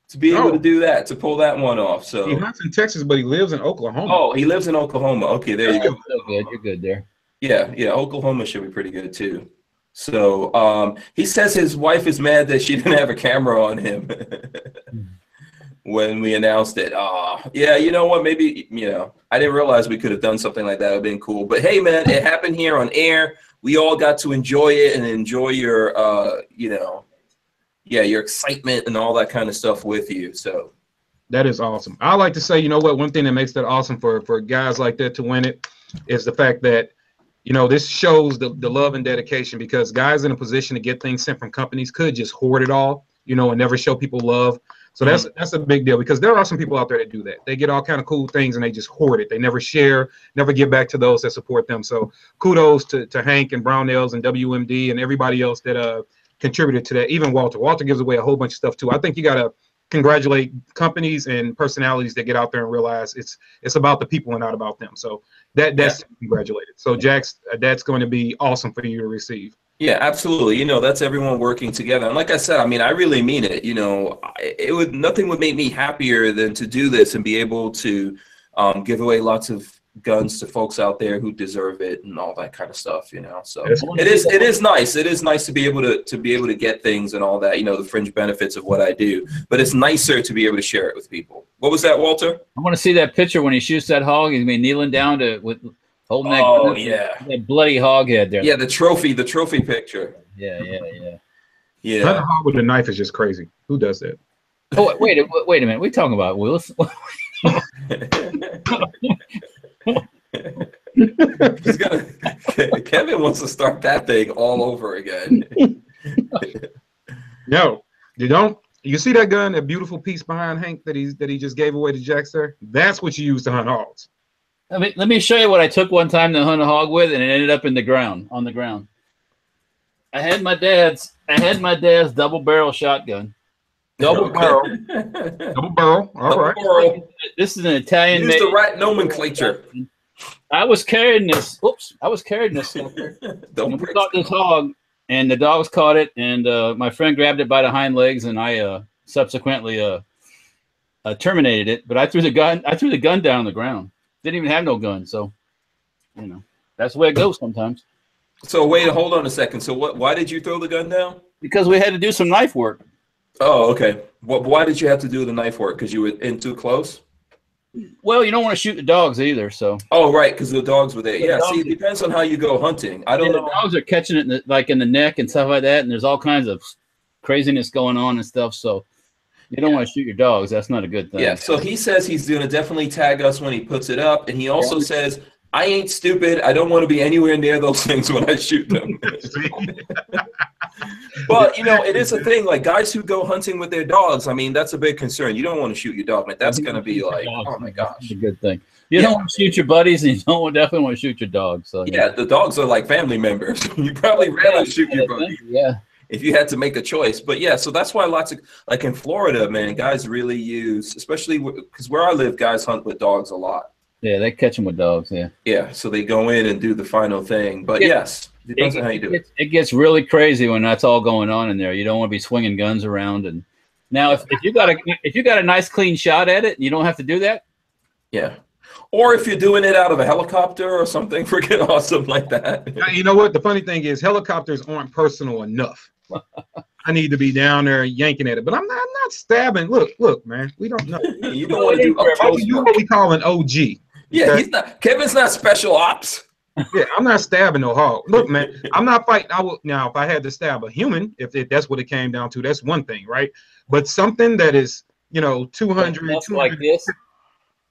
to be able
Oh.
to do that, to pull that one off.
So He
So,
hunts in Texas, but he lives in Oklahoma.
oh, he lives in Oklahoma. Okay, there you go.
So good. You're good there.
Yeah, yeah, Oklahoma should be pretty good too. So, um, he says his wife is mad that she [LAUGHS] didn't have a camera on him [LAUGHS] when we announced it. Ah, yeah, you know what? Maybe you know, I didn't realize we could have done something like that. It'd been cool. But hey, man, it happened here on air. We all got to enjoy it and enjoy your, uh, you know, yeah, your excitement and all that kind of stuff with you. So,
That is awesome. I like to say, you know what? One thing that makes that awesome for for guys like that to win it is the fact that, you know, this shows the, the love and dedication because guys in a position to get things sent from companies could just hoard it all, you know, and never show people love. So that's that's a big deal because there are some people out there that do that. They get all kind of cool things and they just hoard it. They never share, never give back to those that support them. So kudos to, to Hank and Brownells and WMD and everybody else that uh contributed to that. Even Walter. Walter gives away a whole bunch of stuff too. I think you gotta congratulate companies and personalities that get out there and realize it's it's about the people and not about them. So that that's congratulated. So Jax, uh, that's going to be awesome for you to receive.
Yeah, absolutely. You know, that's everyone working together. And like I said, I mean, I really mean it. You know, it would nothing would make me happier than to do this and be able to um, give away lots of guns to folks out there who deserve it and all that kind of stuff. You know, so it is it is nice. It is nice to be able to to be able to get things and all that. You know, the fringe benefits of what I do. But it's nicer to be able to share it with people. What was that, Walter?
I want to see that picture when he shoots that hog. He's gonna be kneeling down to with holding that,
Oh
gun,
yeah,
that bloody hog head there.
yeah. The trophy, the trophy picture.
yeah, yeah, yeah.
Hunting
Yeah.
hog with a knife is just crazy. Who does that?
Oh wait, wait, wait a minute. We talking about Willis? [LAUGHS] [LAUGHS] [LAUGHS]
He's gonna. [LAUGHS] Kevin wants to start that thing all over again. [LAUGHS]
No, you don't. You see that gun, that beautiful piece behind Hank that he that he just gave away to Jax there? That's what you use to hunt hogs.
Let me let me show you what I took one time to hunt a hog with, and it ended up in the ground on the ground. I had my dad's I had my dad's double barrel shotgun. Double barrel.
Double barrel. All right.
Barrel.
This is an Italian
Use
made.
the right nomenclature.
I was carrying this. Oops, I was carrying this. sucker.
Don't
And we
break
caught this hog, and the dogs caught it, and uh, my friend grabbed it by the hind legs, and I uh, subsequently uh, uh, terminated it. But I threw the gun. I threw the gun down on the ground. Didn't even have no gun, so you know that's the way it goes sometimes.
So wait, hold on a second. So what? Why did you throw the gun down?
Because we had to do some knife work.
Oh, okay. What? Why did you have to do the knife work? Because you were in too close.
Well, you don't want to shoot the dogs either, so
Oh, right. Because the dogs were there.
The
Yeah. See, it depends on how you go hunting. I don't
the
know.
dogs are catching it in the, like in the neck and stuff like that, and there's all kinds of craziness going on and stuff. So you don't want to shoot your dogs. That's not a good thing.
Yeah. So he says he's going to definitely tag us when he puts it up, and he also says. I ain't stupid. I don't want to be anywhere near those [LAUGHS] things when I shoot them. [LAUGHS] but you know, it is a thing. Like guys who go hunting with their dogs. I mean, that's a big concern. You don't want to shoot your dog, man. That's going to be like, oh my gosh.
That's a good thing. You
Yeah.
don't want to shoot your buddies, and you don't definitely want to shoot your dogs. So
Yeah, the dogs are like family members. [LAUGHS] you probably rather shoot your buddy
Yeah,
if you had to make a choice. But yeah, so that's why lots of like in Florida, man, guys really use, especially because where I live, guys hunt with dogs a lot.
Yeah, they catch them with dogs. Yeah,
Yeah, so they go in and do the final thing. But
Yeah.
yes, depends on how you do it.
gets, it gets really crazy when that's all going on in there. You don't want to be swinging guns around. And now, if, if you got a if you got a nice clean shot at it, you don't have to do that.
Yeah. Or if you're doing it out of a helicopter or something [LAUGHS] freaking awesome like that.
You know what? The funny thing is, helicopters aren't personal enough. I need to be down there yanking at it, but I'm not. I'm not stabbing. Look, look, man. We don't know. [LAUGHS]
You don't want to do up
I
close.
can do what we call an OG.
Yeah, he's not. Kevin's not special ops.
Yeah, I'm not stabbing no hog. Look, man, I'm not fighting. I will now. If I had to stab a human, if it, that's what it came down to, that's one thing, right? But something that is, you know, 200,
Stuff
200
like this,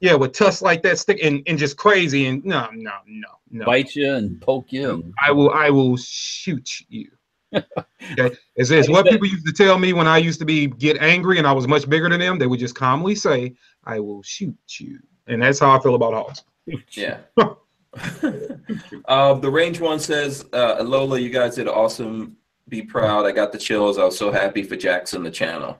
yeah, with tusks like that, stick and, and just crazy and no, no, no, no.
bite you and poke you.
I will, I will shoot you. [LAUGHS] okay, it's, it's what people used to tell me when I used to be get angry and I was much bigger than them. They would just calmly say, "I will shoot you," and that's how I feel about hogs.
Yeah. uh, [LAUGHS] the range one says, uh, Lola, you guys did awesome. Be proud. I got the chills. I was so happy for Jackson, the channel.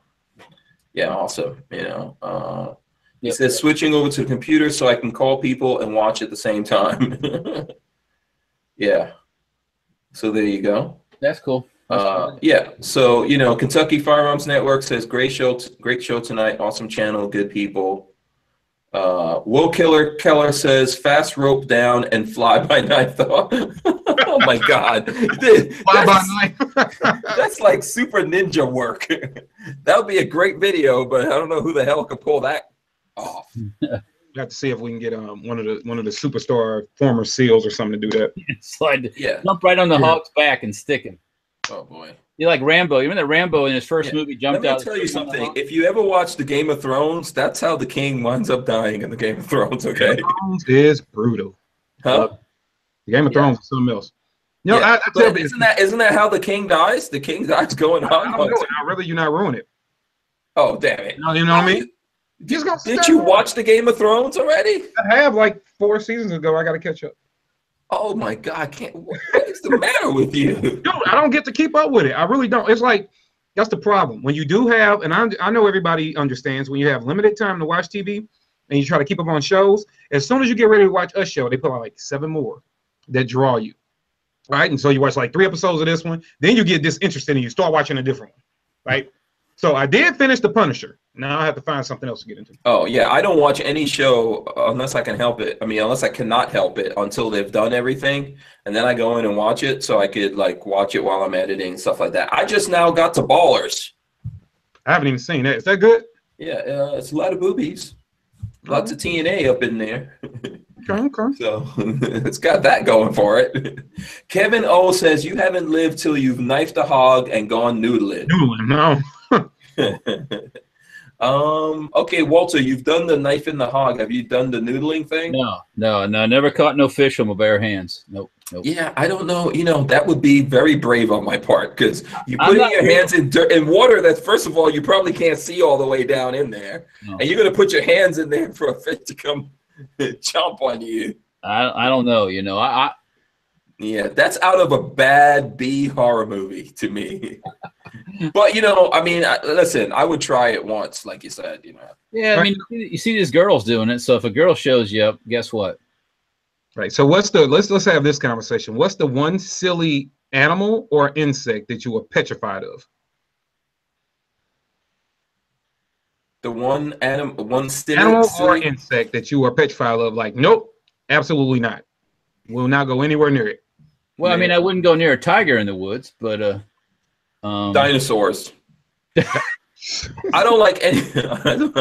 Yeah, awesome. You know, uh, he
Yep.
says switching over to the computer so I can call people and watch at the same time. [LAUGHS] yeah. So there you go.
That's cool.
Uh, yeah. So you know, Kentucky Firearms Network says great show, great show tonight. Awesome channel, good people. Uh, Will Killer Keller says fast rope down and fly by [LAUGHS] night thought. [LAUGHS] oh my God,
Fly by
that's,
night. [LAUGHS]
that's like super ninja work. that would be a great video, but I don't know who the hell could pull that off.
We have to see if we can get um one of the one of the superstar former SEALs or something to do that.
Slide,
Yeah.
jump right on the
Yeah.
hog's back and stick him.
Oh boy.
You're like Rambo. You remember that Rambo in his first
Yeah.
movie
Let
jumped
me
out?
tell you something. If you ever watch the Game of Thrones, that's how the king winds up dying in the Game of Thrones. Okay.
Thrones is brutal.
Huh?
The Game of
Yeah.
Thrones is something else. You know,
Yeah,
I, I tell
isn't that isn't that how the king dies? The king dies going
I
on.
don't know. I'd rather you not ruin it.
Oh damn it!
You know, you know what I mean? Just gonna
Did you
off.
watch the Game of Thrones already?
I have like four seasons ago. I got to catch up.
Oh my god! I can't. [LAUGHS] What is the matter with you?
Dude, I don't get to keep up with it. I really don't. It's like that's the problem. When you do have, and I, I know everybody understands when you have limited time to watch TV and you try to keep up on shows, as soon as you get ready to watch a show, they put out like seven more that draw you. Right. And so you watch like three episodes of this one, then you get disinterested and you start watching a different one. Right. So I did finish The Punisher. Now I have to find something else to get into.
Oh yeah, I don't watch any show unless I can help it. I mean, unless I cannot help it until they've done everything, and then I go in and watch it so I could like watch it while I'm editing stuff like that. I just now got to Ballers.
I haven't even seen that. Is that good?
Yeah, uh, it's a lot of boobies, lots of TNA up in there. [LAUGHS]
Okay, okay.
So [LAUGHS] it's got that going for it. [LAUGHS] Kevin O says you haven't lived till you've knifed a hog and gone noodling.
Noodling, no.
Um. Okay, Walter, you've done the knife in the hog. Have you done the noodling thing?
No, no, no. Never caught no fish with my bare hands. Nope, nope.
Yeah, I don't know. You know, that would be very brave on my part because you put your hands in dirt in water that first of all you probably can't see all the way down in there,
No.
and you're gonna put your hands in there for a fish to come [LAUGHS] jump on you.
I, I don't know. You know, I, I
Yeah, that's out of a bad B horror movie to me. [LAUGHS] but you know, I mean, I, listen, I would try it once, like you said. You know,
yeah. I mean, you see- these girls doing it. So if a girl shows you up, guess what?
Right. So what's the let's let's have this conversation. What's the one silly animal or insect that you were petrified of?
the one animal, one silly,
Animal or
silly-
insect that you were petrified of? Like, nope, absolutely not. Will not go anywhere near it.
Well, I mean, I wouldn't go near a tiger in the woods, but uh, um,
dinosaurs. I don't like any. I [LAUGHS] don't,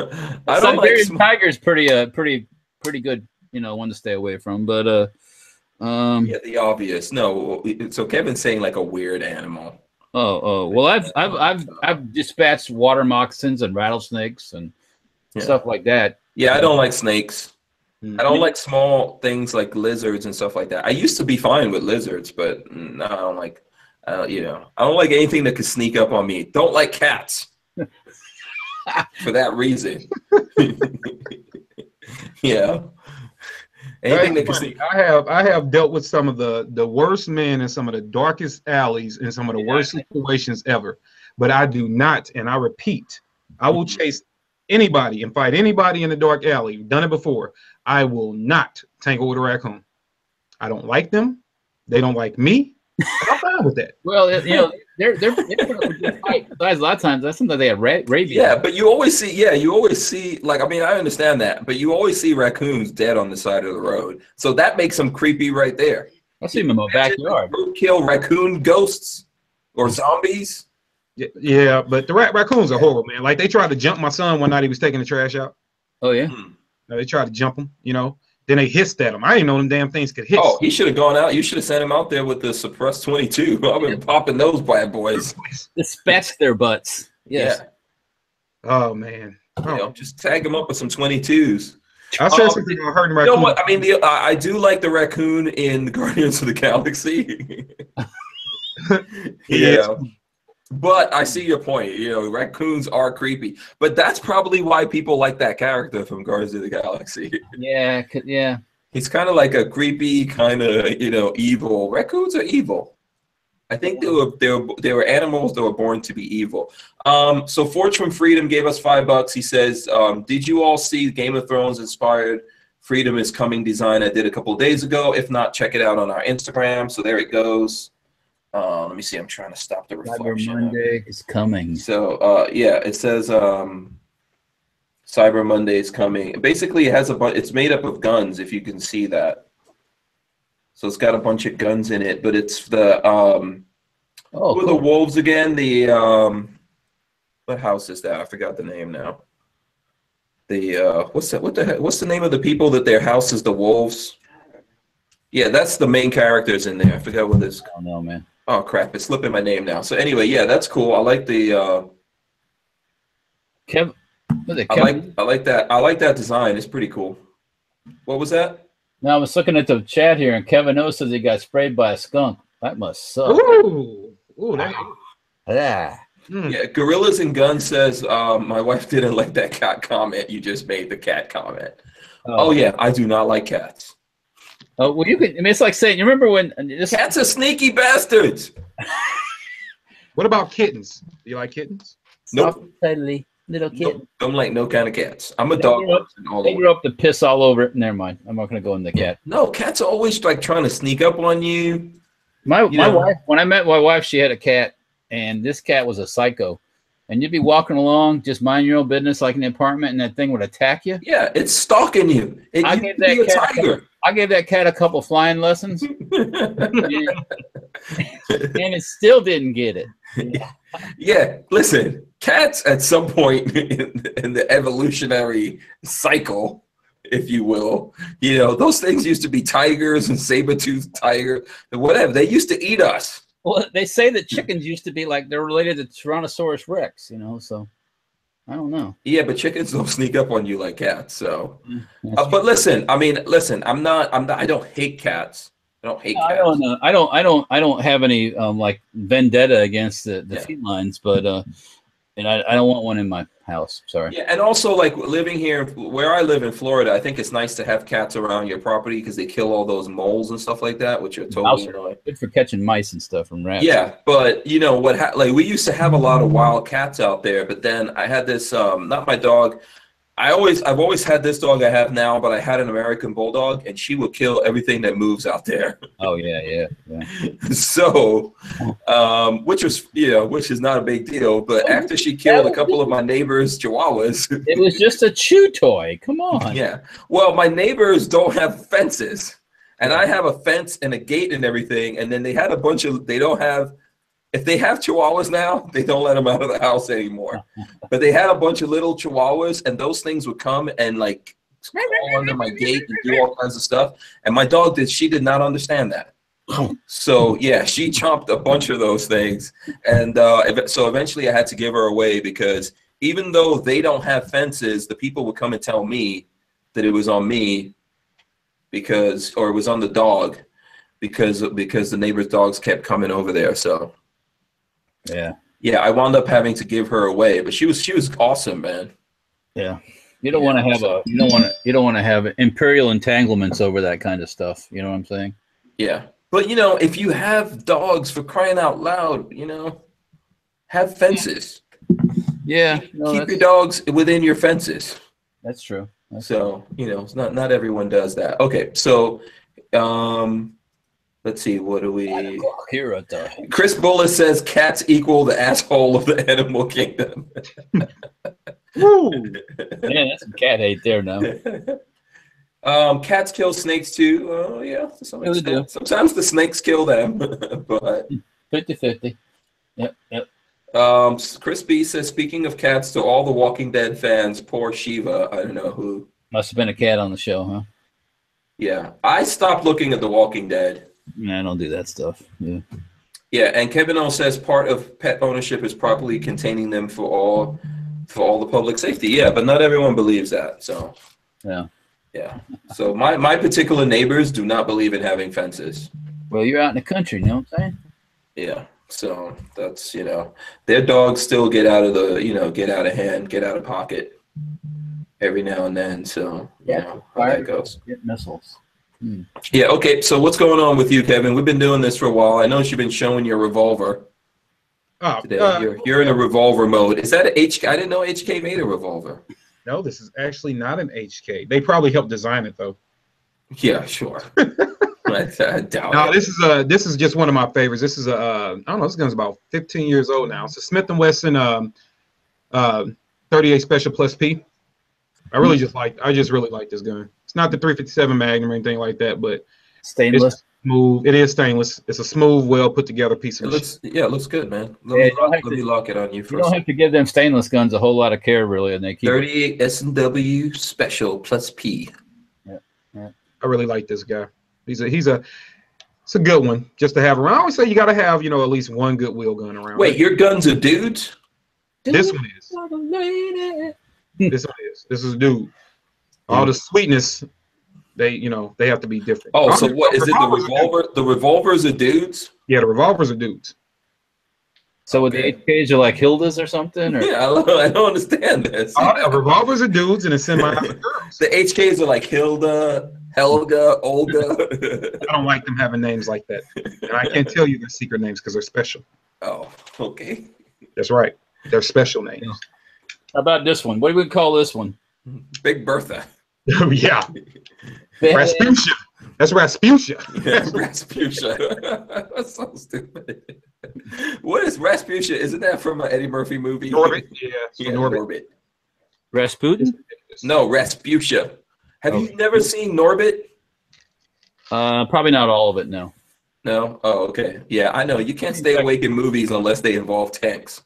I don't like.
Siberian
sm-
tiger's pretty uh pretty pretty good, you know, one to stay away from. But uh um
Yeah, the obvious. No, so Kevin's saying like a weird animal.
oh oh well I've I've I've I've dispatched water moccasins and rattlesnakes and
Yeah.
stuff like that.
Yeah, I don't like snakes.
Mm.
I don't like small things like lizards and stuff like that. I used to be fine with lizards, but no, I don't like. I don't, you know, I don't like anything that could sneak up on me. Don't like cats. [LAUGHS] For that reason. [LAUGHS] yeah. Anything that can sneak.
I have I have dealt with some of the the worst men in some of the darkest alleys in some of the worst situations ever. But I do not, and I repeat, I will
Mm-hmm.
chase anybody and fight anybody in the dark alley. Done it before. I will not tangle with a raccoon. I don't like them. They don't like me. I'm fine with that.
Well, it- you know, they're they're, they're a good fight. Besides, a lot of times, that's sometimes they have ra- rabies.
Yeah, but you always see, yeah, you always see, like, I mean, I understand that, but you always see raccoons dead on the side of the road. So that makes them creepy right there.
I see them in my backyard.
Kill raccoon ghosts or zombies.
Y- Yeah, but the rat raccoons are horrible, man. Like they tried to jump my son one night. He was taking the trash out.
Oh yeah.
Hmm.
No, They tried to jump him, you know. Then they hissed at him. I didn't know them damn things could hiss.
Oh, he should have gone out. You should have sent him out there with the suppressed 22. [LAUGHS] I've been popping those bad boys.
Dispatch their butts. Yes.
Yeah.
Oh man.
You
Oh.
know, just tag him up with some 22s.
I said
Um,
something about hurting
You
raccoons.
know what? I mean, the, I, I do like the raccoon in [LAUGHS] Guardians of the Galaxy. [LAUGHS]
Yes.
yeah. But I see your point. You know, raccoons are creepy. But that's probably why people like that character from Guardians of the Galaxy.
Yeah. Yeah.
He's kind of like a creepy, kind of you know, evil. Raccoons are evil. I think they were they were they were animals that were born to be evil. Um, so Forge from Freedom gave us five bucks. He says, um, "Did you all see Game of Thrones inspired Freedom is Coming design I did a couple days ago? If not, check it out on our Instagram." So there it goes. Uh, let me see. I'm trying to stop the reflection. Cyber.
Monday is coming.
So uh, yeah, it says um, Cyber Monday is coming. Basically, it has a bunch. It's made up of guns. If you can see that. So it's got a bunch of guns in it, but it's the um,
Oh,
are the wolves again? The um, what house is that? I forgot the name now. The uh, what's that? What the? What's the name of the people that their house is the wolves? Yeah, that's the main characters in there. I forgot what this.
I don't know, man.
Oh crap! It's slipping my name now. So anyway, yeah, that's cool. I like the. Uh,
Kev, was it
I
Kevin?
like I like that. I like that design. It's pretty cool. What was that?
Now I was looking at the chat here, and Kevin O says he got sprayed by a skunk. That must suck.
Ooh. Ooh, that,
Yeah.
mm.
Yeah, Gorillas and Guns says um, my wife didn't [LAUGHS] like that cat comment. You just made the cat comment. Oh yeah, I do not like cats.
Oh, well, you can. I mean, it's like saying, you remember when uh, this?
Cats are sneaky bastards. [LAUGHS]
What about kittens? Do you like kittens?
Nope.
Totally little kid.
Nope, don't like no kind of cats. I'm a
They
dog
grew up-
person all
They
the
grew up to piss all over it. Never mind. I'm not going to go in the cat.
No, cats are always like trying to sneak up on you.
My
You
my
know-
wife, when I met my wife, she had a cat, and this cat was a psycho. And you'd be walking along, just mind your own business, like in the apartment, and that thing would attack you.
Yeah, it's stalking you. It,
I gave that
a
cat a
tiger.
I gave that cat a couple flying lessons, [LAUGHS] and, and it still didn't get it.
Yeah, listen, cats at some point [LAUGHS] in, in the evolutionary cycle, if you will, you know, those things used to be tigers and saber-toothed tiger and whatever. They used to eat us.
Well, they say that chickens used to be like they're related to Tyrannosaurus Rex, you know. So I don't know.
Yeah, but chickens don't sneak up on you like cats. So, uh, but listen, I mean, listen, I'm not, I'm not, I don't hate cats. I don't hate
I
cats.
don't know. I don't. I don't. I don't have any um, like vendetta against the, the
Yeah.
felines, but uh, and I, I don't want one in my house. Sorry.
Yeah, and also like living here, where I live in Florida, I think it's nice to have cats around your property because they kill all those moles and stuff like that, which are totally annoying.
Good for catching mice and stuff and rats.
Yeah, but you know what? Ha- like we used to have a lot of wild cats out there, but then I had this. Um, not my dog. I always, I've always had this dog I have now, but I had an American bulldog, and she would kill everything that moves out there. [LAUGHS]
Oh yeah, yeah, yeah.
so, um, which was, you know, which is not a big deal. But after she killed a couple of my neighbors' chihuahuas, [LAUGHS]
It was just a chew toy. Come on.
yeah. Well, my neighbors don't have fences, and I have a fence and a gate and everything. And then they had a bunch of. They don't have if they have chihuahuas now, they don't let them out of the house anymore. But they had a bunch of little chihuahuas, and those things would come and like crawl under my gate and do all kinds of stuff. And my dog did. She did not understand that. So yeah, she chomped a bunch of those things, and uh, so eventually I had to give her away because even though they don't have fences, the people would come and tell me that it was on me because, or it was on the dog because because the neighbor's dogs kept coming over there. So
Yeah.
yeah, I wound up having to give her away, but she was she was awesome, man.
Yeah. You don't want to have a you don't want to you don't want to have imperial entanglements over that kind of stuff. You know what I'm saying?
Yeah. But you know, if you have dogs for crying out loud, you know, have fences.
Yeah. No,
Keep your dogs within your fences.
that's true. That's
So, you know, not not everyone does that. Okay, so um let's see, what do we
here at the
Chris Bullis says cats equal the asshole of the animal kingdom. [LAUGHS]
Woo!
man, that's some cat hate there now. [LAUGHS]
um, cats kill snakes too. Oh yeah, to some extent. Sometimes the snakes kill them, [LAUGHS] but
50 50. Yep. Yep.
Um, Chris B says, speaking of cats, to all the Walking Dead fans, poor Shiva. I don't know who.
Must have been a cat on the show, huh?
Yeah, I stopped looking at the Walking Dead.
I don't do that stuff. Yeah.
Yeah, and Kevin O says part of pet ownership is properly containing them for all for all the public safety. Yeah, but not everyone believes that. So
Yeah.
yeah. So my my particular neighbors do not believe in having fences.
Well, you're out in the country, you know what I'm saying?
Yeah. So that's you know their dogs still get out of the you know get out of hand, get out of pocket every now and then. So you
Yeah,
know how that goes.
Get missiles.
Yeah. Okay. So what's going on with you, Kevin? We've been doing this for a while. I noticed you've been showing your revolver
Oh,
today.
uh,
you're you're in a revolver mode. Is that a HK? I didn't know HK made a revolver.
no, this is actually not an HK. They probably helped design it though.
Yeah. Sure. [LAUGHS] I, I doubt
No,
it.
this is a this is just one of my favorites. This is a uh, I don't know. This gun's about 15 years old now. It's a Smith and Wesson um, uh, 38 Special Plus P. I really just like I just really like this gun. It's not the 357 Magnum or anything like that, but
Stainless.
smooth. It is stainless. It's a smooth, well put together piece
It
of
looks yeah, it looks good, man. Let,
Yeah,
me,
you don't
lock,
have
let
to-
me lock it on you
You
for a
don't have to give them stainless guns a whole lot of care, really, and they keep.
38 S&W Special plus P. Yeah, yeah.
I really like this guy. He's a he's a it's a good one just to have around. I always say you got to have you know at least one good wheel gun around.
Wait, your guns are dudes?
this one is. This one is. This is a dude. All the sweetness, they you know they have to be different.
Oh, so
All
what is it? The
revolvers
revolver? The revolvers are dudes?
Yeah, the revolvers are dudes.
So with
Okay.
the HKs are like Hildas or something, or
Yeah, I don't, understand this.
All the revolvers are dudes and a semi girls. [LAUGHS]
The HKs are like Hilda, Helga, Olga.
I don't like them having names like that, and I can't tell you their secret names because they're special.
oh, okay.
That's right, they're special names.
how about this one? What do we call this one?
Big Bertha. [LAUGHS]
yeah, Rasputia. That's Rasputia. [LAUGHS]
Yeah, Rasputia. [LAUGHS] That's so stupid. What is Rasputia? Isn't that from an Eddie Murphy movie?
Norbit. Yeah, so
Yeah,
Norbit.
Norbit.
Rasputin?
No, Rasputia. Have you
Oh.
never seen Norbit?
Uh, probably not all of it. No.
No? Oh, okay. Yeah, I know. You can't stay awake in movies unless they involve tanks.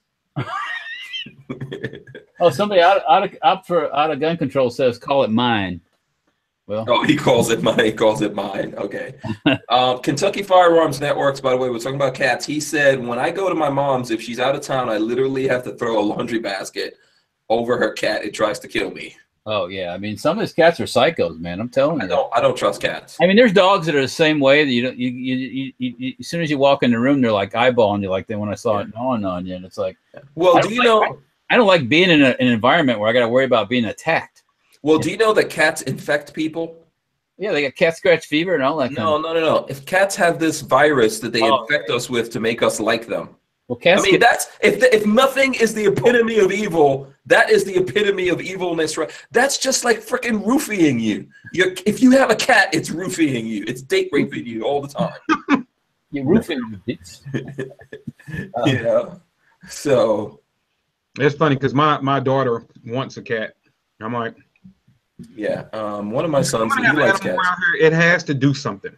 Oh, somebody out out of out for out of gun control says call it mine. Well,
Oh, he calls it mine. He calls it mine. Okay. [LAUGHS] um, Kentucky Firearms Networks, by the way, we're talking about cats. He said, when I go to my mom's, if she's out of town, I literally have to throw a laundry basket over her cat. It tries to kill me.
oh yeah. I mean, some of these cats are psychos, man. I'm telling you.
I don't. I don't trust cats.
I mean, there's dogs that are the same way that you don't. You, you, you, you, as soon as you walk in the room, they're like eyeballing you, like they when I saw it gnawing on you, and it's like
Well, do you
like-
know?
I don't like being in a, an environment where I got to worry about being attacked.
Well, do you know that cats infect people?
Yeah, they got cat scratch fever and all that.
No, no, no, no. If cats have this virus that they
Oh,
infect us with to make us like them.
well, cats.
I mean,
get,
that's if the, if nothing is the epitome of evil, that is the epitome of evilness, right? That's just like freaking roofing you. You're, if you have a cat, it's roofing you. It's date raping you all the time. [LAUGHS]
you roofing. It's, [LAUGHS] Uh,
you know. So
It's funny because my my daughter wants a cat. I'm like,
yeah, um, one of my sons he
gonna have an
likes cats.
here, it has to do something.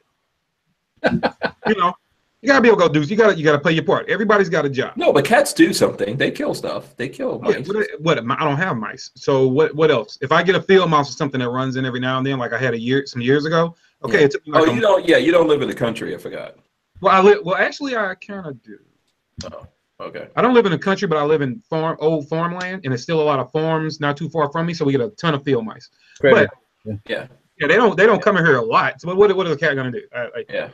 [LAUGHS] you know, You gotta be able to go do. You gotta you gotta play your part. Everybody's got a job.
No, but cats do something. They kill stuff. They kill
Yeah, what, what I don't have mice. So what what else? If I get a field mouse or something that runs in every now and then, like I had a year some years ago. Okay,
Yeah.
it took like
Oh,
a-
you don't. Yeah, you don't live in the country. I forgot.
well, I live. Well, actually, I kind of do.
Oh, okay.
I don't live in the country, but I live in farm old farmland, and there's still a lot of farms not too far from me. So we get a ton of field mice.
But
Yeah, yeah, they don't they don't come in here a lot. So what what is a cat gonna do? Uh, like,
Yeah.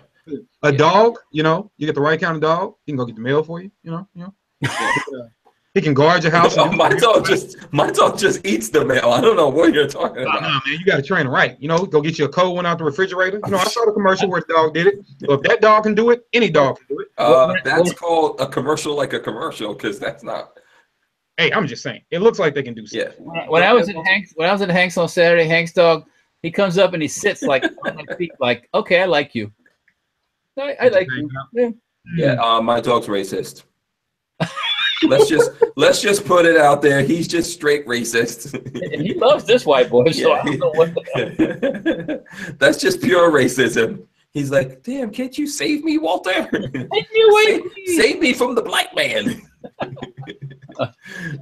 a
Yeah.
dog, you know, you get the right kind of dog, he can go get the mail for you. You know, you know.
Yeah. [LAUGHS]
He can guard your house.
Oh, my dog just my dog just eats the mail. I don't know what you're talking about.
nah, man, you got to train it right. You know, go get you a cold one out the refrigerator. You know, I saw the commercial where the dog did it. So if that dog can do it, any dog can do it.
Uh,
What-
that's
what-
called a commercial, like a commercial, because that's not.
Hey, I'm just saying, it looks like they can do
Yeah.
something.
When I- When I was at Hank's, when I was at Hank's on Saturday, Hank's dog, he comes up and he sits like [LAUGHS] on my feet, like, okay, I like you. I, I like you.
Yeah. Uh, my dog's racist. [LAUGHS] let's just let's just put it out there. He's just straight racist.
And [LAUGHS] he loves this white boy, so I don't know what the [LAUGHS]
that's just pure racism. He's like, damn, can't you save me, Walter? [LAUGHS]
Take me away,
save, save me from the black man.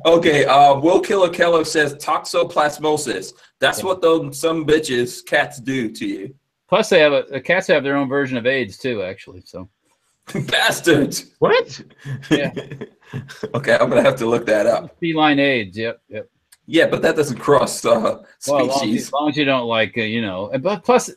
okay, uh, Will Killer Keller says toxoplasmosis. That's what those some bitches cats do to you.
Plus, they have a the cats have their own version of AIDS too, actually. So [LAUGHS]
Bastards.
What?
Yeah. [LAUGHS]
okay, I'm gonna have to look that up.
feline AIDS. Yep, yep.
Yeah, but that doesn't cross uh,
Well, as long, as,
species.
as long as you don't like, uh, you know, and- but plus,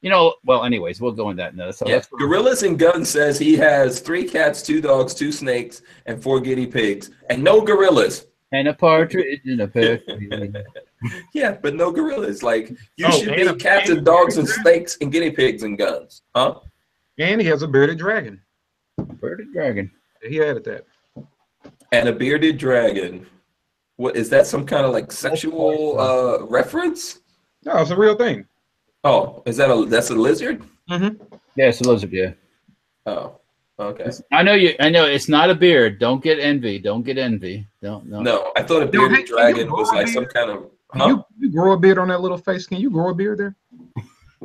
you know, well, anyways, we'll go in that. No, so
Yeah.
that's
Gorillas and Guns says he has three cats, two dogs, two snakes, and four guinea pigs, and no gorillas.
and a partridge in a pear tree. [LAUGHS]
Yeah, but no gorillas. Like you
Oh,
should
and
be cats
and
and dogs and snakes and guinea pigs and guns, huh?
And he has a bearded dragon.
Birded dragon.
He added that.
And a bearded dragon. What is that? Some kind of like sexual uh, reference?
No, it's a real thing.
Oh, is that a that's a lizard?
Mm-hmm.
Yeah, it's a lizard. Yeah,
Oh, okay.
I know you. I know it's not a beard. Don't get envy. Don't get envy. Don't no.
No, I thought a
hey,
bearded
can you
dragon was like some kind of.
Can
Huh?
you, you grow a beard on that little face? Can you grow a beard there?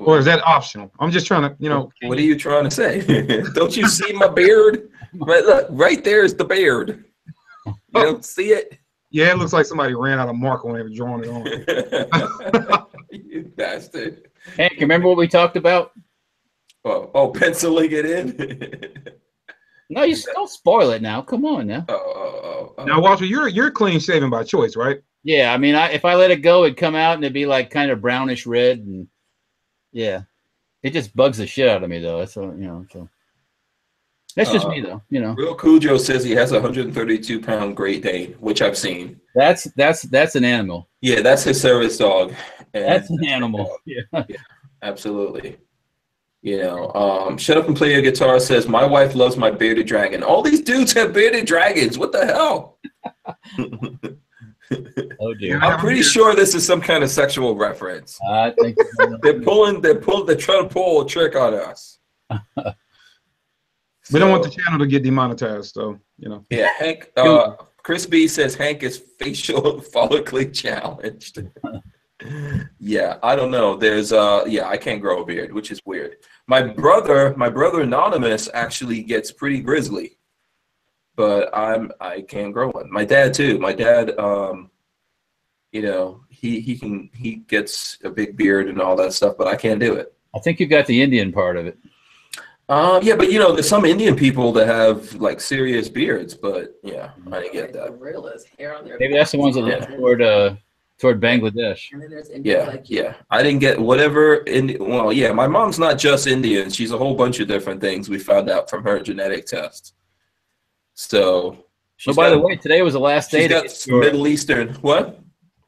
Or is that optional? I'm just trying to, you know.
What are you trying to say? [LAUGHS] don't you see my beard? Right, look, right there is the beard. You oh. don't see it?
Yeah, it looks like somebody ran out of marker when they were drawing it on. [LAUGHS]
you bastard.
Hank, remember what we talked about?
Oh, oh, penciling it in. [LAUGHS]
No, you don't spoil it now. Come on now.
oh, oh, oh, oh.
Now, Walter, you're you're clean shaven by choice, right?
Yeah, I mean, I, if I let it go, it'd come out and it'd be like kind of brownish red, and yeah, it just bugs the shit out of me though. That's all, you know. So that's just
Uh,
me though. You know,
Real Cujo says he has a 132 pound Great Dane, which I've seen.
that's that's that's an animal.
Yeah, that's his service dog. And-
That's an animal. [LAUGHS] Yeah.
Absolutely. You know, um, Shut Up and Play Your Guitar says, My wife loves my bearded dragon. All these dudes have bearded dragons. What the hell? [LAUGHS] [LAUGHS]
Oh dear.
I'm pretty sure this is some kind of sexual reference.
I think [LAUGHS]
They're pulling, they're pulling, they're trying to pull a trick on us. [LAUGHS]
We don't want the channel to get demonetized, so you know.
Yeah, Hank, uh, Chris B says Hank is facial follically challenged. yeah, I don't know. There's, uh, yeah, I can't grow a beard, which is weird. My brother, my brother Anonymous actually gets pretty grizzly, but I'm, I can't grow one. My dad too. My dad, um, you know, he he can he gets a big beard and all that stuff, but I can't do it.
I think you've got the Indian part of it.
Uh, yeah, but you know, there's some Indian people that have like serious beards, but yeah, I didn't get that.
Gorillas, hair on their
Maybe that's the ones that
Yeah.
toward uh toward Bangladesh.
And then there's Indians
Yeah,
like
yeah. I didn't get whatever. In well, yeah, my mom's not just Indian; she's a whole bunch of different things. We found out from her genetic test. So,
So
she's
by the way, today was the last day.
she's
to
got
get your-
Middle Eastern. What?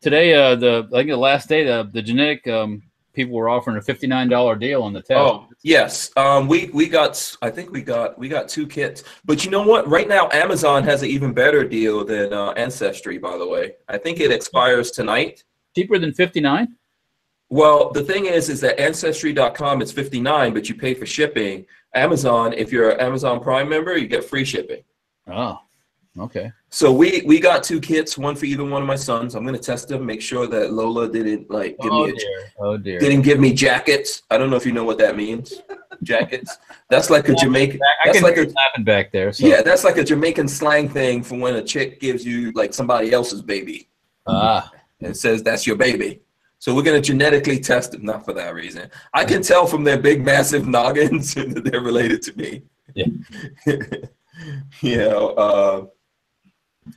today, uh, the I think the last day, the the genetic um people were offering a fifty nine dollar deal on the test.
Oh, yes. Um, we we got. I think we got we got two kits. But you know what? Right now, Amazon has an even better deal than uh, Ancestry. By the way, I think it expires tonight.
cheaper than fifty nine.
Well, the thing is, is that Ancestry.com it's fifty nine, but you pay for shipping. Amazon, if you're an Amazon Prime member, you get free shipping.
Oh, okay.
So we we got two kits, one for either one of my sons. I'm gonna test them, make sure that Lola didn't like give
Oh
me a,
dear. Oh dear.
didn't give me jackets. I don't know if you know what that means. jackets. That's like a Jamaican.
I
That's
can
like a
laughing back there. So.
yeah. That's like a Jamaican slang thing for when a chick gives you like somebody else's baby.
Ah,
and it says that's your baby. So we're gonna genetically test them, not for that reason. I can tell from their big, massive noggins [LAUGHS] that they're related to me.
Yeah. [LAUGHS] [LAUGHS]
you know, uh,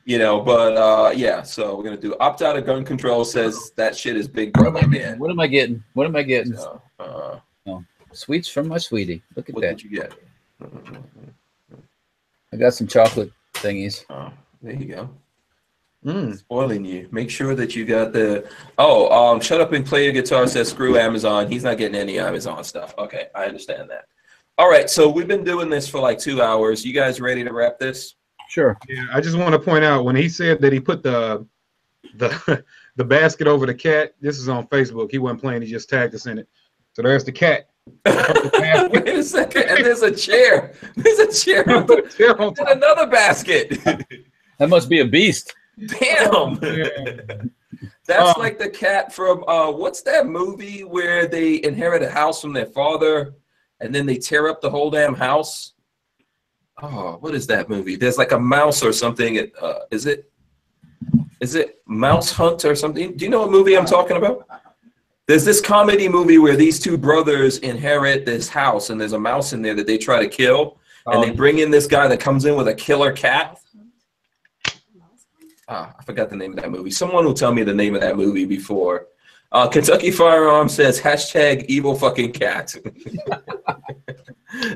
you know, but uh, yeah. So we're gonna do opt out of gun control. Says that shit is Big Brother again.
what am I getting? What am I getting?
So, uh,
Sweets from my sweetie. Look at
what
that.
did you get?
I got some chocolate thingies.
Oh, there you go.
Mm.
Spoiling you. Make sure that you got the. Oh, um, shut up and play your guitar. Says screw Amazon. He's not getting any Amazon stuff. Okay, I understand that. All right, so we've been doing this for like two hours. You guys ready to wrap this?
Sure.
Yeah, I just want to point out when he said that he put the the [LAUGHS] the basket over the cat. This is on Facebook. He wasn't playing. He just tagged us in it. So there's the cat. [LAUGHS]
Wait a second. And there's a chair. There's a chair with [LAUGHS]
Chair on top.
another basket.
That must be a beast.
Damn.
Yeah.
That's
Um,
like the cat from uh what's that movie where they inherit a house from their father and then they tear up the whole damn house? Oh, what is that movie? There's like a mouse or something. Uh, is it is it Mouse Hunt or something? Do you know what movie I'm talking about? There's this comedy movie where these two brothers inherit this house and there's a mouse in there that they try to kill and they
Um,
bring in this guy that comes in with a killer cat. Ah, I forgot the name of that movie. Someone will tell me the name of that movie before. Uh, Kentucky Firearm says hashtag evil fucking cat. [LAUGHS]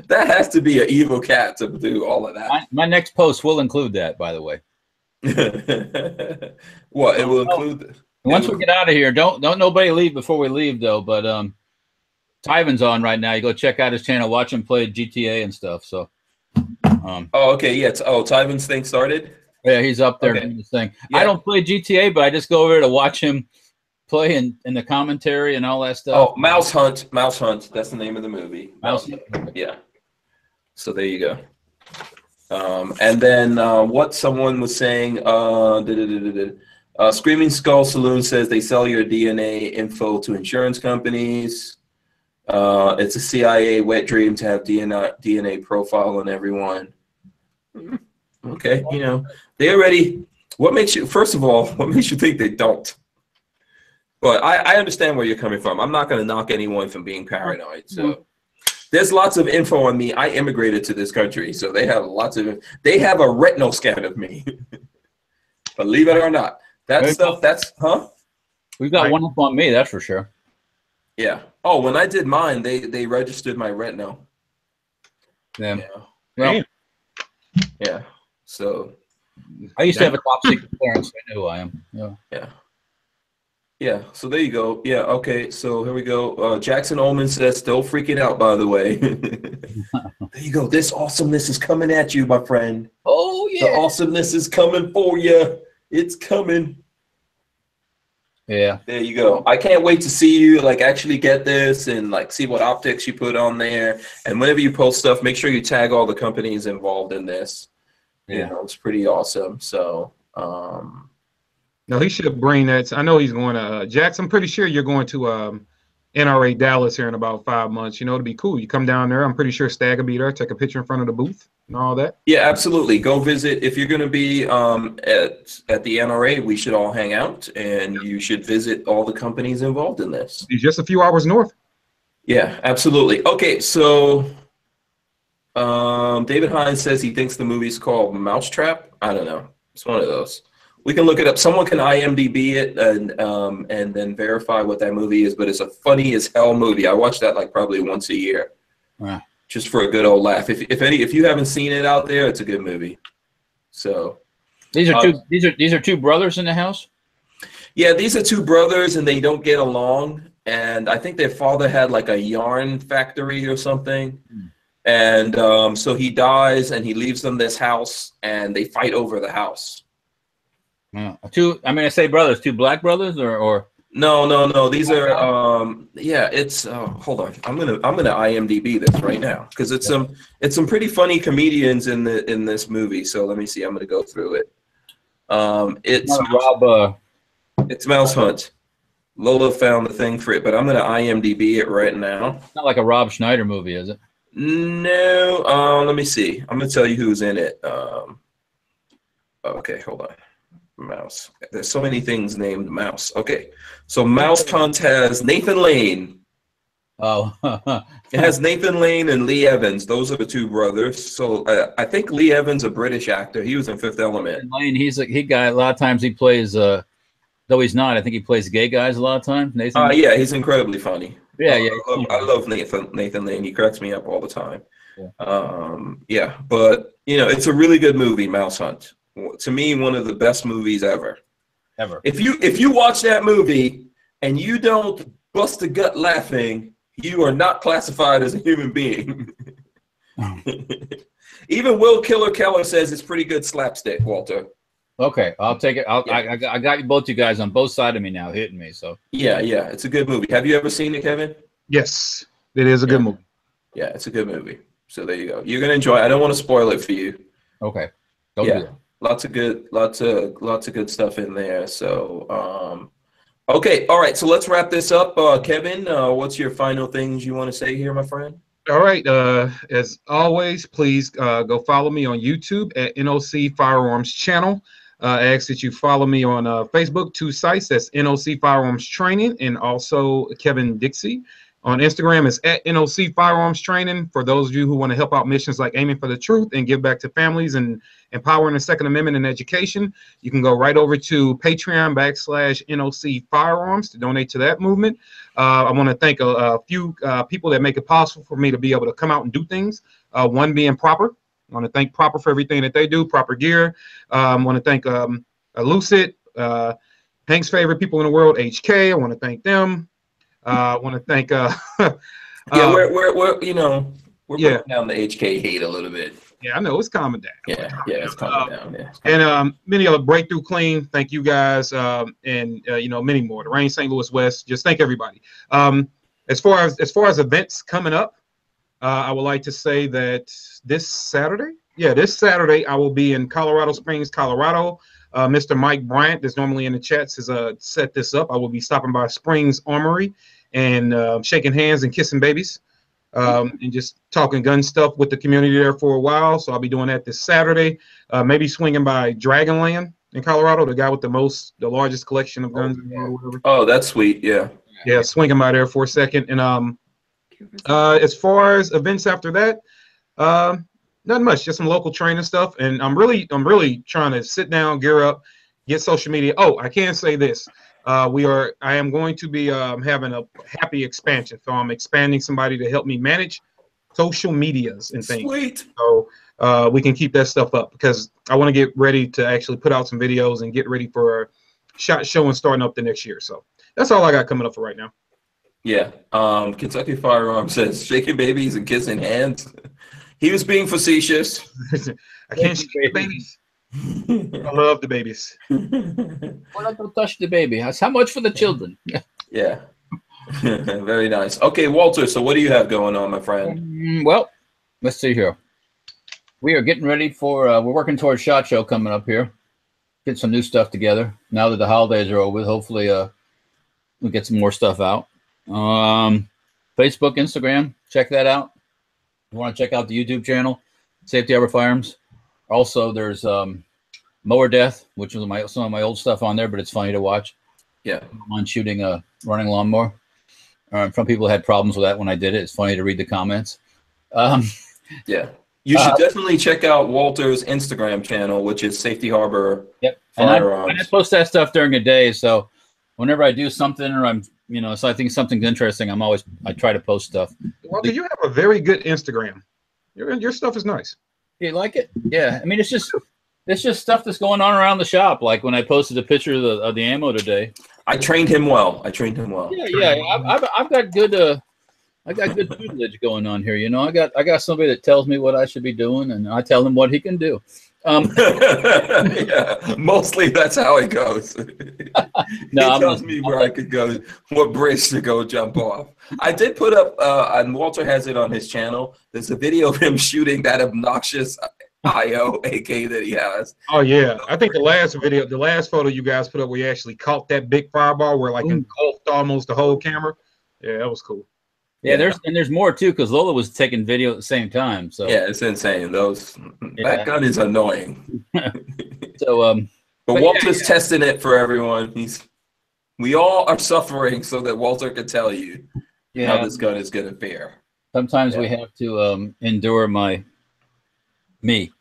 that has to be an evil cat to do all of that.
my, my next post will include that, by the way. [LAUGHS]
what? It will include.
Once we get out of here, don't don't nobody leave before we leave though. But um, Tyvan's on right now. You go check out his channel, watch him play GTA and stuff. So, um,
Oh, okay. Yeah. It's, oh, Tyvan's thing started.
yeah, he's up there
Okay.
doing his thing.
Yeah.
I don't play GTA, but I just go over to watch him play in, in the commentary and all that stuff.
Oh, Mouse Hunt. Mouse Hunt. That's the name of the movie.
Mouse.
Yeah. So there you go. Um, and then uh, what someone was saying, uh, da- da- da- da- da. uh, Screaming Skull Saloon says they sell your DNA info to insurance companies. Uh, it's a CIA wet dream to have DNA, DNA profile on everyone. [LAUGHS] Okay, you know, they already, what makes you, first of all, [LAUGHS] what makes you think they don't? But I, I understand where you're coming from. I'm not going to knock anyone from being paranoid. So mm-hmm. there's lots of info on me. I immigrated to this country, so they have lots of. They have a retinal scan of me. [LAUGHS] Believe it or not, that
Very
stuff. That's huh?
We've got
Right.
one up on me, that's for sure.
Yeah. Oh, when I did mine, they they registered my retinal.
Yeah.
Yeah.
Well,
Yeah. So
I used to have a top secret clearance. I know who I am. Yeah.
yeah. Yeah. So there you go. Yeah. Okay. So here we go. Uh, Jackson Ullman says, still freaking out. By the way. [LAUGHS] there you go. This awesomeness is coming at you, my friend.
Oh yeah.
The awesomeness is coming for you. It's coming.
Yeah.
There you go. I can't wait to see you like actually get this and like see what optics you put on there. And whenever you post stuff, make sure you tag all the companies involved in this. You
Yeah.
know, it's pretty awesome. So, um,
No, he should bring that. I know he's going to uh, Jax. I'm pretty sure you're going to um, NRA Dallas here in about five months. You know, it'd be cool. You come down there. I'm pretty sure Stag will be there. Take a picture in front of the booth and all that.
yeah, absolutely. Go visit if you're going to be um, at at the NRA. We should all hang out, and you should visit all the companies involved in this.
He's just a few hours north.
Yeah, absolutely. Okay, so um, David Hines says he thinks the movie's called Mousetrap. I don't know. It's one of those. We can look it up. Someone can IMDb it and um, and then verify what that movie is. But it's a funny as hell movie. I watch that like probably once a year,
Wow.
just for a good old laugh. If if any if you haven't seen it out there, it's a good movie. So
These are
Uh,
two. These are these are two brothers in the house.
Yeah, these are two brothers and they don't get along. And I think their father had like a yarn factory or something.
Hmm.
And um, so he dies and he leaves them this house and they fight over the house.
Yeah. Two. I mean, I say brothers. Two black brothers, or or
No, no, no. These are um yeah, it's uh, hold on. I'm gonna I'm gonna IMDB this right now because it's some it's some pretty funny comedians in the in this movie. So let me see. I'm gonna go through it. Um it's
Rob. Uh,
it's Mouse Hunt. Lola found the thing for it, but I'm gonna IMDB it right now.
not like a Rob Schneider movie, is it?
No, um, let me see. I'm gonna tell you who's in it. Um, okay, hold on. Mouse. There's so many things named Mouse. Okay, so Mouse Hunt has Nathan Lane.
Oh,
It has Nathan Lane and Lee Evans. Those are the two brothers. So uh, I think Lee Evans, a British actor, he was in Fifth Element.
Lane, he's a he guy. A lot of times he plays. uh Though he's not, I think he plays gay guys a lot of times. Nathan.
Uh, yeah, he's incredibly funny.
yeah, yeah.
I love, I love Nathan Nathan Lane. He cracks me up all the time.
Yeah.
Um, yeah, but you know, it's a really good movie, Mouse Hunt. To me, one of the best movies ever.
Ever.
If you if you watch that movie and you don't bust a gut laughing, you are not classified as a human being. [LAUGHS] Even Will Killer Keller says it's pretty good slapstick, Walter.
Okay, I'll take it. I'll,
Yeah.
I, I got- you both you guys on both sides of me now, hitting me. So
Yeah, yeah, it's a good movie. Have you ever seen it, Kevin?
Yes, it is a good movie.
Yeah, it's a good movie. So there you go. You're gonna enjoy. it. I don't want to spoil it for you.
okay, don't
Yeah. Lots of good lots of lots of good stuff in there so um okay all right so let's wrap this up uh kevin uh what's your final things you want to say here my friend
All right. Uh, as always, please uh, go follow me on YouTube at NOC Firearms Channel. Uh, I ask that you follow me on uh, Facebook, two sites. That's NOC Firearms Training and also Kevin Dixie. On Instagram is at NOC Firearms Training. For those of you who want to help out missions like Aiming for the Truth and give back to families and empowering the Second Amendment and education, you can go right over to Patreon backslash NOC Firearms to donate to that movement. Uh, I want to thank a, a few uh, people that make it possible for me to be able to come out and do things. Uh, one being Proper. I want to thank Proper for everything that they do, Proper Gear. Um, I want to thank um, Lucid, uh, Hank's favorite people in the world, HK. I want to thank them. Uh, I want to thank. Uh, [LAUGHS]
yeah
uh,
we're, we're we're you know we're
yeah.
putting down the hk hate a little bit
yeah, I know it's calming down.
yeah yeah it's coming down yeah
and um, many other breakthrough clean. Thank you guys, um, and uh, you know many more. The Rain St. Louis West. Just thank everybody. Um, as far as as far as events coming up, uh, I would like to say that this Saturday, yeah, this Saturday I will be in Colorado Springs, Colorado. Uh, Mr. Mike Bryant, that's normally in the chats, has uh, set this up. I will be stopping by Springs Armory and uh, shaking hands and kissing babies um, and just talking gun stuff with the community there for a while. So I'll be doing that this Saturday. Uh, maybe swinging by Dragon Man's in Colorado, the guy with the most, the largest collection of guns in the or
oh that's sweet yeah
Yeah, swinging by there for a second. And um, uh, as far as events after that, um, not much. Just some local training stuff. And I'm really, I'm really trying to sit down, gear up, get social media. Oh, I can say this. Uh, we are. I am going to be um, having a happy expansion. So I'm expanding somebody to help me manage social medias and things.
sweet
So uh, we can keep that stuff up because I want to get ready to actually put out some videos and get ready for a shot show and starting up the next year. So that's all I got coming up for right now.
yeah um kentucky firearm says shaking babies and kissing hands [LAUGHS] he was being facetious [LAUGHS]
I can't shoot the babies. I love the babies. [LAUGHS]
We're not gonna touch the baby. That's how much for the children. [LAUGHS]
yeah very nice okay walter so what do you have going on my friend
Mm, well, let's see here. We are getting ready for. Uh, we're working towards shot show coming up here. Get some new stuff together now that the holidays are over. Hopefully, uh, we get some more stuff out. Um, Facebook, Instagram, check that out. You want to check out the YouTube channel, Safety Harbor Firearms. Also, there's um, Mower Death, which is my some of my old stuff on there, but it's funny to watch.
yeah
on shooting a running lawnmower. Uh, some people had problems with that when I did it. It's funny to read the comments. Um, [LAUGHS]
Yeah. You should
Uh,
definitely check out Walter's Instagram channel, which is Safety Harbor
Yep. And I, and I post that stuff during the day. So whenever I do something or I'm, you know, so I think something's interesting, I'm always, I try to post stuff.
Walter, you have a very good Instagram. Your, your stuff is nice.
You like it? Yeah. I mean, it's just, it's just stuff that's going on around the shop. Like when I posted a picture of the, of the ammo today.
I trained him well. I trained him well.
Yeah. Yeah. I've, I've, I've got good, uh, I got good tutelage going on here. You know, I got, I got somebody that tells me what I should be doing and I tell him what he can do. Um, [LAUGHS]
yeah, mostly that's how it goes. [LAUGHS] [LAUGHS]
no,
he
I'm
tells
just-
me
I'm
where I could go, what bridge to go jump off. I did put up, uh, and Walter has it on his channel. There's a video of him shooting that obnoxious IO AK that he has.
Oh yeah, I think the last video, the last photo you guys put up, where you actually caught that big fireball, where like engulfed almost the whole camera. Yeah, that was cool.
Yeah, there's and there's more too because Lola was taking video at the same time. So
Yeah, it's insane. Those
Yeah.
that gun is annoying. [LAUGHS]
so um
But,
But yeah,
Walter's testing it for everyone. He's we all are suffering so that Walter can tell you how this gun is gonna fare.
Sometimes we have to um endure my me.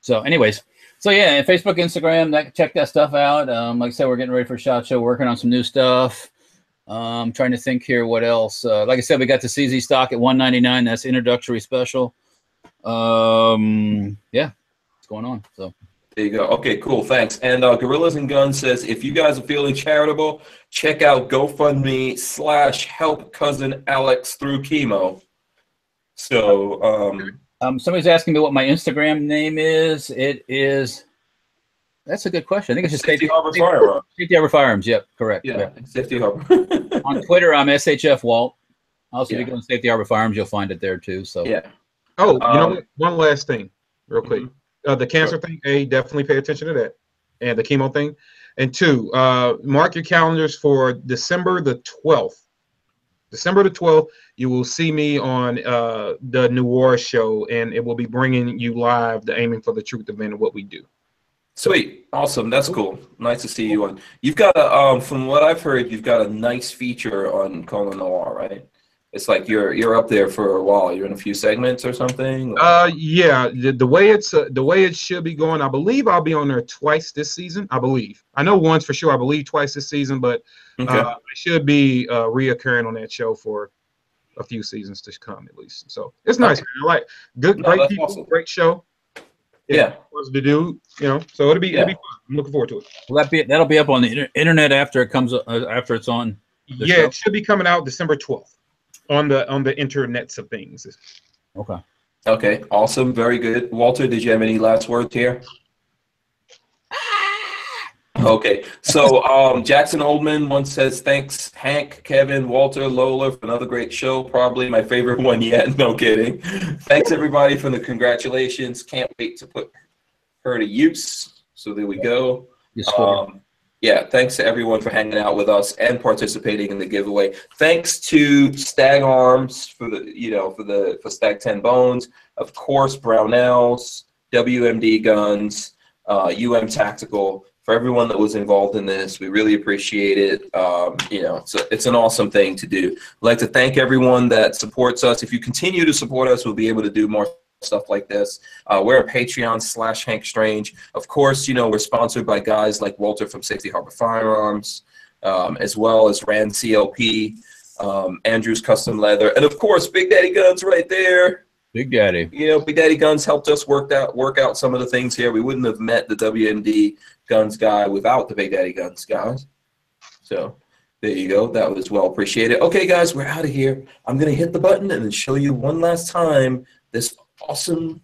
So, anyways, so yeah, Facebook, Instagram, that check that stuff out. Um, like I said, we're getting ready for Shot Show, working on some new stuff. Um, trying to think here what else. Uh, like I said, we got the CZ stock at 199. That's introductory special. Um, yeah, what's going on? So
There you go. Okay, cool. Thanks. And uh, Gorillas and Guns says if you guys are feeling charitable, check out GoFundMe slash help cousin Alex through chemo. So um,
um, somebody's asking me what my Instagram name is. It is. That's a good question. I think it's just
Safety
Safety,
Harbor Firearm.
Safety Harbor Firearms. Yep, correct.
Yeah,
correct.
Safety Harbor. [LAUGHS]
on Twitter, I'm SHF Walt. Also, if
Yeah.
you go on Safety Harbor Farms, you'll find it there too. So
yeah.
Oh, you know
Um,
what? One last thing, real quick. Uh, the cancer thing, A, definitely pay attention to that. And the chemo thing. And two, uh, mark your calendars for December the 12th. December the 12th, you will see me on uh, the Noir show, and it will be bringing you live the Aiming for the Truth event and what we do.
Sweet. Awesome. That's cool. Nice to see you on. You've got a um from what I've heard, you've got a nice feature on Colion Noir, right? It's like you're you're up there for a while. You're in a few segments or something. or-
Uh, yeah, the, the way it's uh, the way it should be going, I believe I'll be on there twice this season. I believe. I know once for sure. I believe twice this season, but
okay.
Uh, I should be uh, reoccurring on that show for a few seasons to come at least. So it's nice. Man. I like good,
No,
great people,
awesome.
great show.
Yeah.
was to do, you know. So it'll be
Yeah.
it'll be fun. I'm looking forward to it.
will that be that'll be up on the inter- internet after it comes uh, after it's on. The
yeah,
show?
it should be coming out December 12th on the on the internets of things.
Okay.
Okay. Awesome. Very good. Walter, did you have any last words here? Okay, so um, Jackson Oldman once says, "Thanks, Hank, Kevin, Walter, Lola, for another great show. Probably my favorite [LAUGHS] one yet. No kidding. Thanks everybody for the congratulations. Can't wait to put her to use. So there we go.
Scored.
Um, yeah, thanks to everyone for hanging out with us and participating in the giveaway. Thanks to Stag Arms for the you know for the for Stag Ten Bones, of course Brownells, WMD Guns, uh, UM Tactical. For everyone that was involved in this, we really appreciate it. Um, you know, it's, a, it's an awesome thing to do. I'd like to thank everyone that supports us. If you continue to support us, we'll be able to do more stuff like this. Uh, we're a Patreon slash Hank Strange. Of course, you know, we're sponsored by guys like Walter from Safety Harbor Firearms, um, as well as Rand CLP, um, Andrews Custom Leather, and of course, Big Daddy Guns right there.
Big Daddy.
You know, Big Daddy Guns helped us work out work out some of the things here. We wouldn't have met the WMD Guns guy without the Big Daddy Guns guys. So there you go. That was well appreciated. Okay, guys, we're out of here. I'm gonna hit the button and then show you one last time this awesome